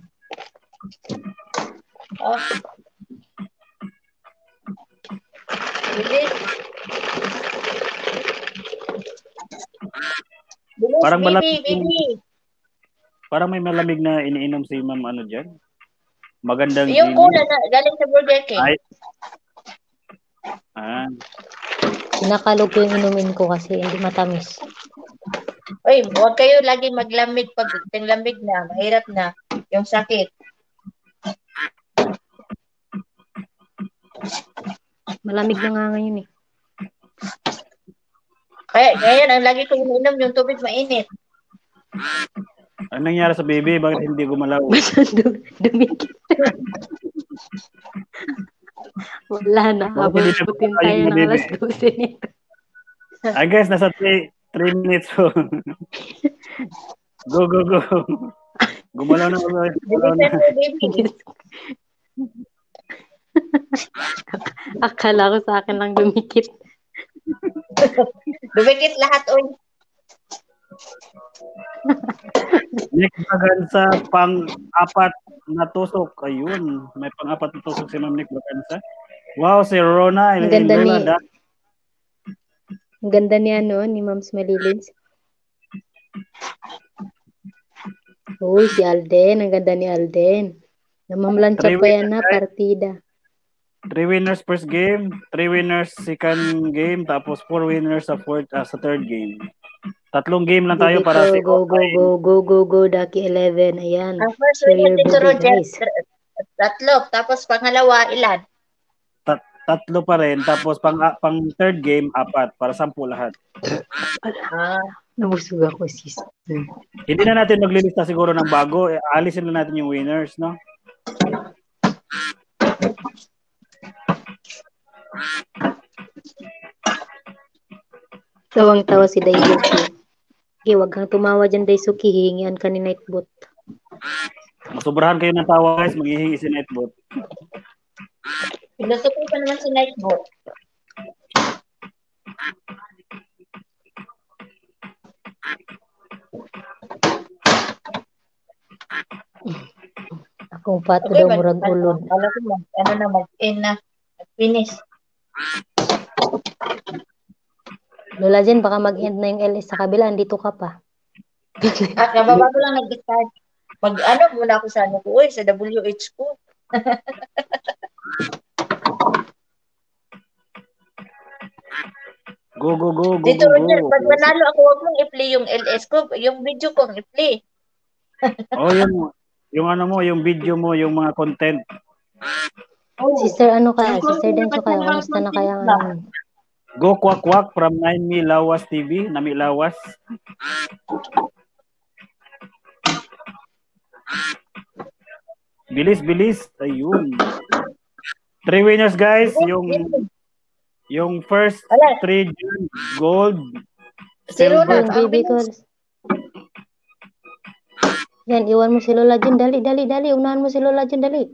Oh. Bilis. Bilis, Parang baby, malapit baby. Parang may malamig na iniinom si ma'am ano dyan. Magandang Yung Ginny. cola na galing sa Burger King. Ay. Ah, Sinakalog ko yung inumin ko kasi hindi matamis. Uy, huwag kayo lagi maglamig pag lamig na. Mahirap na. Yung sakit. Malamig na nga ngayon eh. Kaya, ngayon, ang lagi ko ininom yung tubig mainit. ano nangyari sa baby? Bakit hindi gumalaw? Du- Dumikit. Wala na. Bakit hindi Abutin nagpapakain tayo ng alas 12 nito. I guess nasa 3 3 minutes po. go, go, go. Gumalaw na ulit. Gumalaw na. Akala ko sa akin lang dumikit. Dumikit lahat, oy. Nick Bagansa, pang-apat na tusok. Ayun, may pang-apat na tusok si Ma'am Nick Bagansa. Wow, si Rona. Ang ganda ni- Ang ganda niya no, ni Mams Malilins. Uy, si Alden. Ang ganda ni Alden. Namamlansya pa yan na partida. Three winners first game, three winners second game, tapos four winners sa fourth ah, sa third game. Tatlong game lang tayo para si go, go, go, go, go, go, Daki 11. Ayan. Ang first guys. Tatlo. Tapos pangalawa, ilan? tat- tatlo pa rin, tapos pang ah, pang third game apat para sampu lahat. Ah, Nabusog ako, sis. Hindi na natin maglilista siguro ng bago, eh, alisin na natin yung winners, no? Tawang-tawa si Daisuki. Okay, wag kang tumawa dyan, Daisuki. Hihingian ka ni Nightbot. Masubrahan kayo ng tawa guys, maghihingi si Nightbot. Pilosopo pa naman si Nightbot. Akong pato Okay, daw murag ano, ulod. Kala ko mag, ano na, mag-in na. Finish. Lola Jen, baka mag-end na yung LS sa kabila. Andito ka pa. At kababa ko lang nag-start. Mag, ano, muna ako sa ano ko, uy, sa WH ko. Go, go, go, go, Dito, go, Roger, pag manalo ako, huwag mong i-play yung LS ko. Yung video kong i-play. Oh, yung, yung ano mo, yung video mo, yung mga content. Oh, Sister, ano ka? Yung Sister Denso na kaya? Kamusta na kaya ano? Go Kwak Kwak from 9Mi Lawas TV, Nami Lawas. Bilis, bilis. Ayun. Three winners guys. Yung yung first Wala. three gold, Si silver. Yung baby. Yan, iwan mo si Lola Jen. Dali, dali, dali. Unahan mo si Lola Jen, dali.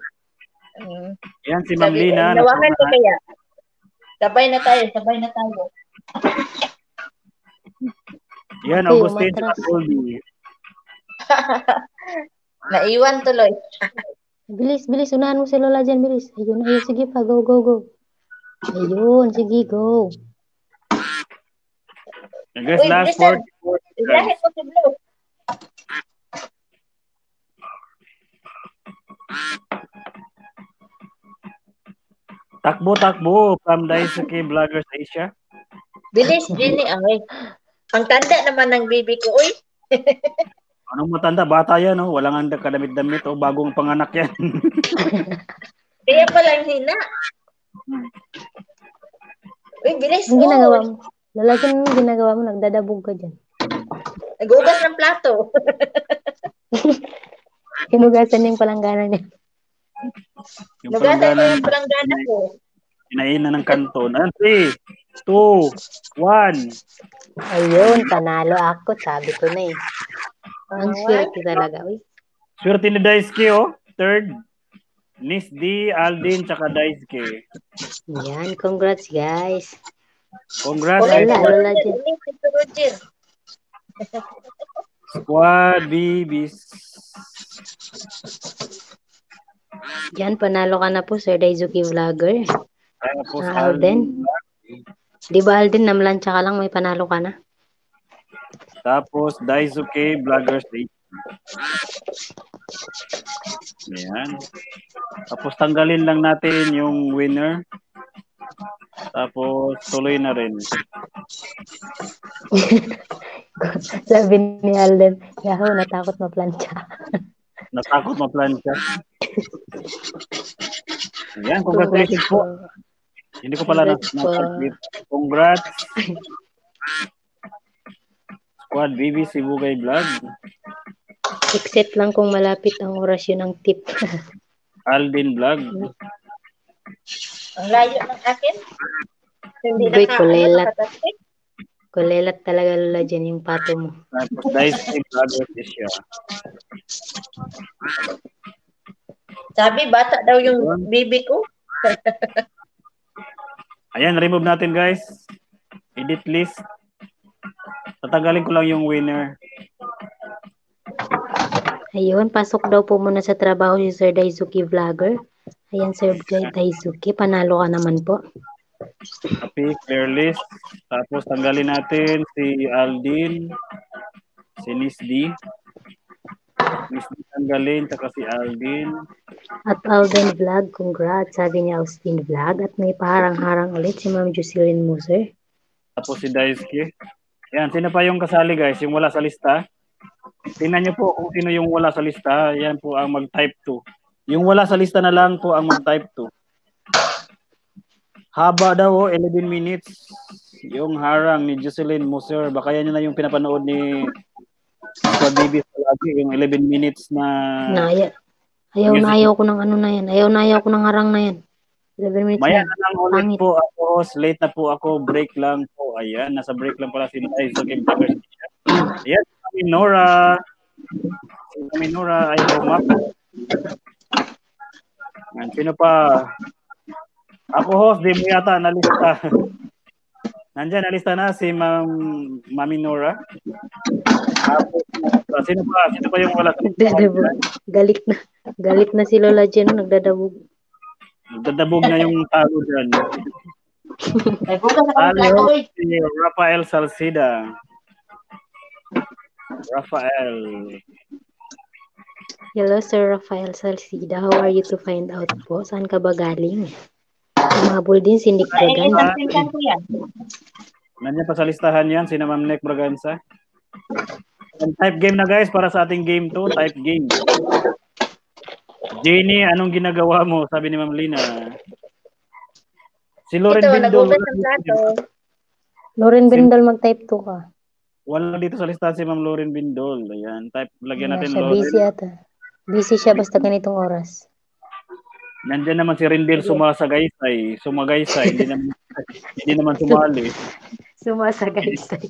Mm. Yan si Ma'am Lina. nawakan ko kaya. Sabay na tayo, sabay na tayo. Yan, Okay, Augustine at Goldie. Naiwan tuloy. Bilis, bilis. Unahan mo si Lola Jen, bilis. Ayun, ayun. Sige pa. Go, go, go. Ayun, sige, go. And guys, Uy, last four. Ilahit mo si Blue. Takbo, takbo from Daisuke Vloggers Asia. Bilis, Jenny. Ay, ang tanda naman ng baby ko. Uy, Anong matanda? Bata yan, oh. Walang handa kadamit-damit, oh. Bagong panganak yan. kaya palang hina. Uy, bilis. Ang ginagawa mo. Jen, anong ginagawa mo? Nagdadabog ka dyan. Nagugas ng plato. Hinugasan yung palanggana niya. Yung Nugatan ko yung palanggana ko. Kinain na ng kanto. Na, 3, 2, 1. Ayun, panalo ako. Sabi ko na eh. Ang swerte talaga. Uy. Swerte ni Daisuke, oh. Third. Nis D, Aldin, tsaka Daisuke. Yan, congrats guys. Congrats, Ulit, Wala, Squad, Lola ulit, Jen. ulit, Tito Roger. squad BBs. Yan, panalo ka na po, Sir Daizuki Vlogger. Ah, Alden. Di ba, Alden, namlansya ka lang, may panalo ka na. Tapos Daisuke Vloggers Day. Ayan. Tapos tanggalin lang natin yung winner. Tapos tuloy na rin. Sabi ni Alden, Yahoo, natakot maplansya. Natakot maplansya. Ayan, congratulations po. Hindi ko pala na, Congrats po. na Congrats. Squad BB Sibugay Vlog. Except lang kung malapit ang orasyon ng tip. Aldin Vlog. Ang layo ng akin. Hindi naka, ko, ano. Kulelat talaga Lola Jen yung pato mo. Tapos Vlogger si siya. Sabi, bata daw yung baby ko. Ayan, remove natin guys. Edit list. Tatagalin ko lang yung winner. Ayun, pasok daw po muna sa trabaho si Sir Daisuke Vlogger. Ayan, Sir Daisuke, panalo ka naman po. Copy, clear list. Tapos tanggalin natin si Aldin, si D. Miss tanggalin, saka si Aldin. At Alden Vlog, congrats, sabi ni Austin Vlog. At may paharang-harang ulit si Ma'am Jocelyn Moser. Tapos si Daisuke. Yan, sino pa yung kasali guys? Yung wala sa lista? Tingnan nyo po kung sino yung wala sa lista. Yan po ang mag-type 2. Yung wala sa lista na lang po ang mag-type 2. Haba daw, oh, 11 minutes. Yung harang ni Jocelyn Moser. Baka yan na yung pinapanood ni Squad Baby lagi, yung 11 minutes na... Naya. Ayaw na ayaw ko ng ano na yan. Ayaw na ayaw ko ng harang na yan. 11 minutes Maya na. na lang ulit Pangit. po ako, host. Late na po ako. Break lang po. Ayan, nasa break lang pala si Liza Kim Ayan, si Mami Nora. Si Mami Nora ay bumako. Ayan, sino pa? Ako host, di mo yata nalista. Nandyan, nalista na si Ma'am Mami Nora. Tapos, ah, sino pa? Sino pa yung wala Nagdadabog. Galit na. Galit na si Lola Jen. Nagdadabog. Dadabog na yung talo dyan. Ay, bukas ako Talo plato, oy. si Rafael Salcida. Rafael. Hello, Sir Rafael Salcida. How are you to find out po? Saan ka ba galing? Umabol din si Nick yan. Nandiyan pa sa listahan yan, si Ma'am Nek Braganza. And type game na guys para sa ating game to. Type game. Jenny, anong ginagawa mo? Sabi ni Ma'am Lina. Si Lauren Ito, Bindol. Lauren Brindle, mag-type 2 ka. Wala dito sa listahan si Ma'am Lauren Bindol. Ayan, type. Lagyan Wala natin siya. Lauren. Busy ata. Busy siya basta ganitong oras. Nandiyan naman si Rendel sumasagaysay. Sumagaysay. hindi naman, hindi naman sumali. Sumasagay sa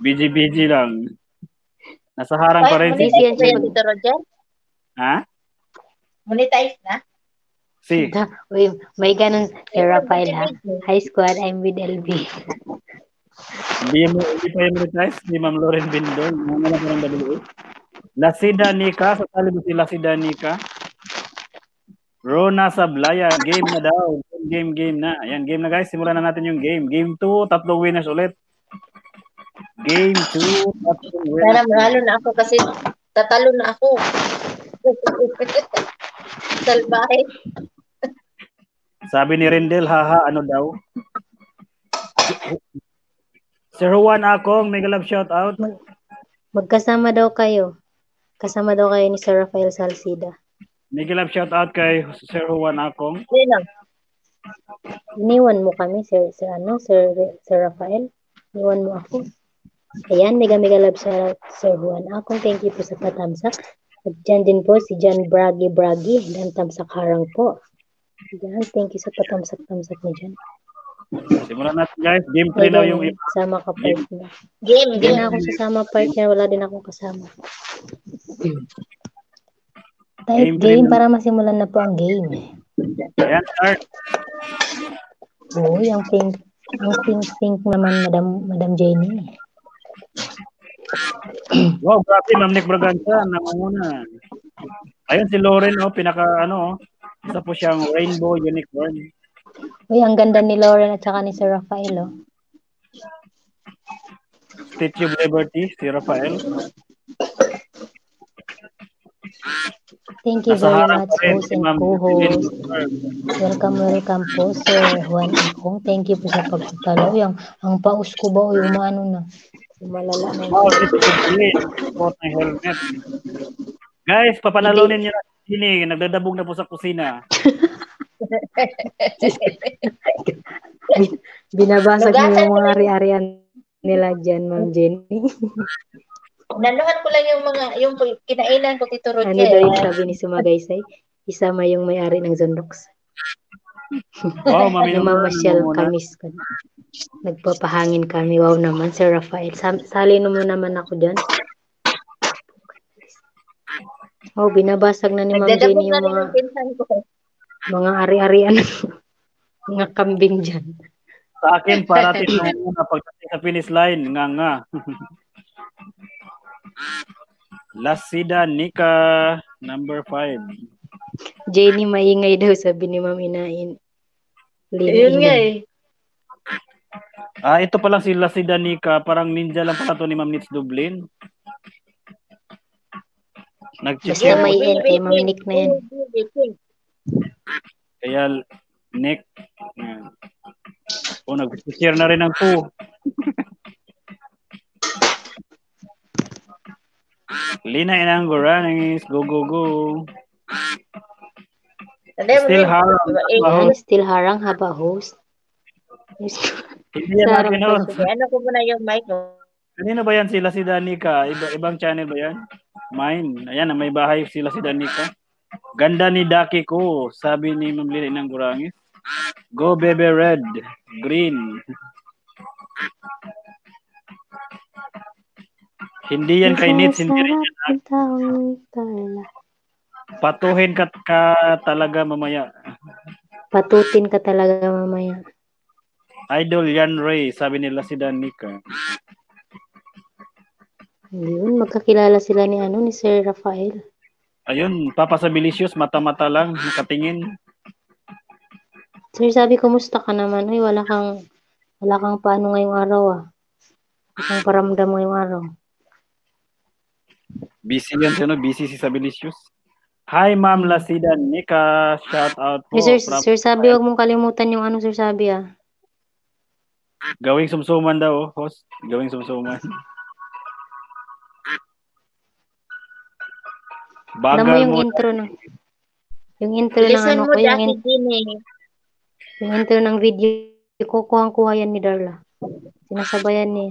BG-BG lang. Nasa harang pa rin si... Busy yan monetize na Tito Roger? Ha? Monetize na? Si. Uy, may ganun si Rafael ha. Hi squad, I'm with LB. Hindi mo hindi pa yung monetize ni Ma'am Lauren Bindol. Mga lang parang WWE. Lasida Nika. Sasali mo si Lasida Nika. Rona Sablaya. Game na daw. Game, game na. Ayan, game na guys. Simulan na natin yung game. Game 2, tatlong winners ulit. Game 2, tatlong Sana winners. manalo na ako kasi tatalo na ako. Salbahe. Sabi ni Rendel, haha, ano daw? Sir Juan Akong, mega love shout out. Magkasama daw kayo. Kasama daw kayo ni Sir Rafael Salcida. Love shout out kay Sir Juan Akong. Lang. Iniwan mo kami, Sir, Sir, ano, Sir, Sir Rafael. Iniwan mo ako. Ayan, mega mega love sa Sir Juan. Akong thank you po sa patamsak. At dyan din po si John Bragi Bragi dan tamsak harang po. Yan, thank you sa patamsak-tamsak mo dyan. Simulan natin guys. Game 3 na yung sama ka partner. Game, Hindi game. na ako sasama partner, wala din akong kasama. Type Game game, para masimulan na po ang game. Ayan, start. Uy, ang pink, ang pink pink naman, Madam, Madam Jenny. Wow, grabe, Ma'am Nick Braganza, namumuna. Ayun si Lauren, oh, pinaka, ano, oh, isa po siyang rainbow unicorn. Uy, ang ganda ni Lauren at saka ni Sir Rafael, oh. Statue of Liberty, si Rafael. Thank you Nasa very much, rin host si co-host. Welcome, welcome po, Sir Juan Akong. Thank you po sa pagtutalo. Ang, ang paus ko ba, uy, umano na. Malala na. Wow, si Jeline, suot ng helmet. Guys, papanalunin niyo na si Jeline. Nagdadabog na po sa kusina. Binabasag niyo yung mga ari-arian nila dyan, Ma'am Jenny. Nanuhan ko lang yung mga, yung kinainan ko, Tito Roger. ano daw yung sabi ni Sumagaysay? Isama yung may-ari ng Zondox. Wow, mami. Namamasyal kamis ko. Nagpapahangin kami. Wow naman, Sir Rafael. Sa- sali mo naman ako dyan. Oh, binabasag na ni Ma'am Jenny na yung mga, mga ari-arian. mga kambing dyan. Sa akin, parating na muna pagdating sa finish line. Nga nga. Lasida Nika, number 5. Jenny, maingay daw, sabi ni Ma'am Inain. Lina, Yun nga eh. Ah, ito pa lang si Lasida Nika. Parang ninja lang pala to ni Ma'am Nitz Dublin. Nag-check Basta may ako. N kay Ma'am Nick na yan. Kaya Nick. Yan. Oh, nag-share na rin ng 2. Lina Inanguranis. Go, go, go. Still harang. Yan, still harang haba host. Hindi yan natin. Sige, ano ko muna yung mic ko. Kanino ba yan sila si Danica? Iba, ibang channel ba yan? Mine. Ayan, may bahay sila si Danica. Ganda ni Daki ko, sabi ni Ma'am Lina ng Gurangis. Go Bebe Red, Green. Hindi yan kay Nitz, hindi rin yan. Patuhin ka, ka talaga mamaya. Patutin ka talaga mamaya. Idol Yan Ray, sabi nila si Danica. Yun, magkakilala sila ni ano ni Sir Rafael. Ayun, Papa Sabilicious, mata-mata lang, nakatingin. Sir, sabi kumusta ka naman? Ay, wala kang wala kang paano ngayong araw ah. Wala kang paramdam ngayong araw. Busy yan, ano? Busy si Sabilicious. Hi, Ma'am Lasida Nika. Shout out po. Eh, sir, from- sir, sabi wag mong kalimutan yung ano, sir, sabi ah. Gawing sumsuman daw, oh, host. Gawing sumsuman. Alam mo Bagal yung mo. intro ng yung intro ng Listen ano mo, ko, yung, in- Ginny. yung intro ng video ko, kuhang-kuha yan ni Darla. Sinasabayan niya.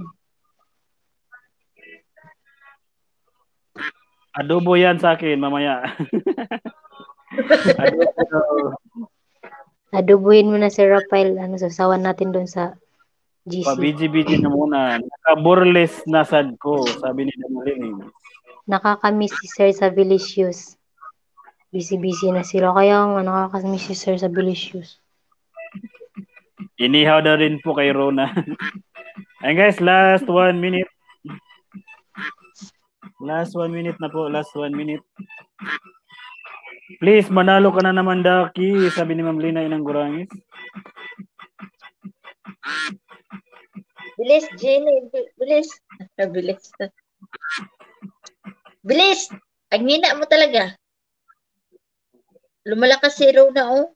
Adobo yan sa akin, mamaya. Adobo. Adobuhin mo na si Rafael, ano, sasawan natin doon sa GC. Pa-BG-BG na muna. Naka-burles na sad ko, sabi ni Damalin. Nakakamiss si Sir sa Vilicious. Busy-busy na sila. Kaya nga, nakakamiss si Sir sa Vilicious. Inihaw na rin po kay Rona. And guys, last one minute. Last one minute na po. Last one minute. Please, manalo ka na naman, Daki. Sabi ni Ma'am Lina Inang Gurangis. Bilis, Jenny. Bi- Bilis. Bilis. Bilis! Ang hina mo talaga. Lumalakas si Rona, oh.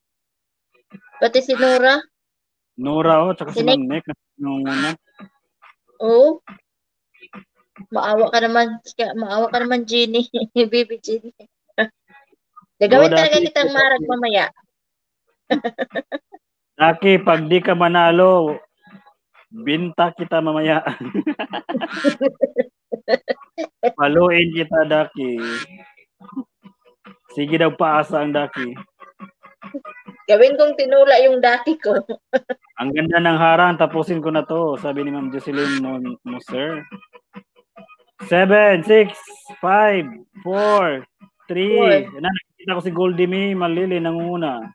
Pati si Nora. Nora, oh, tsaka si Sinek. Ma'am Nek. Nung una. Oo. Maawa ka naman. Maawa ka naman, Jenny. Baby Jenny. Gagawin Oo, talaga kitang marag mamaya. Daki, pag di ka manalo, binta kita mamaya. Paluin kita, Daki. Sige daw, paasa ang Daki. Gawin kong tinula yung dati ko. Ang ganda ng harang, tapusin ko na to, sabi ni Ma'am Jocelyn mo, mo 7, 6, 5, 4, 3. Four. Nakikita ko si Goldie May, malili, nangunguna.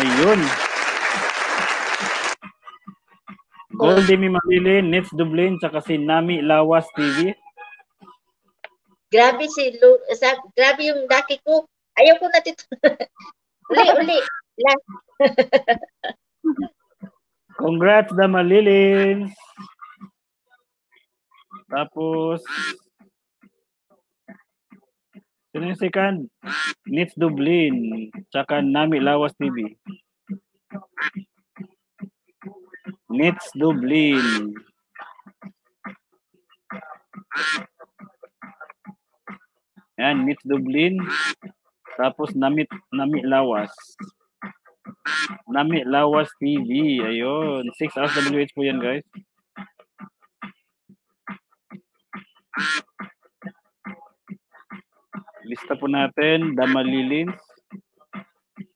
Ayun. Goldie May, malili, Nets Dublin, tsaka si Nami Lawas TV. Grabe si Lu, sa, grabe yung daki ko. Ayaw ko na tito. uli, uli. Last. Congrats, the Malilins. Tapos, sino yung second? Nits Dublin. Tsaka Nami Lawas TV. Nits Dublin. Yan, Nits Dublin. Tapos Nami, Nami Lawas. Nami Lawas TV. Ayun. 6 hours WH po yan, guys. Lista po natin. Damalilins.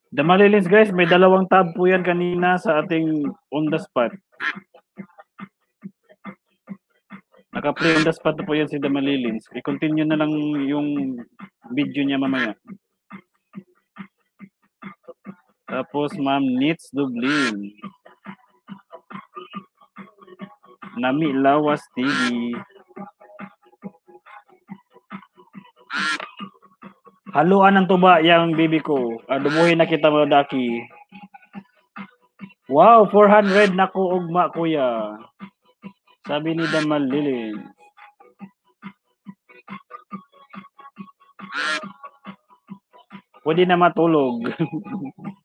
Damalilins, guys. May dalawang tab po yan kanina sa ating on the spot. Naka-play on the spot po yan si Damalilins. I-continue na lang yung video niya mamaya. Tapos, Ma'am Nits Dublin. Nami Lawas TV. Haluan ng tuba yung bibi ko. Ah, dumuhin na kita mo, Daki. Wow, 400 na ko ugma, kuya. Sabi ni Damal Lilin. Pwede na matulog.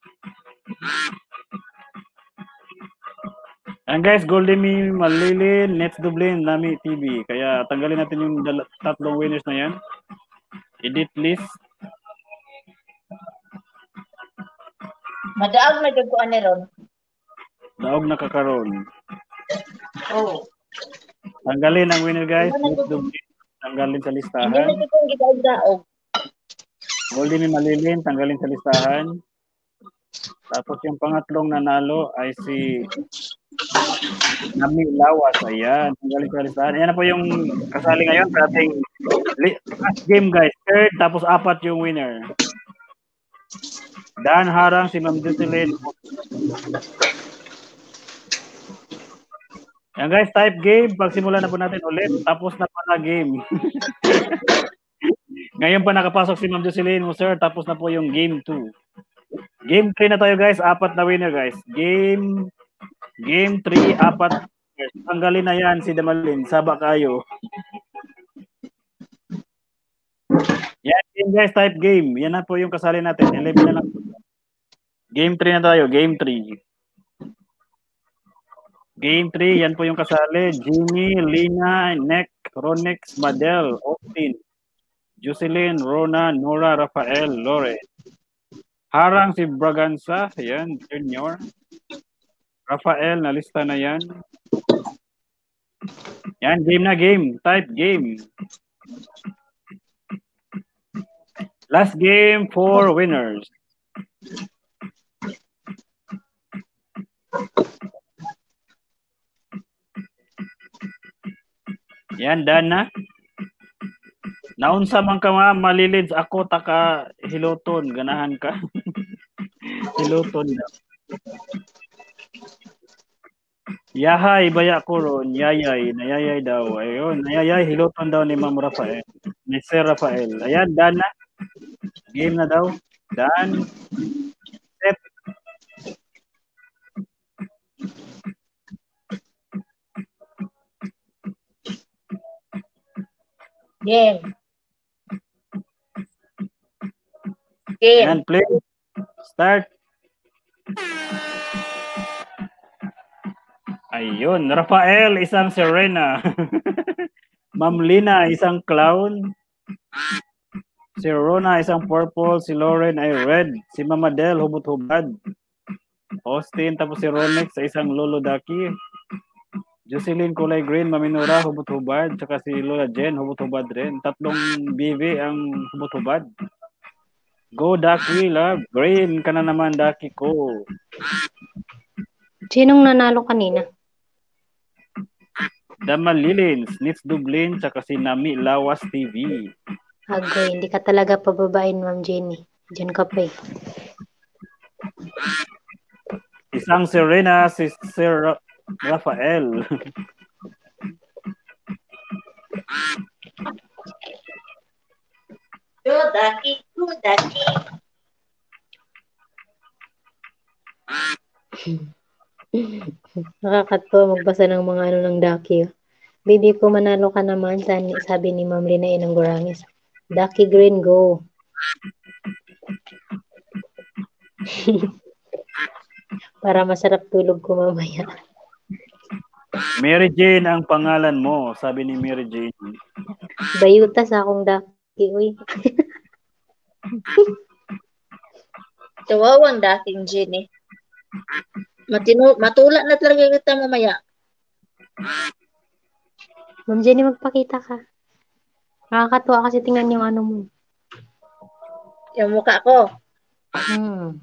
And guys, Golden Me, Malilin, Nets Dublin, Nami TV. Kaya tanggalin natin yung tatlong winners na yan. Edit list. Madaag na jud ko ani ron. Daog nakakaroon. Oh. Tanggalin ang winner guys. Tanggalin sa Hindi listahan. na jud ko gidaog-daog. Golden Me, Malilin. Tanggalin sa listahan. Tapos yung pangatlong nanalo ay si Nami Lawas. Ayan. Tanggalin sa listahan. Ayan na po yung kasali ngayon sa ating game guys. Third, tapos apat yung winner. Dan Harang, si Ma'am Jocelyn. Yan guys, type game. Pagsimula na po natin ulit. Tapos na pala game. Ngayon pa nakapasok si Ma'am Jocelyn mo, sir. Tapos na po yung game 2. Game 3 na tayo guys. Apat na winner guys. Game Game 3, apat. Tanggalin na yan si Damalin. Saba kayo. Yan, game guys, type game. Yan na po yung kasali natin. 11 na lang. Game 3 na tayo. Game 3. Game 3, yan po yung kasali. Jimmy, Lina, Nick, Ronex, Madel, Austin, Jocelyn, Rona, Nora, Rafael, Lore. Harang si Braganza, yan, junior. Rafael, nalista na yan. Yan, game na game. Type game. Last game for winners. Yan, done na. Naunsa man ka mga malilids ako taka hiluton, ganahan ka. hiluton na. Yahay, baya ko ron. Yayay, nayayay daw. Ayun, nayayay, hiluton daw ni Ma'am Rafael. Ni Sir Rafael. Ayan, done na. Game na daw. Done. Game. Game. Ayan, play. Start. Ayun, Rafael, isang Serena. Ma'am Lina, isang clown. Si Rona, isang purple. Si Lauren ay red. Si Mama Del, hubot-hubad. Austin, tapos si Ronex, sa isang Lolo Daki. Jocelyn, kulay green. Maminura, hubot-hubad. Tsaka si Lola Jen, hubot-hubad rin. Tatlong BB ang hubot-hubad. Go, Daki, love. Green ka na naman, Daki ko. Sinong nanalo kanina? Damal Lilins, Nits Dublin, tsaka si Nami Lawas TV. Agoy, hindi ka talaga pababain, Ma'am Jenny. Diyan ka pa eh. Isang Serena, si Sir Rafael. Good, Daki. Good, Daki. Nakakatuwa magbasa ng mga ano ng Daki. oh. Baby ko, manalo ka naman, sabi, sabi ni Ma'am Lina ng Gorangis. Daki Green, go. Para masarap tulog ko mamaya. Mary Jane ang pangalan mo, sabi ni Mary Jane. Bayutas akong Daki, uy. Tawawang dating Jenny. Matino, matula na talaga kita mamaya. Ma'am Jenny, magpakita ka. Nakakatuwa kasi tingnan yung ano mo. Yung mukha ko. Hmm.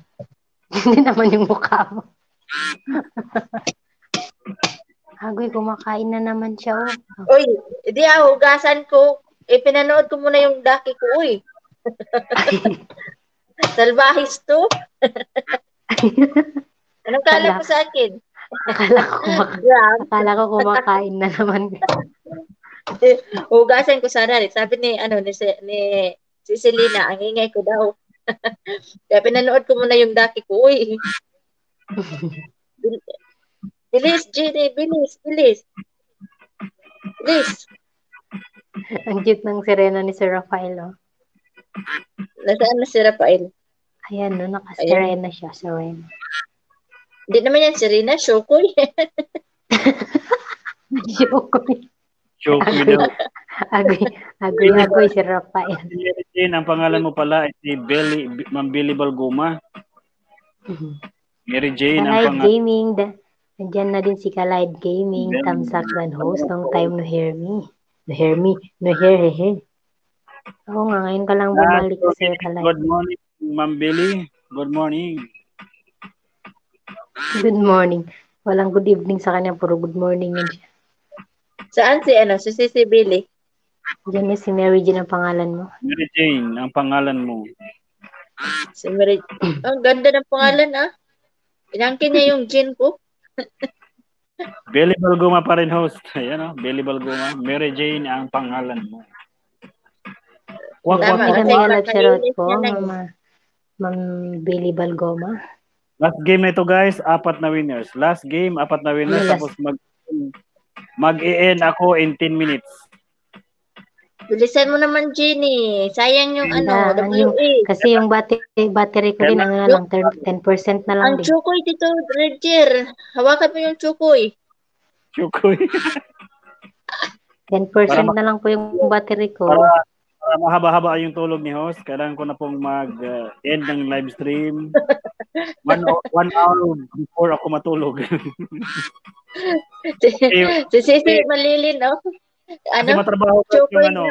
Hindi naman yung mukha mo. Agoy, kumakain na naman siya. Oh. Uy, hindi ah, hugasan ko. Eh, pinanood ko muna yung daki ko, uy. Salvahis to. Anong kala mo sa akin? Akala ko, Grab. akala ko kumakain na naman. Hugasan ko sana. Sabi ni, ano, ni, Si- ni, si Selena, ang ingay ko daw. Kaya pinanood ko muna yung daki ko, uy. Bil- Bilis, Jenny, bilis, bilis. Bilis. Ang cute ng sirena ni Sir Rafael. Oh. Nasaan na si Rafael? Ayan, no, nakasirena siya. Sirena. Hindi naman yan si Rina, Shokoy. Joke. Joke daw. Agoy, agoy, agoy si Rafael. Jane, ang pangalan mo pala ay si Belly, Ma'am Billy Balguma. Mary Jane, ang pangalan. Gaming. Da, nandyan na din si Kalide Gaming. Tamsak dan host. Long time no hear me. No hear me. No hear he he. Oo nga, ngayon ka lang bumalik Sir Kalide. Good morning, Ma'am Billy. Good morning. Good morning. Walang good evening sa kanya. Puro good morning yun siya. Saan si, ano, si Sisi Billy? Diyan na si Mary Jean ang pangalan mo. Mary Jane, ang pangalan mo. Si Mary. Ang ganda ng pangalan, ah. Inangkin niya yung gin ko. Billy Balguma pa rin host. Ayan o, Billy Balguma. Mary Jane, ang pangalan mo. Love shoutout nakalinis po, niya lang. Mama. Ma'am Billy Balgoma. Last game ito guys, apat na winners. Last game, apat na winners. Yes. Tapos mag mag-i-end ako in 10 minutes. Bilisan mo naman, Jenny. Sayang yung ano, Ah, yung-. Kasi yung battery, battery ko din, ano na lang, 10% na lang Ang din. chukoy dito, Roger. Hawakan mo yung chukoy. Chukoy. 10% na lang po yung battery ko. Para, para mahaba-haba yung tulog ni host, kailangan ko na pong mag-end ng live stream. One, one hour before ako matulog. si si Sisi Malilin, no? Kasi Ano? matrabaho pa Chukoy yung ano,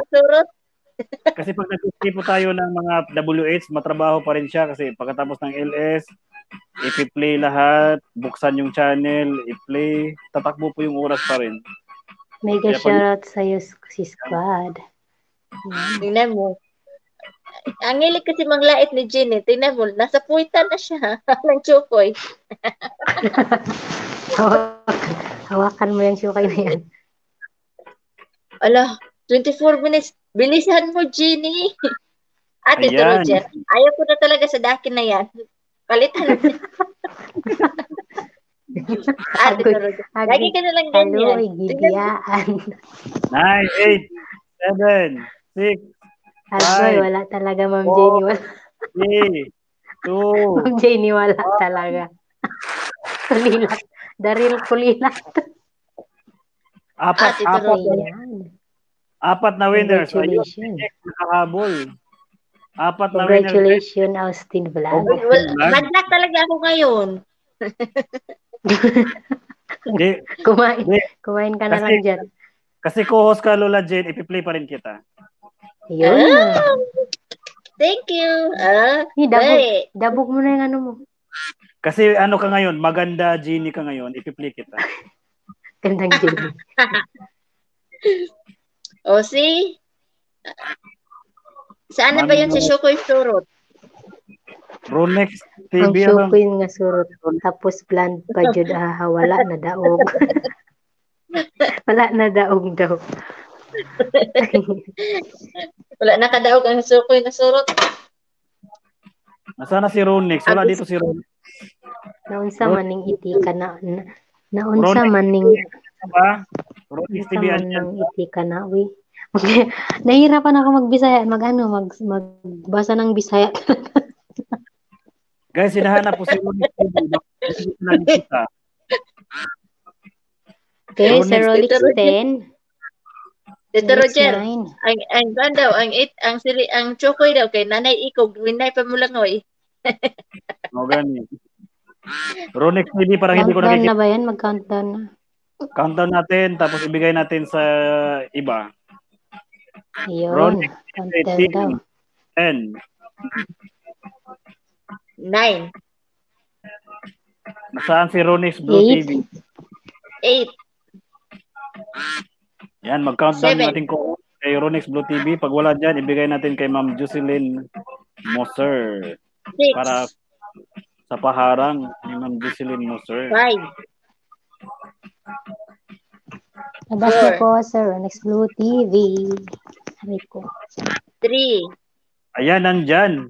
kasi pag nag-stay po tayo ng mga WH, matrabaho pa rin siya kasi pagkatapos ng LS, i-play lahat, buksan yung channel, i-play, tatakbo po yung oras pa rin. Mega Kaya pag- shoutout sa'yo, si Squad. Yan. Tingnan mo. Ang hilig kasi manglait ni Jenny. Tingnan mo, nasa puwitan na siya ng chukoy. Hawakan, mo yung shukay na yan. Ala, 24 minutes. Bilisan mo, Jenny. Ate Ayan. Roger, ayaw ko na talaga sa dakin na yan. Palitan natin. Ate Roger, lagi ka na lang ganyan. Kaloy, gidiyaan. 9, 8, 7, 6, Agoy, Five. wala talaga, Ma'am Four. Jenny. Wala, 3, 2, Ma'am Jenny, wala talaga. Kulilat. Daril kulilat. Apat, Ate apat, apat na winners. Ayun, Congratulations. nakahabol. Apat na winners. Congratulations, Austin Vlog. Bad luck talaga ako ngayon. Hindi, Kumain, Hindi. kumain ka na Kasi- lang dyan. kasi co-host ka, Lola Jane, ipi-play pa rin kita. Yun. Ah, thank you. Ah, Hey, dabog, hey. dabog mo na yung ano mo. Kasi ano ka ngayon, maganda Genie ka ngayon, ipi-play kita. Gandang Jenny. O, see? Saan na ba yun si Shukoy Surot? Ronex Ang TV, show ano? ko yung nasurot. Tapos bland pa jud ah, wala na daog. wala na daog daw. Wala nakadaog ang Shukoy na surot. Nasaan na si Ronex? Wala dito si Ronex. Naunsa maning iti ka na, na naunsa Ron- maning Ba? Naunsa TV, man nang iti ka na wi. Nahihirapan ako magbisaya, mag ano, mag magbasa ng Bisaya. Guys, hinahanap po si Ronex TV. Okay, Ronex, Sir Rolex Tito Roger. 10. Dito Roger, 9. ang ang kan daw, ang it, ang sili, ang Shukoy daw kay Nanay Ikog, winay pa mo lang oy. O, gani. Ronex TV, parang hindi ko Countdown nakikita. na ba yan? Mag-countdown na. Countdown natin, tapos ibigay natin sa iba. Ayun. Countdown daw. 10. Nine, Nasaan si Ronex Blue Eight. TV? eight, Yan, mag-countdown Seven. natin ko kay Ronex Blue TV. Pag wala dyan, ibigay natin kay Ma'am Jocelyn Moser Six. para sa paharang ni Ma'am Jocelyn Moser. Five. Labas na Four. po sa Ronex Blue TV. Sabi ko. Three. Ayan, nandyan.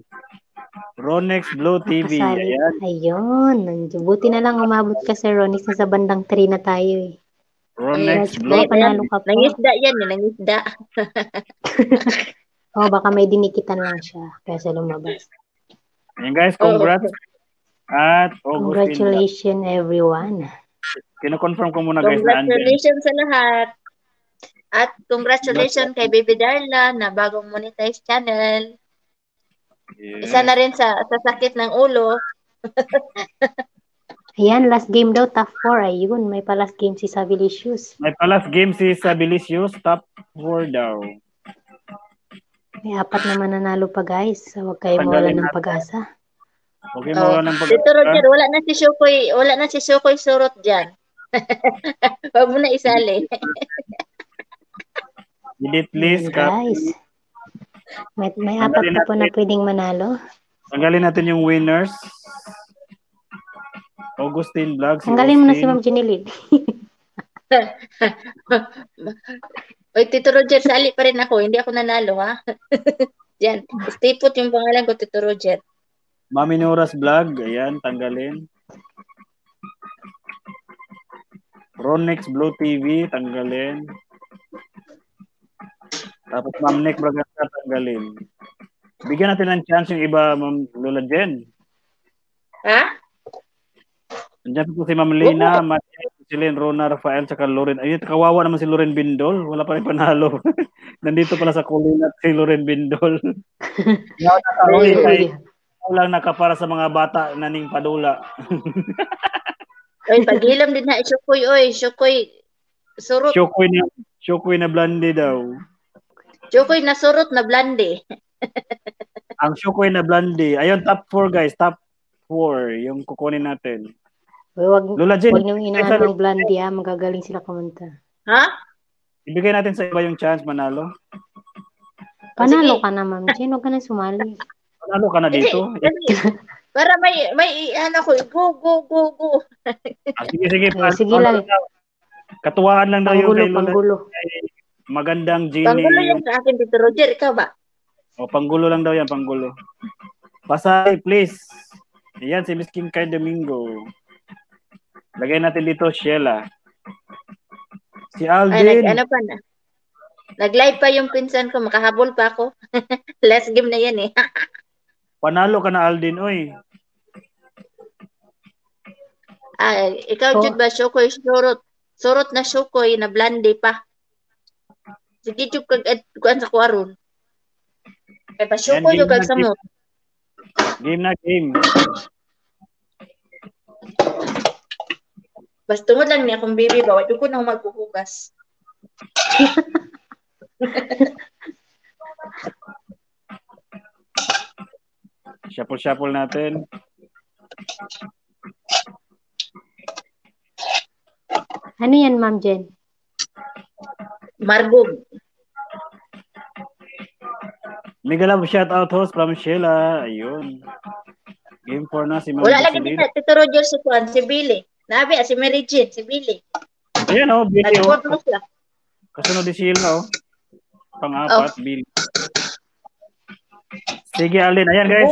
Ronex Blue TV. Ayan. Ayun. nandiyan. Buti na lang umabot ka sa Ronex. Nasa bandang 3 na tayo eh. Ronex Ayun. Blue Ay, panalo ka po. Nangisda yan, eh, nangisda. O baka may dinikitan lang siya. Kaya siya lumabas. Ayan guys, congrats. At Augustine. Congratulations everyone. Kino-confirm ko muna guys na. Congratulations sa lahat. At congratulations kay Baby Darla na bagong monetize channel. Yeah. Isa na rin sa, sa sakit ng ulo. Ayan, last game daw, top 4. Ayun, may pa last game si Savilicious. May palas game si Sabilisius, top 4 daw. May apat na mananalo pa guys. So, huwag kayo mawala ng natin. pag-asa. Okay, Oh, mawala ng pag Dito Roger, wala na si Shukoy, wala na si Shukoy surot dyan. Huwag mo na isali. Delete Ka- guys. May, may apat pa po na pwedeng manalo. Tanggalin natin yung winners. Augustine Vlog. Si Tanggalin mo na si. Ma'am Jinilid. Oy, Tito Roger, sali pa rin ako. Hindi ako nanalo, ha? Diyan. Stay put yung pangalan ko, Tito Roger. Mami Noras Vlog. Ayan, tanggalin. Ronex Blue TV, tanggalin. Tapos Ma'am Nick Braganta, tanggalin. Bigyan natin ng chance yung iba, Ma'am Lola Jen. Ha? Nandiyan po si Ma'am Lina, Matia, si Len, Rona, Rafael, saka Loren. Ayun, kawawa naman si Loren Bindol. Wala pa rin panalo. Nandito pala sa kulinat si Loren Bindol. Ngayon lang nakapara sa mga bata na ning padula. Oy, paghilam din na. Shukoy, oy. Shukoy. Surot. Shukoy na, Shukoy na blande daw. Shukoy na surot na blande. Ang Shukoy na blande. Ayun, top 4 guys. Top 4 yung kukunin natin. Uy, wag, Lola Jen, wag niyong inaano ng blondie ha. Magagaling sila kumanta. Ha? ibigay natin sa iba yung chance manalo. Panalo Sige. ka na, Ma'am Jen. Huwag ka na sumali. Manalo ka na dito. para may, may, ano ko, go, go, go, go. Ah, sige, sige. Eh, sige lang. Katuwaan lang daw yung Panggulo, kay Lola. panggulo. Magandang Genie. Panggulo yung- sa akin, Tito Roger. Ikaw ba? O, panggulo lang daw yan, panggulo. Pasay, please. Ayan, si Miss Kim Kay Domingo. Lagay natin dito, Sheila. Si Ay, nag, ano pa na? Nag-live pa yung pinsan ko. Makahabol pa ako. Last game na yan eh. Panalo ka na, Aldin. Oy. Ah, ikaw. Jude ba? Shukoy, surot. Surot na shukoy na blande pa. Sige, Jude, kag, kuan sa kwaron. Kaya pa Yan, yung kag samot. Game na, game. Basta tungod lang niya kung baby ba. Wala ko na maghuhugas. Shuffle-shuffle natin. Ano yan, Ma'am Jen? Margog. Mega love shout out host from Sheila. Ayun. Game 4 na si Ma'am Wala lagi din na. Tito Roger si Juan, si Billy. Nabi, ah, si Mary Jane, si Billy. Ayan o, oh, Billy o. Nag-vote mo siya. Kasunod ni Sheila o. Pang-apat, Billy. Sige, Alin. Ayan guys.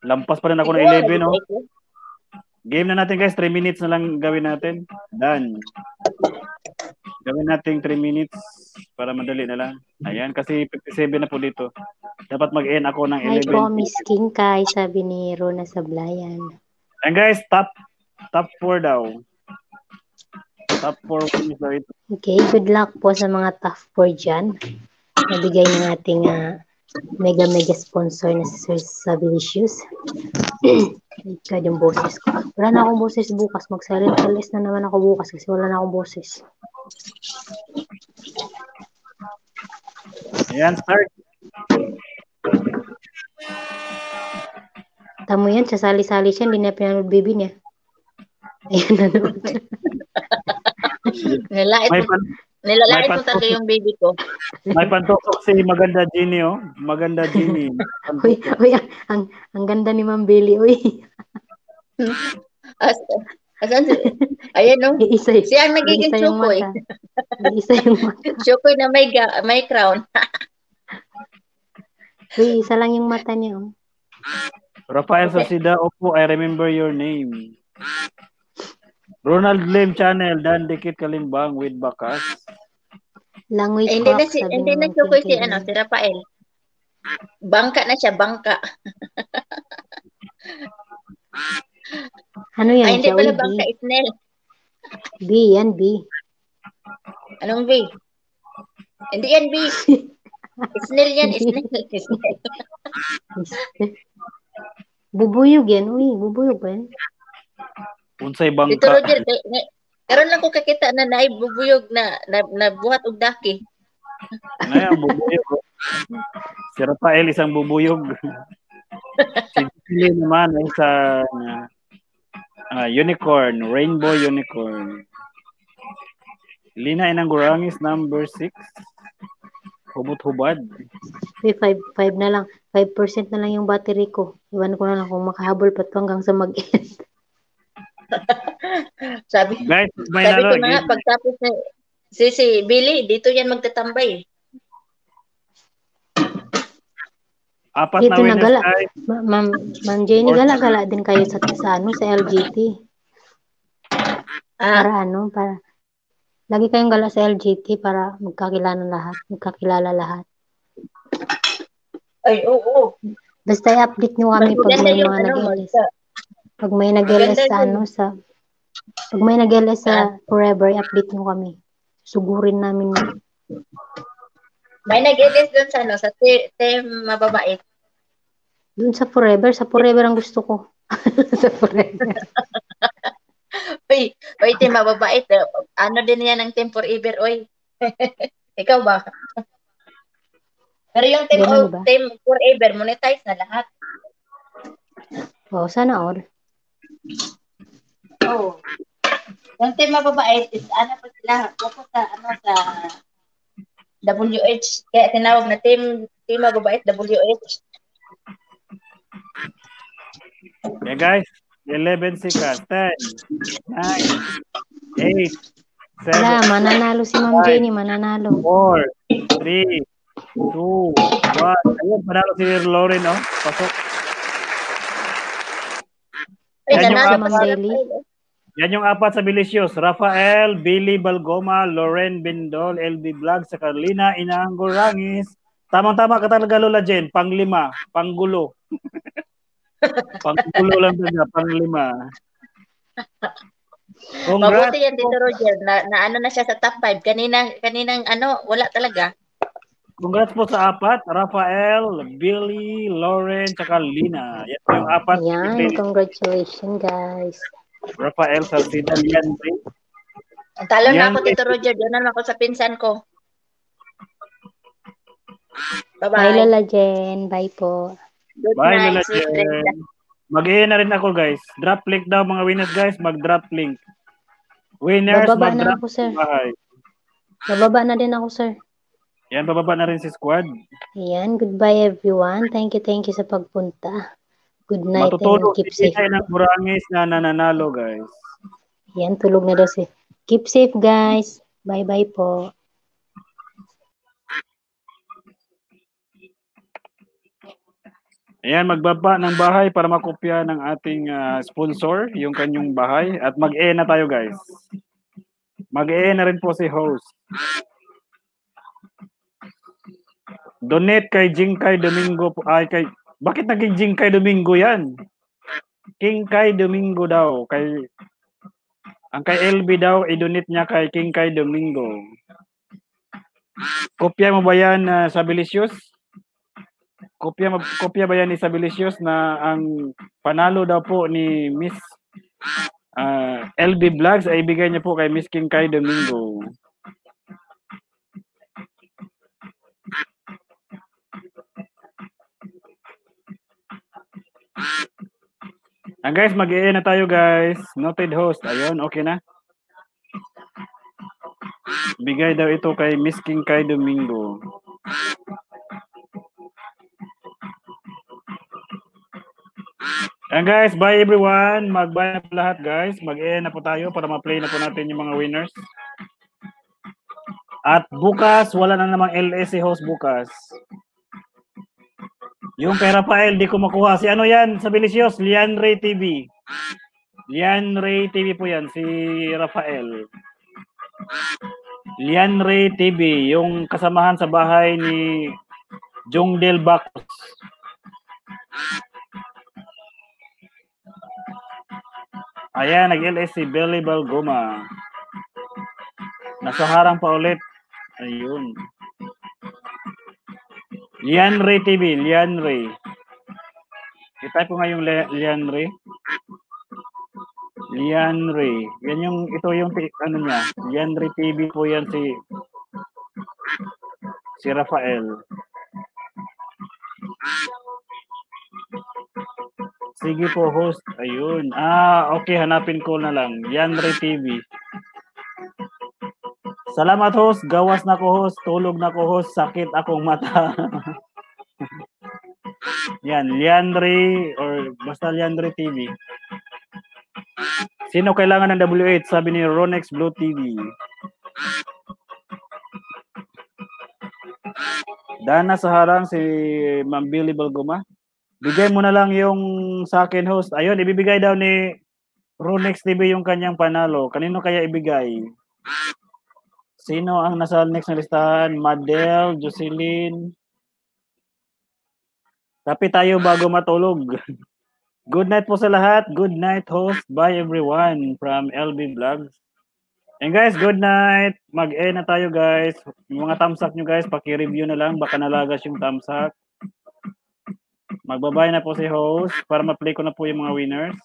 Lampas pa rin ako ng 11 o. Game na natin guys, 3 minutes na lang gawin natin. Done. Gawin natin 3 minutes para madali na lang. Ayan, kasi 57 na po dito. Dapat mag-end ako ng Hi po, 11. Miss King Kai, sabi ni Rona Sablayan. Ayan guys, top top 4 daw. Top 4 wins daw ito. Okay, good luck po sa mga tough for dyan. Nabigay ng ating ah, mega mega sponsor na si Sir Sabilicious. Ikaw yung boses ko. Wala na akong boses bukas. Mag-silent LS na naman ako bukas kasi wala na akong boses. Ayan, start. Tamo yan, sasali-sali siya, hindi na pinanood baby niya. Ayun na naman. Nilalait May pan, nilalait may mo talaga yung baby ko. may pantusok si Maganda Genie, oh. Maganda Genie. Uy, uy, ang, ang, ang ganda ni Ma'am Billy, uy. As, asan si, ayan no. Iisa, Siya ang nagiging chukoy. Iisa yung mata. Chukoy na may, ga, may crown. Uy, isa lang yung mata niya, oh. Rafael Sasida, opo, I remember your name. Ronald Lim Channel, Dan Dikit Kalimbang with Bakas. Langoy Eh, hindi na si, hindi na chukoy si, ano, si Rafael. Bangka na siya, bangka. Ano yan Ay, hindi siya? pala bangka. Isnel. B, yan, B. Anong B? Hindi yan B. Isnel yan, Isnel. Isnel. Bubuyog yan, uy. Bubuyog ba yan? Unsay Dito bangka. Roger, kay- ngay- karon lang ko kakita na naibubuyog na, na, na buhat og daki. Ngayon, bubuyog. Si Rafael isang bubuyog. si Julie naman ay isang ah, unicorn, rainbow unicorn. Lina Inang Gurangis, number 6. Hubot-hubad. 5, 5 na lang. 5% na lang yung battery ko. Iwan ko na lang kung makahabol pa to hanggang sa mag-end. Sabi, Guys, may sabi ko na nga, pagtapos na, si, si Billy, dito yan magtatambay. Apat Dito na winners, nagala. guys. Ma- Ma'am, Ma'am Jenny, gala-gala din kayo sa, sa ano, sa LGT. Ah, Para ano, para lagi kayong gala sa LGT para magkakilala lahat, magkakilala lahat. ay, oo. oo. Basta i-update nyo kami pag may mga ano, maganda. Pag may nag-LS sa ano, sa pag may nag-LS sa Ah. Forever, i-update nyo kami. Sugurin namin. May nag-edit doon sa ano, sa te- team mababait. Doon sa Forever, sa Forever ang gusto ko. sa Forever. Uy, uy, team mababait. Ano din yan ang team forever, oy. Ikaw ba? Pero yung team, Ganun, o- diba? team forever, monetize na lahat. Oh, sana all. Oo. Yung team mababait is ano pa sila, focus sa ano sa WH. Kaya tinawag na team team mababait WH. Yeah, guys. 11 seconds. 10, 9, 8, 7, Wala, mananalo si Ma'am Jenny, mananalo. 4, 3, 2, 1. Ayun, panalo si Lauren, oh. Pasok. Yan yung. Daily. Yan yung apat sa Bilicious. Rafael, Billy Balgoma, Loren Bindol, LB Vlog, sa Carlina, Inaanggo Rangis. Tamang-tama ka talaga, Lola Jen. Panglima. Panggulo. Panggulo lang talaga. Panglima. Congrats. Mabuti yan dito Roger na, na ano na siya sa top 5. Kanina kaninang ano, wala talaga. Congrats po sa apat. Rafael, Billy, Lauren, tsaka Lina. Yan po yung apat. Ayan, congratulations guys. Rafael Salcida, Lian talo na Yan, ako Tito Roger, doon na ako sa pinsan ko. Bye, Bye-bye. Lola Jen. Bye po. Good Bye, night, Lola Jen. mag na rin ako, guys. Drop link daw, mga winners, guys. Mag-drop link. Winners, Bababa na mag-drop ako, sir. bahay. Bababa na din ako, sir. Yan, bababa na rin si squad. Ayan, goodbye everyone. Thank you, thank you sa pagpunta. Good night Matutulog and keep safe. Pinay ng Burangis na nananalo, guys. Ayan, tulog na daw si. Keep safe, guys. Bye-bye po. Ayan, magbaba ng bahay para makopya ng ating ah, sponsor, yung kanyang bahay. At mag-e na tayo, guys. Mag-e na rin po si host. Donate kay Jingkay Domingo. Ay, kay... Bakit naging Jingkay Domingo yan? King Kai Domingo daw. Kay... Ang kay LB daw, i-donate niya kay King Kai Domingo. Kopya mo ba yan ah, sa Belicious? kopya kopya ba yan ni Sabilicious na ang panalo daw po ni Miss ah, LB Vlogs ay ibigay niya po kay Miss King Kai Domingo. Ah, guys, mag na tayo guys. Noted host. Ayun, okay na. Bigay daw ito kay Miss King Kai Domingo. And guys, bye everyone. Mag-bye na po lahat guys. Mag-e na po tayo para ma-play na po natin yung mga winners. At bukas, wala na namang LS si host bukas. Yung pera file, di ko makuha. Si ano yan? Sa Belicios, Lian Ray TV. Lian Ray TV po yan, si Rafael. Lian Ray TV, yung kasamahan sa bahay ni Jongdel Bacos. Ayan, nag-LS si Belly Balgoma. Nasa harang pa ulit. Ayun. Lian Ray TV, Lian Ray. I-type ko nga yung Lian Ray. Lian Ray. Yan yung, ito yung, ano niya, Lian Ray TV po yan si, si Rafael. Sige po, host. Ayun. Ah, okay. Hanapin ko na lang. Yanre TV. Salamat, host. Gawas na ko, host. Tulog na ko, host. Sakit akong mata. Yan. Liandre or basta Liandre TV. Sino kailangan ng W8? Sabi ni Ronex Blue TV. Dana sa harang si Ma'am Billy Balgoma. Bigay mo na lang yung sa akin host. Ayun, ibibigay daw ni Ronex TV yung kanyang panalo. Kanino kaya ibigay? Sino ang nasa next na listahan? Madel, Jocelyn. Tapi tayo bago matulog. Good night po sa lahat. Good night host. Bye everyone from LB Vlogs. And guys, good night. Mag-end na tayo guys. Yung mga thumbs up nyo guys, paki-review na lang. Baka nalagas yung thumbs up. Magbabay na po si host para ma-play ko na po yung mga winners.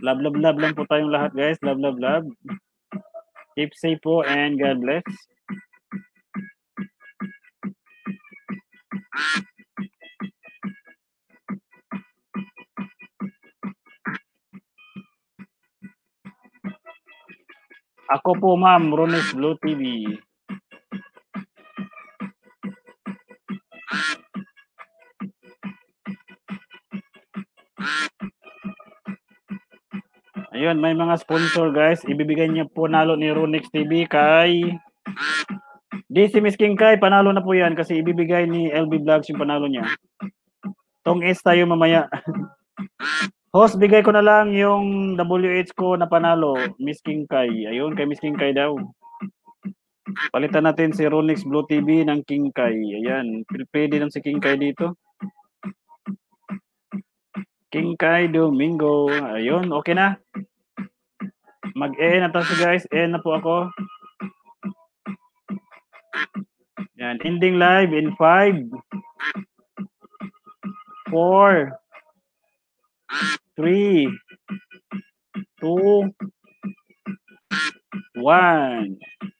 Love, love, love lang po tayong lahat guys. Love, love, love. Keep po and God bless. Ako po ma'am, Rones Blue TV. Ayun, may mga sponsor guys. Ibibigay niya po nalo ni Ronex TV kay si Miss King Kai, panalo na po yan kasi ibibigay ni LB Vlogs yung panalo niya. Tong S tayo mamaya. Host, bigay ko na lang yung WH ko na panalo, Miss King Kai. Ayun, kay Miss King Kai daw. Palitan natin si Ronix Blue TV ng King Kai. Ayan, pwede lang si King Kai dito. King Kai Domingo. Ayun, okay na. Mag-e na tayo guys. E na po ako. Yan, ending live in 5 4 3 2 1